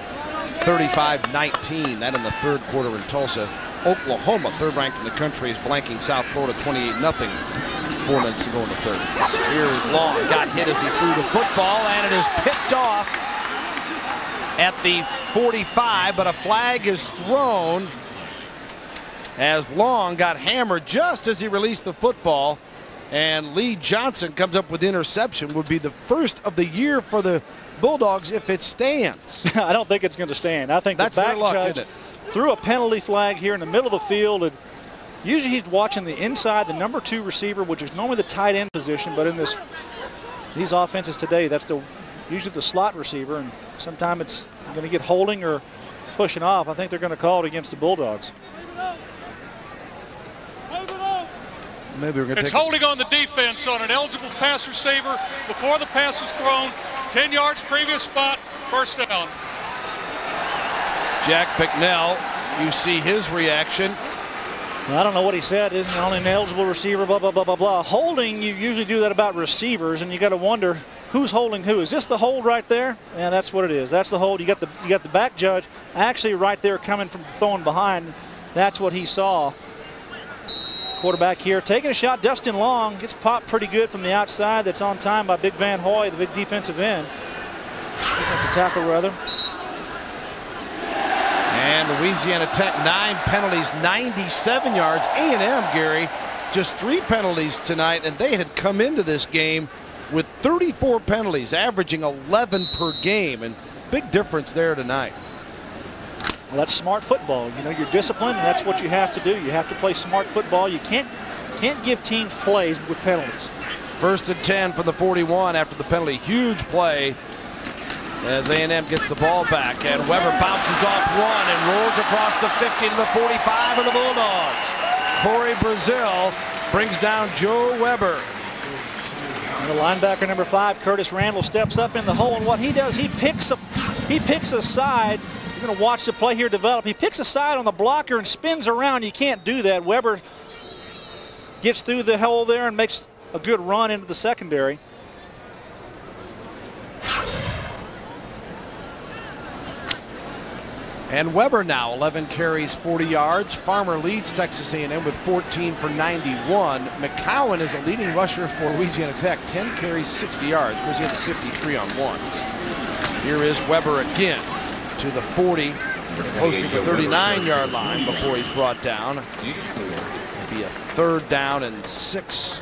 35-19. That in the third quarter in Tulsa. Oklahoma, third ranked in the country, is blanking South Florida 28-0. Four minutes to go in the third. Here is Long. Got hit as he threw the football, and it is picked off at the 45, but a flag is thrown as Long got hammered just as he released the football. And Lee Johnson comes up with interception, would be the first of the year for the Bulldogs if it stands. (laughs) I don't think it's going to stand. I think That's the back luck, judge threw a penalty flag here in the middle of the field. And usually he's watching the inside, the number two receiver, which is normally the tight end position. But in this these offenses today, that's the usually the slot receiver. And sometimes it's going to get holding or pushing off. I think they're going to call it against the Bulldogs. Maybe we're going to It's holding on the defense on an eligible pass receiver before the pass was thrown. 10 yards previous spot, first down. Jack Bicknell, you see his reaction. I don't know what he said. Isn't only an eligible receiver, blah, blah, blah, blah, blah. Holding, you usually do that about receivers, and you got to wonder who's holding who. Is this the hold right there? Yeah, that's what it is. That's the hold. You got the you got the back judge actually right there coming from throwing behind. That's what he saw. Quarterback here taking a shot. Dustin Long gets popped pretty good from the outside. That's on time by Big Van Hoy, the big defensive end. Defensive tackle, rather. And Louisiana Tech, nine penalties, 97 yards. A&M, Gary, just three penalties tonight, and they had come into this game with 34 penalties, averaging 11 per game, and big difference there tonight. Well, that's smart football. You know, you're disciplined, and that's what you have to do. You have to play smart football. You can't can't give teams plays with penalties. First and 10 from the 41 after the penalty. Huge play as A&M gets the ball back. And Weber bounces off one and rolls across the 50 to the 45 of the Bulldogs. Corey Brazil brings down Joe Weber. And the linebacker number five, Curtis Randall, steps up in the hole, and what he does, he picks a he picks a side you're going to watch the play here develop. He picks a side on the blocker and spins around. You can't do that. Weber gets through the hole there and makes a good run into the secondary. And Weber now 11 carries, 40 yards. Farmer leads Texas A&M with 14 for 91. McCown is a leading rusher for Louisiana Tech, 10 carries, 60 yards. Had 53 on one. Here is Weber again to the 40, close to the 39-yard line before he's brought down. It'll be a third down and six,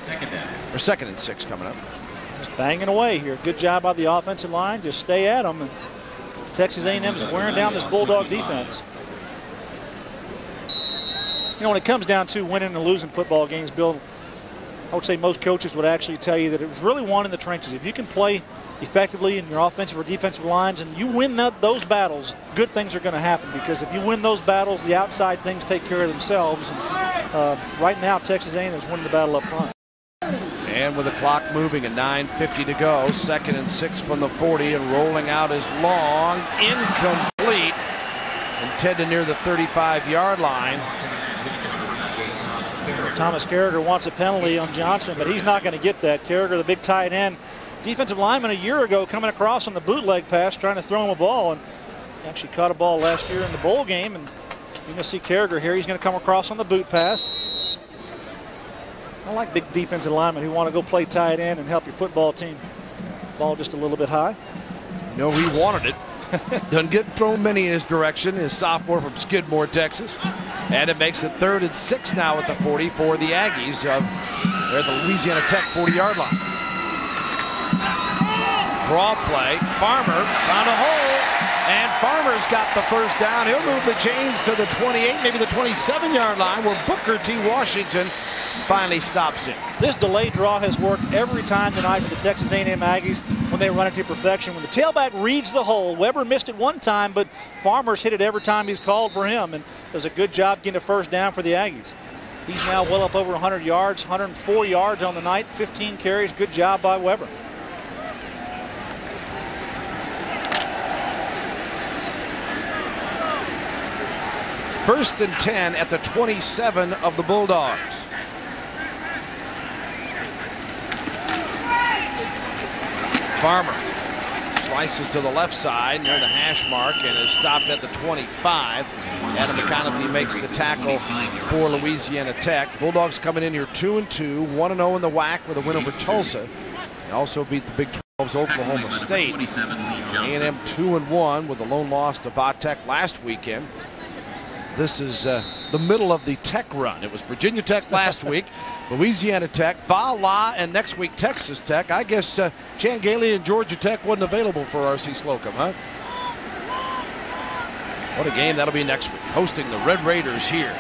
or second and six coming up. Just banging away here. Good job by the offensive line. Just stay at them. Texas A&M is wearing down this Bulldog defense. You know, when it comes down to winning and losing football games, Bill, I would say most coaches would actually tell you that it was really won in the trenches. If you can play effectively in your offensive or defensive lines and you win that, those battles, good things are going to happen because if you win those battles, the outside things take care of themselves. And, uh, right now, Texas A&M is winning the battle up front. And with the clock moving at 9.50 to go, second and six from the 40 and rolling out is long, incomplete, intended near the 35-yard line. Thomas Carragher wants a penalty on Johnson, but he's not going to get that. Carragher, the big tight end, defensive lineman a year ago coming across on the bootleg pass, trying to throw him a ball, and actually caught a ball last year in the bowl game. And you're going to see Carragher here. He's going to come across on the boot pass. I like big defensive linemen who want to go play tight end and help your football team. Ball just a little bit high. You know, he wanted it. (laughs) Doesn't get thrown many in his direction. His sophomore from Skidmore, Texas. And it makes it third and six now at the 40 for the Aggies. Of, they're at the Louisiana Tech 40-yard line. Draw play. Farmer found a hole. And Farmer's got the first down. He'll move the chains to the 28, maybe the 27-yard line where Booker T. Washington finally stops him. This delay draw has worked every time tonight for the Texas A&M Aggies when they run it to perfection. When the tailback reads the hole, Weber missed it one time, but Farmer's hit it every time he's called for him, and does a good job getting a first down for the Aggies. He's now well up over 100 yards, 104 yards on the night, 15 carries. Good job by Weber. First and 10 at the 27 of the Bulldogs. Farmer slices to the left side near the hash mark and is stopped at the 25. Adam McConaughey makes the tackle for Louisiana Tech. Bulldogs coming in here 2 and 2, 1 and 0 in the WAC with a win over Tulsa. They also beat the Big 12's Oklahoma State. A&M 2 and 1 with a lone loss to Vatech last weekend. This is uh, the middle of the Tech run. It was Virginia Tech last (laughs) week, Louisiana Tech, Va La, and next week Texas Tech. I guess uh, Chan Gailey and Georgia Tech wasn't available for R.C. Slocum, huh? What a game that'll be next week, hosting the Red Raiders here.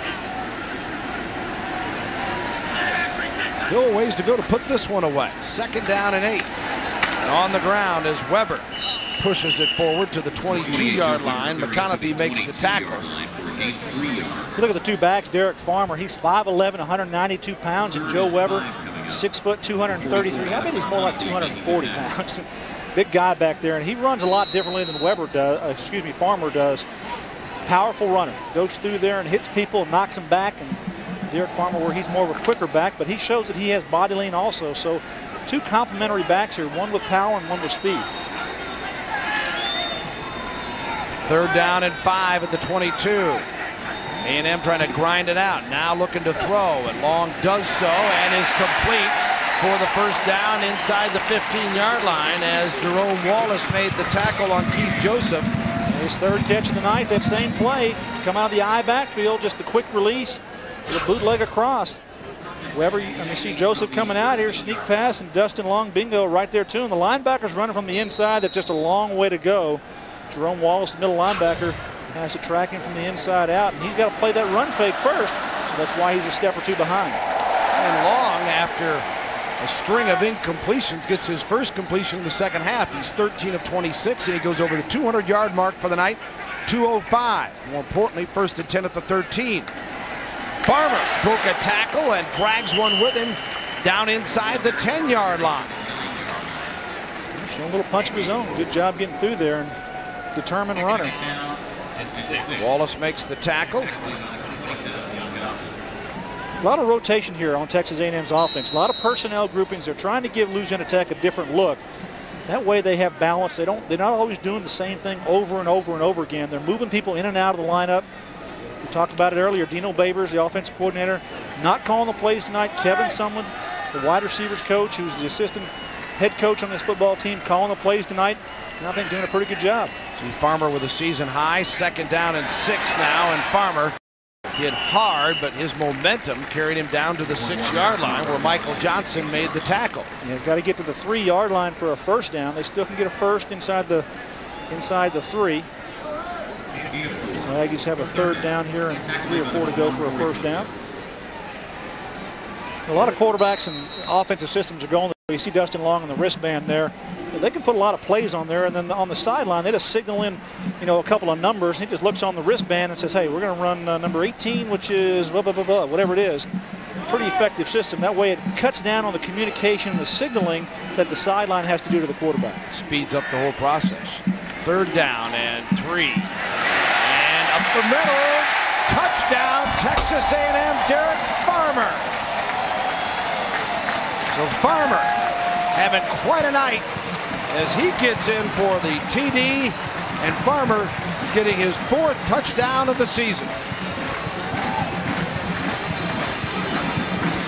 Still a ways to go to put this one away. Second down and eight. And on the ground as Weber. Pushes it forward to the 22-yard line. McConaughey makes the tackle. Look at the two backs, Derek Farmer, he's 5'11", 192 pounds, and Joe Weber, 6 foot, 233. I bet he's more like 240 pounds. (laughs) Big guy back there, and he runs a lot differently than Weber does, uh, excuse me, Farmer does. Powerful runner, goes through there and hits people and knocks them back, and Derek Farmer where he's more of a quicker back, but he shows that he has body lean also, so two complementary backs here, one with power and one with speed. Third down and five at the 22. A&M trying to grind it out. Now looking to throw, and Long does so and is complete for the first down inside the 15-yard line as Jerome Wallace made the tackle on Keith Joseph. His third catch of the night, that same play, come out of the I backfield, just a quick release, the bootleg across. Weber, and you see Joseph coming out here, sneak pass, and Dustin Long bingo right there too. And the linebacker's running from the inside. That's just a long way to go. Jerome Wallace, the middle linebacker, has to track him from the inside out, and he's got to play that run fake first, so that's why he's a step or two behind. And Long, after a string of incompletions, gets his first completion in the second half. He's 13 of 26, and he goes over the 200-yard mark for the night, 205. More importantly, first and 10 at the 13. Farmer broke a tackle and drags one with him down inside the 10-yard line. Showing a little punch of his own. Good job getting through there and determined runner. Wallace makes the tackle. A lot of rotation here on Texas A&M's offense. A lot of personnel groupings. They're trying to give Louisiana Tech a different look. That way they have balance. They don't. They're not always doing the same thing over and over and over again. They're moving people in and out of the lineup. We talked about it earlier. Dino Babers, the offensive coordinator, not calling the plays tonight. Kevin Sumlin, the wide receivers coach, who's the assistant head coach on this football team, calling the plays tonight. And I think doing a pretty good job. See Farmer with a season high, second down and six now, and Farmer hit hard, but his momentum carried him down to the six-yard line where Michael Johnson made the tackle. Yeah, he's got to get to the three-yard line for a first down. They still can get a first inside the inside the three. So Aggies have a third down here and three or four to go for a first down. A lot of quarterbacks and offensive systems are going. You see Dustin Long on the wristband there. They can put a lot of plays on there, and then on the sideline, they just signal in, you know, a couple of numbers. He just looks on the wristband and says, "Hey, we're going to run uh, number 18, which is blah blah blah blah, whatever it is." pretty effective system. That way it cuts down on the communication and the signaling that the sideline has to do to the quarterback. Speeds up the whole process. Third down and three. Up the middle. Touchdown, Texas A&M, Derek Farmer. So Farmer having quite a night as he gets in for the TD and Farmer getting his fourth touchdown of the season.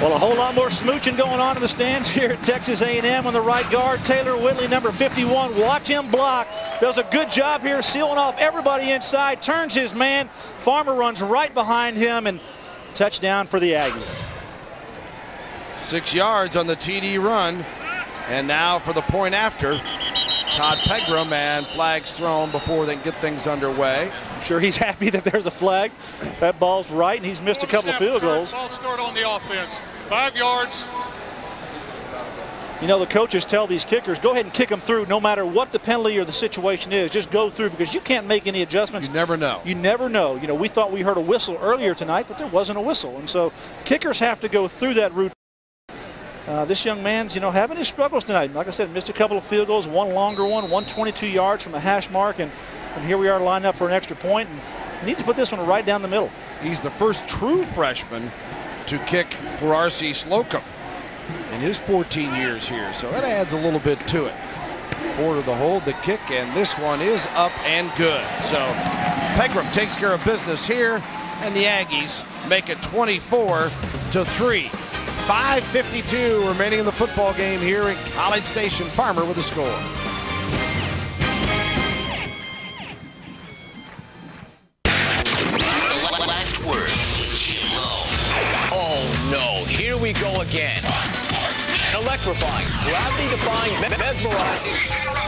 Well, a whole lot more smooching going on in the stands (laughs) here at Texas A&M on the right guard. Taylor Whitley, number 51. Watch him block. Does a good job here sealing off everybody inside. Turns his man. Farmer runs right behind him and touchdown for the Aggies. Six yards on the TD run. And now for the point after. Todd Pegram and flags thrown before they can get things underway. I'm sure he's (laughs) happy that there's a flag. That ball's right, and he's missed a couple of field goals. I'll start on the offense. Five yards. You know, the coaches tell these kickers, go ahead and kick them through no matter what the penalty or the situation is. Just go through because you can't make any adjustments. You never know. You never know. You know, we thought we heard a whistle earlier tonight, but there wasn't a whistle. And so kickers have to go through that route. Uh, this young man's, you know, having his struggles tonight. Like I said, missed a couple of field goals, one longer one, 122 yards from a hash mark, and, and here we are lined up for an extra point, and needs to put this one right down the middle. He's the first true freshman to kick for R.C. Slocum in his 14 years here, so that adds a little bit to it. Border the hold, the kick, and this one is up and good. So Pegram takes care of business here, and the Aggies make it 24 to 3. 5.52 remaining in the football game here in College Station. Farmer with a score. Last word. Oh no, here we go again. Electrifying, gravity defying, mesmerizing.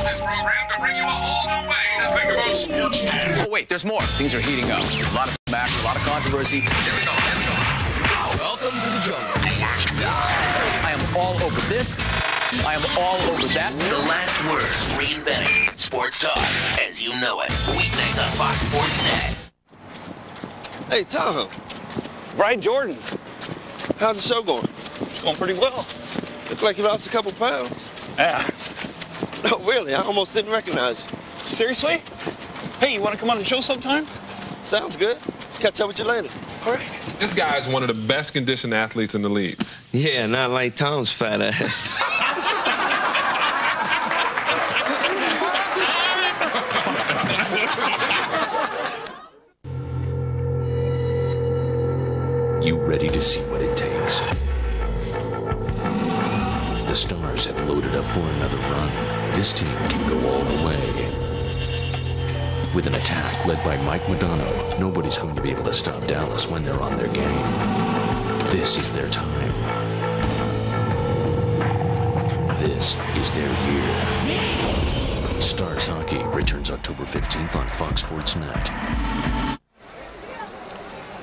this program to bring you a whole new way to think about sports. Oh wait, there's more. Things are heating up. A lot of smack, a lot of controversy. Welcome to the jungle. I am all over this. I am all over that. The last word, reinventing sports talk as you know it. Weeknights on Fox Sports Net. Hey, Tahoe. Brian Jordan. How's the show going? It's going pretty well. Look like you lost a couple pounds. Yeah. No, really, I almost didn't recognize you. Seriously? Hey, you want to come on the show sometime? Sounds good. Catch up with you later. All right. This guy is one of the best conditioned athletes in the league. Yeah, not like Tom's fat ass. You ready to see what it takes? The Stars have loaded up for another run. This team can go all the way. With an attack led by Mike Modano, nobody's going to be able to stop Dallas when they're on their game. This is their time. This is their year. Stars Hockey returns October 15th on Fox Sports Net.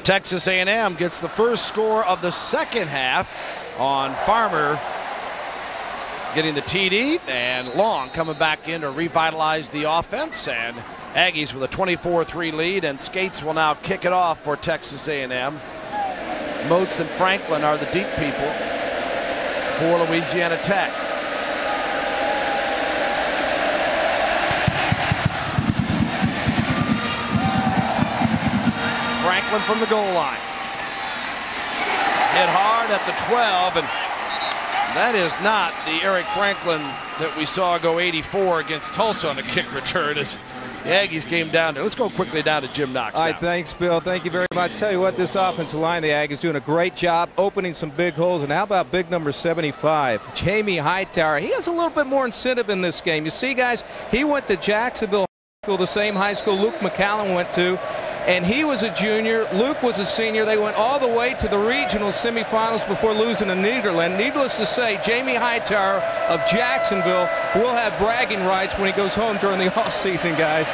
Texas A&M gets the first score of the second half on Farmer getting the TD and Long coming back in to revitalize the offense and Aggies with a 24-3 lead and Scates will now kick it off for Texas A&M. Moats and Franklin are the deep people for Louisiana Tech. Franklin from the goal line. Hit hard at the 12, and that is not the Eric Franklin that we saw go 84 against Tulsa on a kick return as the Aggies came down there. Let's go quickly down to Jim Knox. All now. right, thanks, Bill. Thank you very much. Tell you what, this offensive line, the Aggies doing a great job opening some big holes. And how about big number 75, Jami Hightower? He has a little bit more incentive in this game. You see, guys, he went to Jacksonville High School, the same high school Luke McCown went to. And he was a junior. Luke was a senior. They went all the way to the regional semifinals before losing to Nederland. Needless to say, Jami Hightower of Jacksonville will have bragging rights when he goes home during the (laughs) offseason, guys.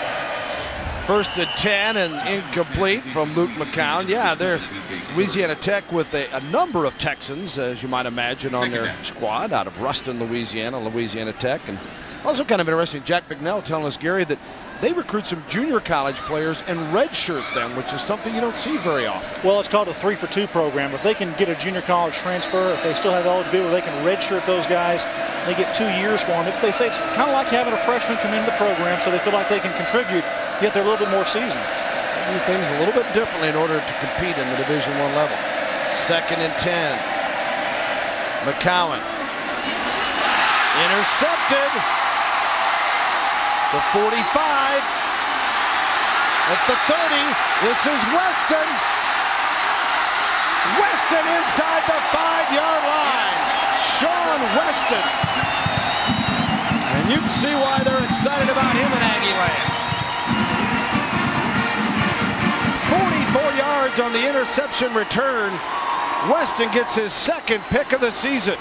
First and 10 and incomplete from Luke McCown. Yeah, they're Louisiana Tech with a, a, number of Texans, as you might imagine, on their squad out of Ruston, Louisiana, Louisiana Tech. And also kind of interesting, Jack Bicknell telling us, Gary, that they recruit some junior college players and redshirt them, which is something you don't see very often. Well, it's called a three for two program. If they can get a junior college transfer, if they still have eligibility, they can redshirt those guys. They get two years for them. If they say it's kind of like having a freshman come into the program, so they feel like they can contribute, yet they're a little bit more seasoned. Do things a little bit differently in order to compete in the Division One level. Second and ten. McCown intercepted. The 45 at the 30. This is Weston. Weston inside the five-yard line. Sean Weston. And you can see why they're excited about him in Aggie Land. 44 yards on the interception return. Weston gets his second pick of the season.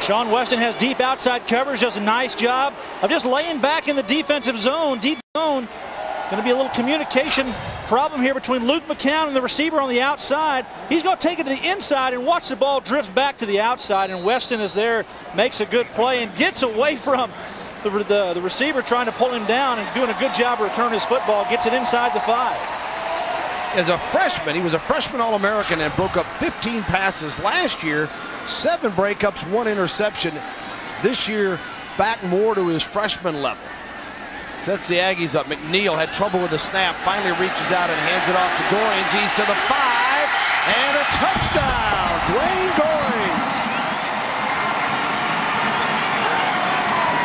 Sean Weston has deep outside coverage, does a nice job of just laying back in the defensive zone, deep zone. Going to be a little communication problem here between Luke McCown and the receiver on the outside. He's going to take it to the inside and watch the ball drift back to the outside. And Weston is there, makes a good play and gets away from the, the, the receiver trying to pull him down and doing a good job of returning his football. Gets it inside the five. As a freshman, he was a freshman All-American and broke up 15 passes last year. Seven breakups, one interception. This year, back more to his freshman level. Sets the Aggies up. McNeal had trouble with the snap. Finally reaches out and hands it off to Goins. He's to the five. And a touchdown. Dwayne Goins.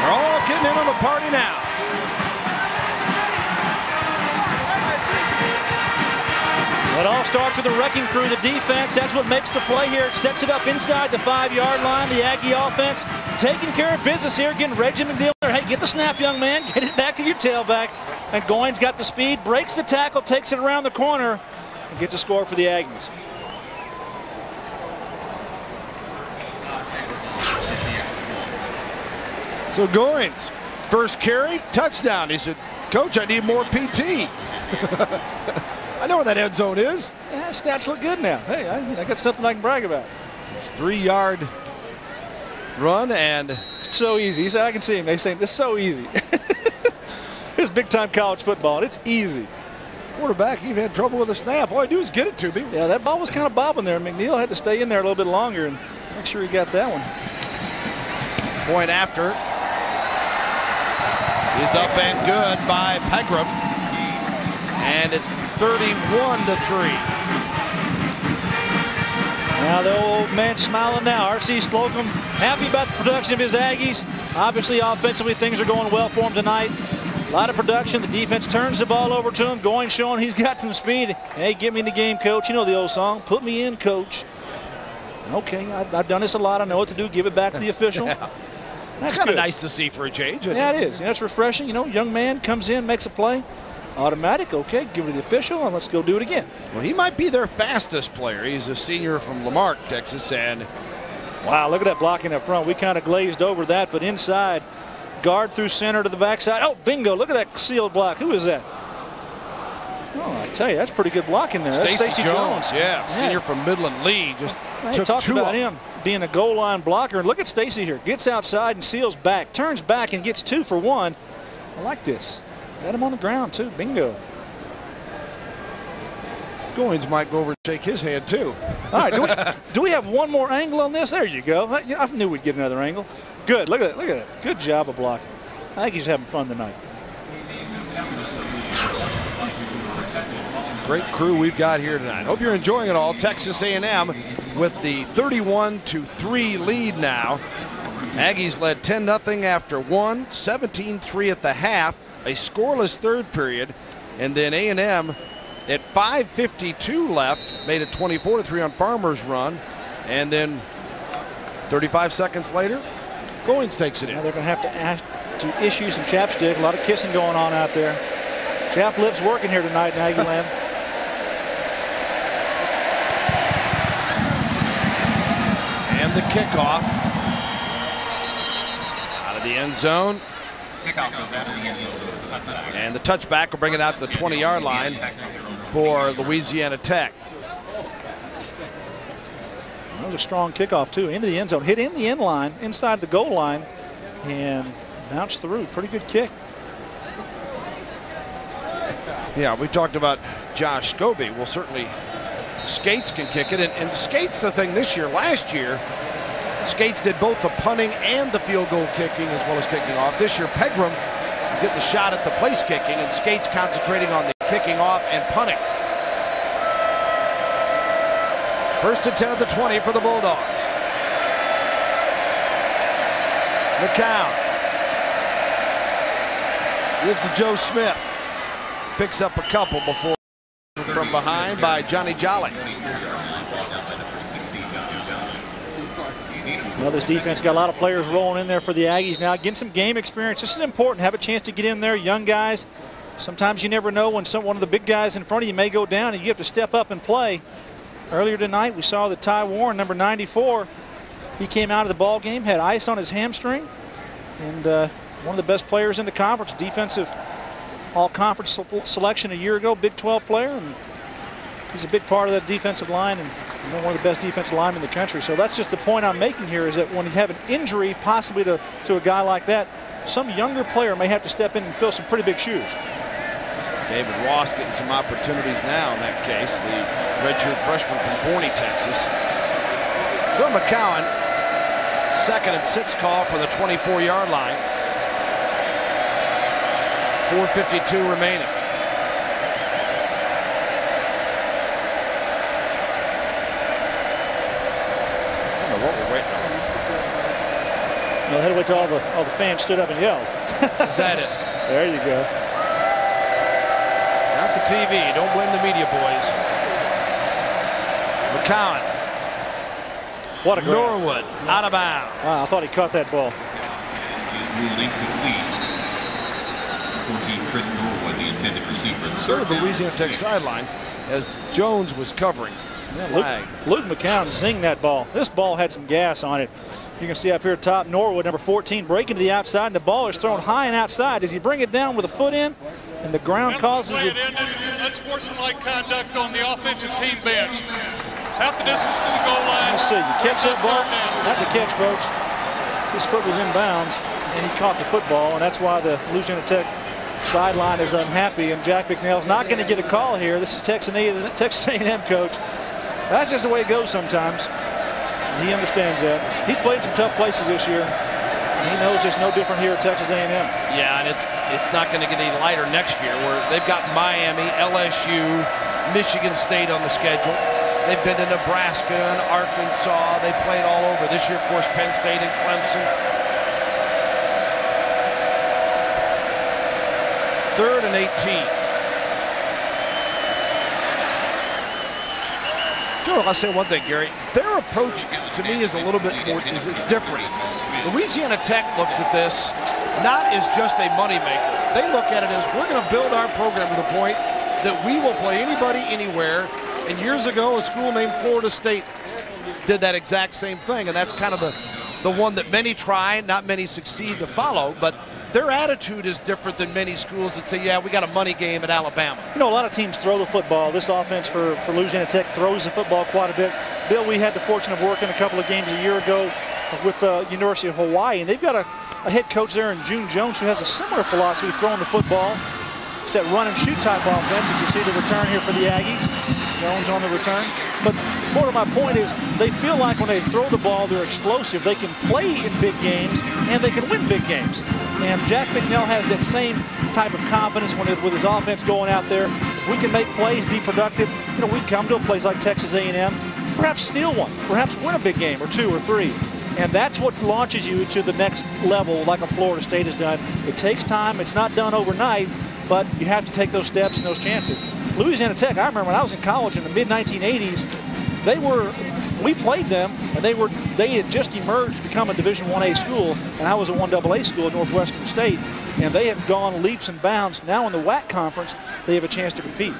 They're all getting in on the party now. It all starts with the wrecking crew, the defense. That's what makes the play here. It sets it up inside the five-yard line. The Aggie offense taking care of business here, getting Reggie McNeal there. Hey, get the snap, young man. (laughs) Get it back to your tailback. And Goins got the speed, breaks the tackle, takes it around the corner, and gets a score for the Aggies. So Goins, first carry, touchdown. He said, Coach, I need more PT. (laughs) I know where that end zone is. Yeah, stats look good now. Hey, I, I got something I can brag about. It's three yard run and it's so easy. He said, I can see him. They say it's so easy. (laughs) it's big time college football. And It's easy. Quarterback even had trouble with a snap. All I do is get it to me. Yeah, that ball was kind of bobbing there. McNeal had to stay in there a little bit longer and make sure he got that one. Point after is up and good by Pegram. And it's 31 to 3. Now the old man smiling now. R.C. Slocum happy about the production of his Aggies. Obviously offensively things are going well for him tonight. A lot of production. The defense turns the ball over to him. Going showing he's got some speed. Hey, get me in the game, coach. You know the old song. Put me in, coach. Okay, I've, I've done this a lot. I know what to do. Give it back to the (laughs) official. yeah. That's kind of nice to see for a change. Yeah, it, it is. Yeah, it's refreshing. You know, young man comes in, makes a play. Automatic, okay, give it to the official, and let's go do it again. Well, he might be their fastest player. He's a senior from La Marque, Texas, and wow, look at that blocking up front. We kind of glazed over that, but inside, guard through center to the backside. Oh, bingo! Look at that sealed block. Who is that? Oh, I tell you, that's pretty good blocking there. Stacy Jones. Jones. Yeah, yeah, senior from Midland Lee. Just I took talked two about him being a goal line blocker. And Look at Stacy here. Gets outside and seals back. Turns back and gets two for one. I like this. Got him on the ground too. Bingo. Goins might go over and shake his hand too. All right. Do we, do we have one more angle on this? There you go. I, I knew we'd get another angle. Good. Look at that. Look at that. Good job of blocking. I think he's having fun tonight. Great crew we've got here tonight. Hope you're enjoying it all. Texas A&M with the 31 to 3 lead now. Aggies led 10 0 after one, 17-3 at the half, a scoreless third period, and then A&M at 5:52 left made it 24 to 3 on Farmer's run, and then 35 seconds later, Goins takes it in. Now they're going to have to ask to issue some chapstick. A lot of kissing going on out there. Chap lips working here tonight in Aggie (laughs) Land. And the kickoff out of the end zone. And the touchback will bring it out to the 20 yard line for Louisiana Tech. That was a strong kickoff, too. Into the end zone. Hit in the end line, inside the goal line, and bounced through. Pretty good kick. Yeah, we talked about Josh Scobie. Well, certainly Scates can kick it. And, and Scates, the thing this year, last year, Scates did both the punting and the field goal kicking as well as kicking off. This year, Pegram getting the shot at the place kicking, and Scates concentrating on the kicking off and punting. First and 10 at the 20 for the Bulldogs. McCown. Gives to Joe Smith. Picks up a couple before from behind by Johnny Jolly. Well, this defense got a lot of players rolling in there for the Aggies now, getting some game experience. This is important. Have a chance to get in there, young guys. Sometimes you never know when some one of the big guys in front of you may go down, and you have to step up and play. Earlier tonight, we saw that Ty Warren, number 94, he came out of the ball game, had ice on his hamstring, and uh, one of the best players in the conference, defensive all-conference selection a year ago, Big 12 player, and he's a big part of that defensive line and one of the best defensive linemen in the country. So that's just the point I'm making here is that when you have an injury possibly to, to a guy like that, some younger player may have to step in and fill some pretty big shoes. David Ross getting some opportunities now in that case, the redshirt freshman from Forney, Texas. Joe McCown, second and six call for the 24-yard line. 4.52 remaining. No, they had to wait till all the all the fans stood up and yelled. Is that it? (laughs) there you go. Not the TV. Don't blame the media boys. McCown. What a grab. Norwood out of bounds. Wow, I thought he caught that ball. Ruling complete. 14, Chris Norwood, the intended receiver. So did the Louisiana Tech sideline as Jones was covering. Yeah, Luke, Luke McCown zinged that ball. This ball had some gas on it. You can see up here top Norwood, number 14, breaking to the outside, and the ball is thrown high and outside. Does he bring it down with a foot in? And the ground causes it. Unsportsmanlike conduct on the offensive team bench. Half the distance to the goal line. Let's see. You catch that ball. That's a catch, folks. His foot was in bounds, and he caught the football, and that's why the Louisiana Tech sideline is unhappy. And Jack Bicknell's not going to get a call here. This is Texas A&M coach. That's just the way it goes sometimes. He understands that. He's played some tough places this year. He knows it's no different here at Texas A&M. Yeah, and it's it's not going to get any lighter next year. Where they've got Miami, LSU, Michigan State on the schedule. They've been to Nebraska and Arkansas. They played all over. This year, of course, Penn State and Clemson. Third and 18. I'll say one thing, Gary. Their approach to me is a little bit more, is, it's different. Louisiana Tech looks at this not as just a moneymaker. They look at it as we're going to build our program to the point that we will play anybody anywhere. And years ago, a school named Florida State did that exact same thing. And that's kind of the, the one that many try, not many succeed to follow. But their attitude is different than many schools that say, yeah, we got a money game at Alabama. You know, a lot of teams throw the football. This offense for, for Louisiana Tech throws the football quite a bit. Bill, we had the fortune of working a couple of games a year ago with the University of Hawaii, and they've got a, a head coach there in June Jones who has a similar philosophy throwing the football. It's that run and shoot type offense. As you see the return here for the Aggies. Jones on the return. But more of my point is they feel like when they throw the ball, they're explosive. They can play in big games, and they can win big games. And Jack Bicknell has that same type of confidence when it, with his offense going out there. We can make plays, be productive, you know, we come to a place like Texas A&M, perhaps steal one, perhaps win a big game or two or three. And that's what launches you to the next level like a Florida State has done. It takes time. It's not done overnight, but you have to take those steps and those chances. Louisiana Tech, I remember when I was in college in the mid-1980s, they were, we played them, and they were, they had just emerged to become a Division 1A school, and I was a 1AA school at Northwestern State, and they have gone leaps and bounds. Now in the WAC conference, they have a chance to compete.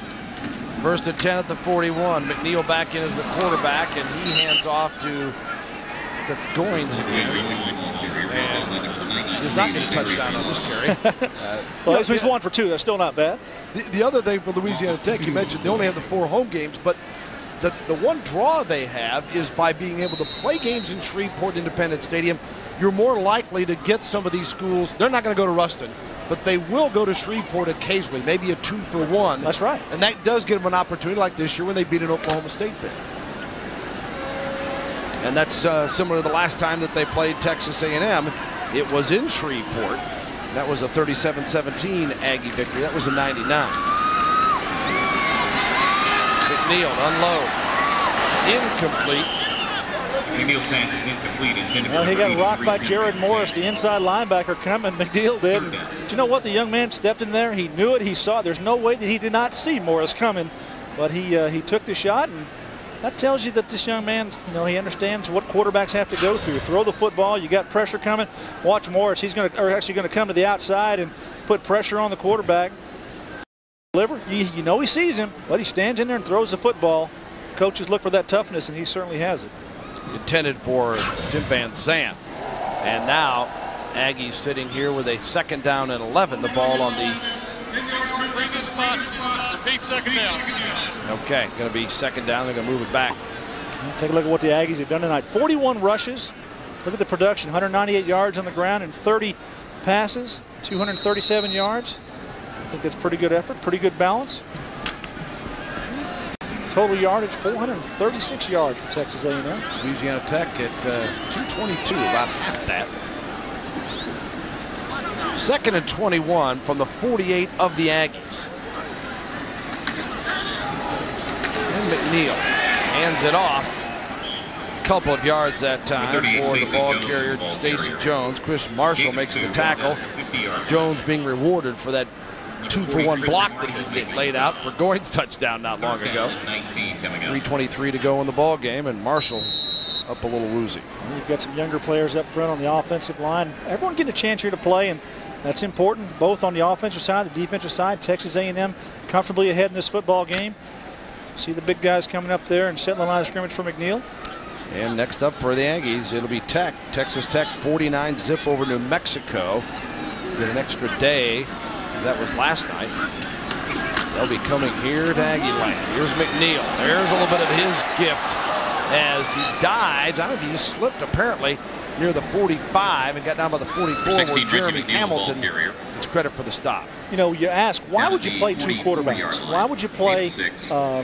First and 10 at the 41. McNeal back in as the quarterback, and he hands off to that's Goins again. He's not getting a touchdown on this carry. (laughs) Uh, well, yeah, he's one for two. That's still not bad. The, the other thing for Louisiana Tech, you mentioned they only have the four home games, but the, the one draw they have is by being able to play games in Shreveport Independence Stadium. You're more likely to get some of these schools. They're not going to go to Ruston. but they will go to Shreveport occasionally, maybe a two for one. That's right. And that does give them an opportunity like this year when they beat an Oklahoma State there. And that's uh, similar to the last time that they played Texas A&M. It was in Shreveport. That was a 37-17 Aggie victory. That was a 99. McNeal unload. Incomplete. McNeal pass is incomplete intended Well, he got Brady rocked by Jared Morris, the inside linebacker coming. McNeal did. And do you know what? The young man stepped in there. He knew it. He saw it. There's no way that he did not see Morris coming, but he uh, he took the shot, and that tells you that this young man, you know, he understands what quarterbacks have to go through. Throw the football. You got pressure coming. Watch Morris. He's going to, or actually going to come to the outside and put pressure on the quarterback. Deliver. You, you know he sees him, but he stands in there and throws the football. Coaches look for that toughness, and he certainly has it. intended for Jim Van Zant. And now Aggies sitting here with a second down and 11. The ball on the, Previous spot. Repeat second down. okay, going to be second down. They're going to move it back. Take a look at what the Aggies have done tonight. 41 rushes. Look at the production. 198 yards on the ground and 30 passes. 237 yards. I think that's pretty good effort. Pretty good balance. Total yardage 436 yards for Texas A&M. Louisiana Tech at uh, 222, about half that. Second and 21 from the 48 of the Aggies. And McNeal hands it off. A couple of yards that time for the ball carrier, ball Stacy. Jones. Chris Marshall makes the tackle. down to 50 yards. Jones being rewarded for that two for one block that he laid out for Goins' touchdown not long ago. down and 19 coming up. 323 to go in the ball game, and Marshall up a little woozy. You've got some younger players up front on the offensive line. Everyone getting a chance here to play, and that's important, both on the offensive side, the defensive side. Texas A&M comfortably ahead in this football game. See the big guys coming up there and setting the line of scrimmage for McNeal. And next up for the Aggies, it'll be Tech. Texas Tech 49 zip over New Mexico. Get an extra day, as that was last night. They'll be coming here to Aggie land. Here's McNeal. There's a little bit of his gift as he dives. I don't know, he slipped apparently near the 45 and got down by the 44 where Jeremy McNeil's Hamilton carrier. gets credit for the stop. You know, you ask, why would you play two quarterbacks? Why would you play uh,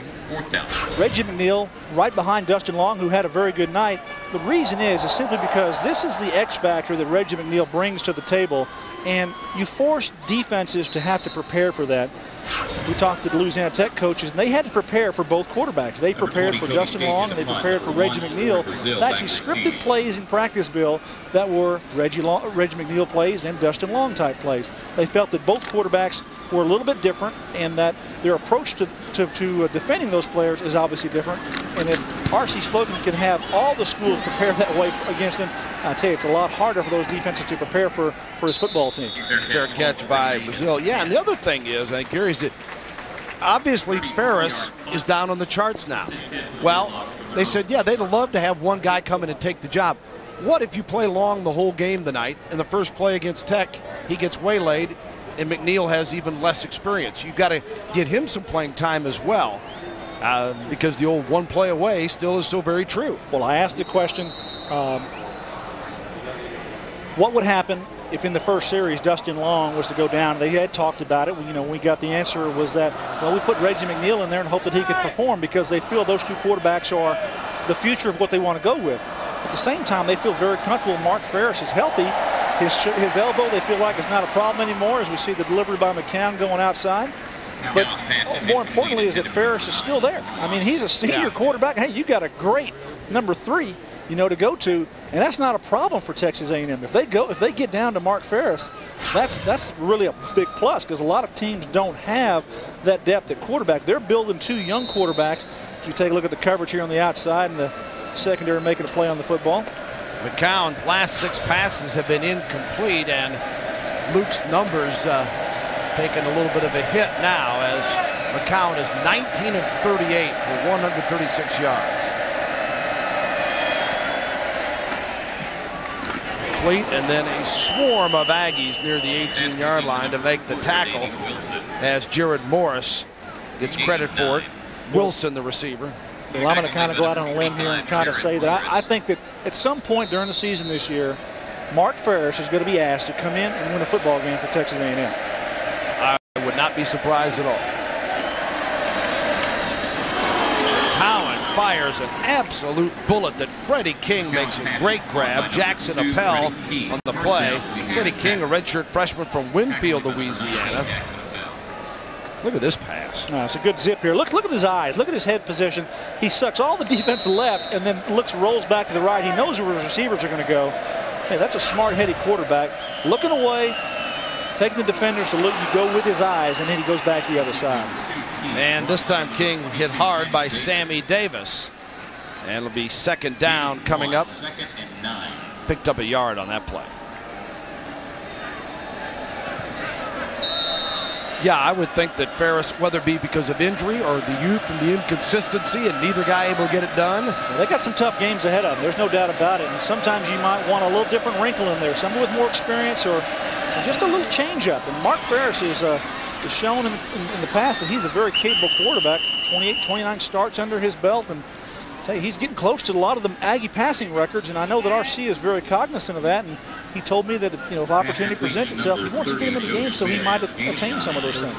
Reggie McNeal right behind Dustin Long, who had a very good night. The reason is, is simply because this is the X factor that Reggie McNeal brings to the table, and you force defenses to have to prepare for that. We talked to the Louisiana Tech coaches, and they had to prepare for both quarterbacks. They prepared 20, for Gage Long, and they prepared for Reggie McNeal. They actually scripted 19. plays in practice, Bill, that were Reggie, Long, Reggie McNeal plays and Dustin Long type plays. They felt that both quarterbacks were a little bit different, and that their approach to to, to uh, defending those players is obviously different. And if R.C. Slocum can have all the schools prepare that way against him, I tell you, it's a lot harder for those defenses to prepare for, for his football team. Fair catch by Brazil. Yeah, and the other thing is, I think Gary's that obviously Farris is down on the charts now. Well, they said, yeah, they'd love to have one guy come in and take the job. What if you play long the whole game tonight, and the first play against Tech, he gets waylaid, and McNeal has even less experience? You've got to get him some playing time as well, uh, because the old one play away still is so very true. Well, I asked the question, um, what would happen if in the first series Dustin Long was to go down? They had talked about it. You know, we got the answer was that well, we put Reggie McNeal in there and hope that he could perform because they feel those two quarterbacks are the future of what they want to go with. At the same time, they feel very comfortable. Mark Farris is healthy. His his elbow they feel like is not a problem anymore as we see the delivery by McCown going outside. But more importantly is that Farris is still there. I mean, he's a senior Yeah. quarterback. Hey, you got a great number three, you know, to go to, and that's not a problem for Texas A&M. If they go, if they get down to Mark Farris, that's that's really a big plus because a lot of teams don't have that depth at quarterback. They're building two young quarterbacks. If you take a look at the coverage here on the outside and the secondary making a play on the football. McCown's last six passes have been incomplete, and Luke's numbers uh, taking a little bit of a hit now as McCown is 19 of 38 for 136 yards. Complete, and then a swarm of Aggies near the 18-yard line to make the tackle as Jared Morris gets credit for it. Wilson, the receiver. I'm going to kind of go out on a limb here and kind of say that I, I think that at some point during the season this year, Mark Farris is going to be asked to come in and win a football game for Texas A&M. I would not be surprised at all. McCown fires an absolute bullet that Freddie King makes a great grab. Jaxson Appel on the play. Freddie King, a redshirt freshman from Winfield, Louisiana. Look at this pass. No, it's a good zip here. Look, look at his eyes. Look at his head position. He sucks all the (laughs) defense left and then looks, rolls back to the right. He knows where his receivers are going to go. Hey, that's a smart-headed quarterback. Looking away, taking the defenders to look. You go with his eyes, and then he goes back to the other side. And this time King hit hard by Sammy Davis. And it'll be second down coming up. Picked up a yard on that play. Yeah, I would think that Farris, whether it be because of injury or the youth and the inconsistency and neither guy able to get it done. They got some tough games ahead of them. There's no doubt about it. And sometimes you might want a little different wrinkle in there. Someone with more experience or, just a little change up. And Mark Farris is, uh, shown in, in, in, the past that he's a very capable quarterback. 28, 29 starts under his belt. And tell you, he's getting close to a lot of the Aggie passing records. And I know that RC is very cognizant of that. And he told me that you know if opportunity presents itself, he wants to get him in the game so he might attain some of those things.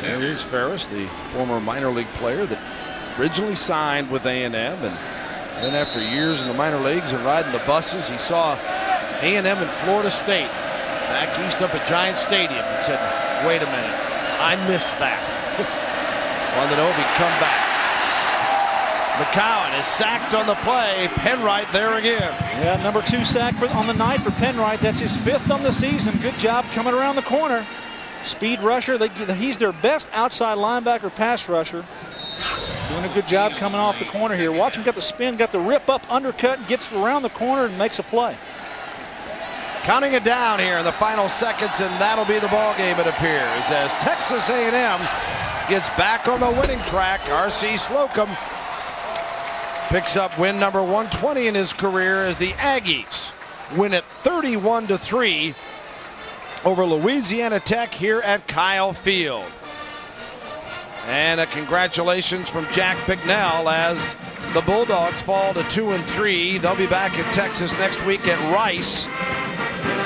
There is Farris, the former minor league player that originally signed with A&M, and then after years in the minor leagues and riding the buses, he saw A&M in Florida State back east up at Giant Stadium and said, "Wait a minute, I missed that." (laughs) Wanted to if he'd come back. McCown is sacked on the play. Penwright there again. Yeah, number two sack for, on the night for Penwright. That's his fifth on the season. Good job coming around the corner. Speed rusher. They, he's their best outside linebacker pass rusher. Doing a good job coming off the corner here. Watch him get the spin, got the rip up, undercut, gets around the corner and makes a play. Counting it down here in the final seconds, and that'll be the ball game, it appears, as Texas A&M gets back on the winning track. R.C. Slocum picks up win number 120 in his career as the Aggies win it 31 to 3 over Louisiana Tech here at Kyle Field. And a congratulations from Jack Bicknell as the Bulldogs fall to 2 and 3. They'll be back in Texas next week at Rice.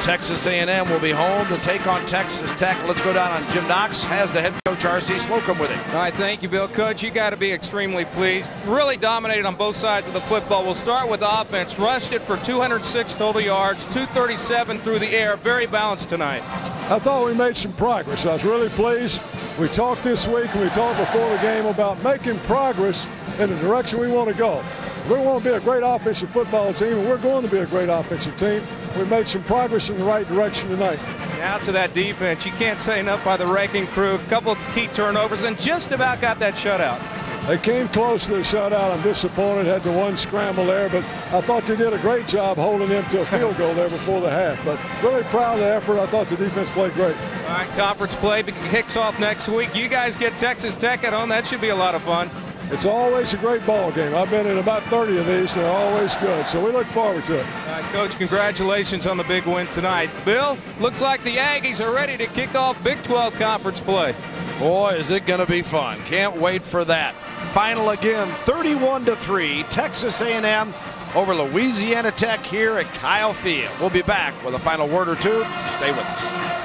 Texas A&M will be home to take on Texas Tech. Let's go down on Jim Knox. Has the head coach R.C. Slocum with him. All right, thank you, Bill. Coach, you got to be extremely pleased. Really dominated on both sides of the football. We'll start with offense. Rushed it for 206 total yards, 237 through the air. Very balanced tonight. I thought we made some progress. I was really pleased. We talked this week and we talked before the game about making progress in the direction we want to go. We want to be a great offensive football team, and we're going to be a great offensive team. We made some progress in the right direction tonight. Now to that defense, you can't say enough by the wrecking crew. A couple of key turnovers and just about got that shutout. They came close to the shutout. I'm disappointed. Had the one scramble there, but I thought they did a great job holding them to a field goal there before the half. But really proud of the effort. I thought the defense played great. All right, conference play kicks off next week. You guys get Texas Tech at home. That should be a lot of fun. It's always a great ball game. I've been in about 30 of these. They're always good. So we look forward to it. All right, Coach, congratulations on the big win tonight. Bill, looks like the Aggies are ready to kick off Big 12 conference play. Boy, is it going to be fun. Can't wait for that. Final again, 31 to 3, Texas A&M over Louisiana Tech here at Kyle Field. We'll be back with a final word or two. Stay with us.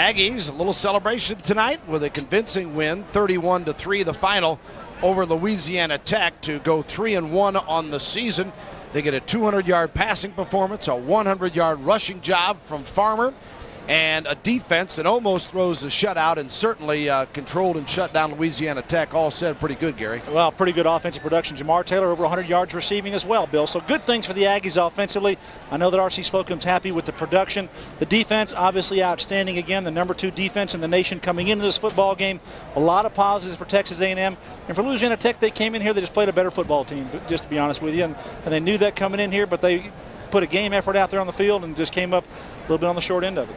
Aggies, a little celebration tonight with a convincing win, 31 to 3, the final over Louisiana Tech to go 3 and 1 on the season. They get a 200 yard passing performance, a 100 yard rushing job from Farmer, and a defense that almost throws a shutout and certainly uh, controlled and shut down Louisiana Tech. All said, pretty good, Gary. Well, pretty good offensive production. Jamaar Taylor over 100 yards receiving as well, Bill. So good things for the Aggies offensively. I know that R.C. Slocum's happy with the production. The defense, obviously outstanding again. The number two defense in the nation coming into this football game. A lot of positives for Texas A&M. And for Louisiana Tech, they came in here, they just played a better football team, just to be honest with you. And, and they knew that coming in here, but they put a game effort out there on the field and just came up a little bit on the short end of it.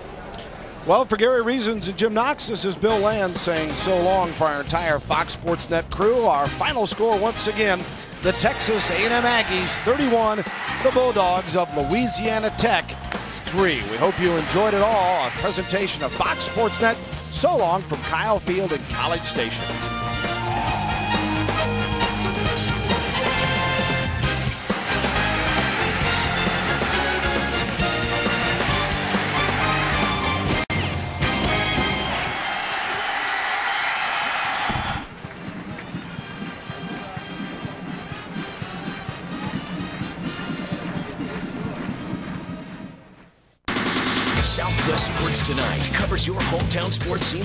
Well, for Gary Reasons and Jim Knox, this is Bill Land saying so long for our entire Fox Sports Net crew. Our final score once again, the Texas A&M Aggies 31, the Bulldogs of Louisiana Tech three. We hope you enjoyed it all. A presentation of Fox Sports Net. So long from Kyle Field and College Station. Tonight. Covers your hometown sports scene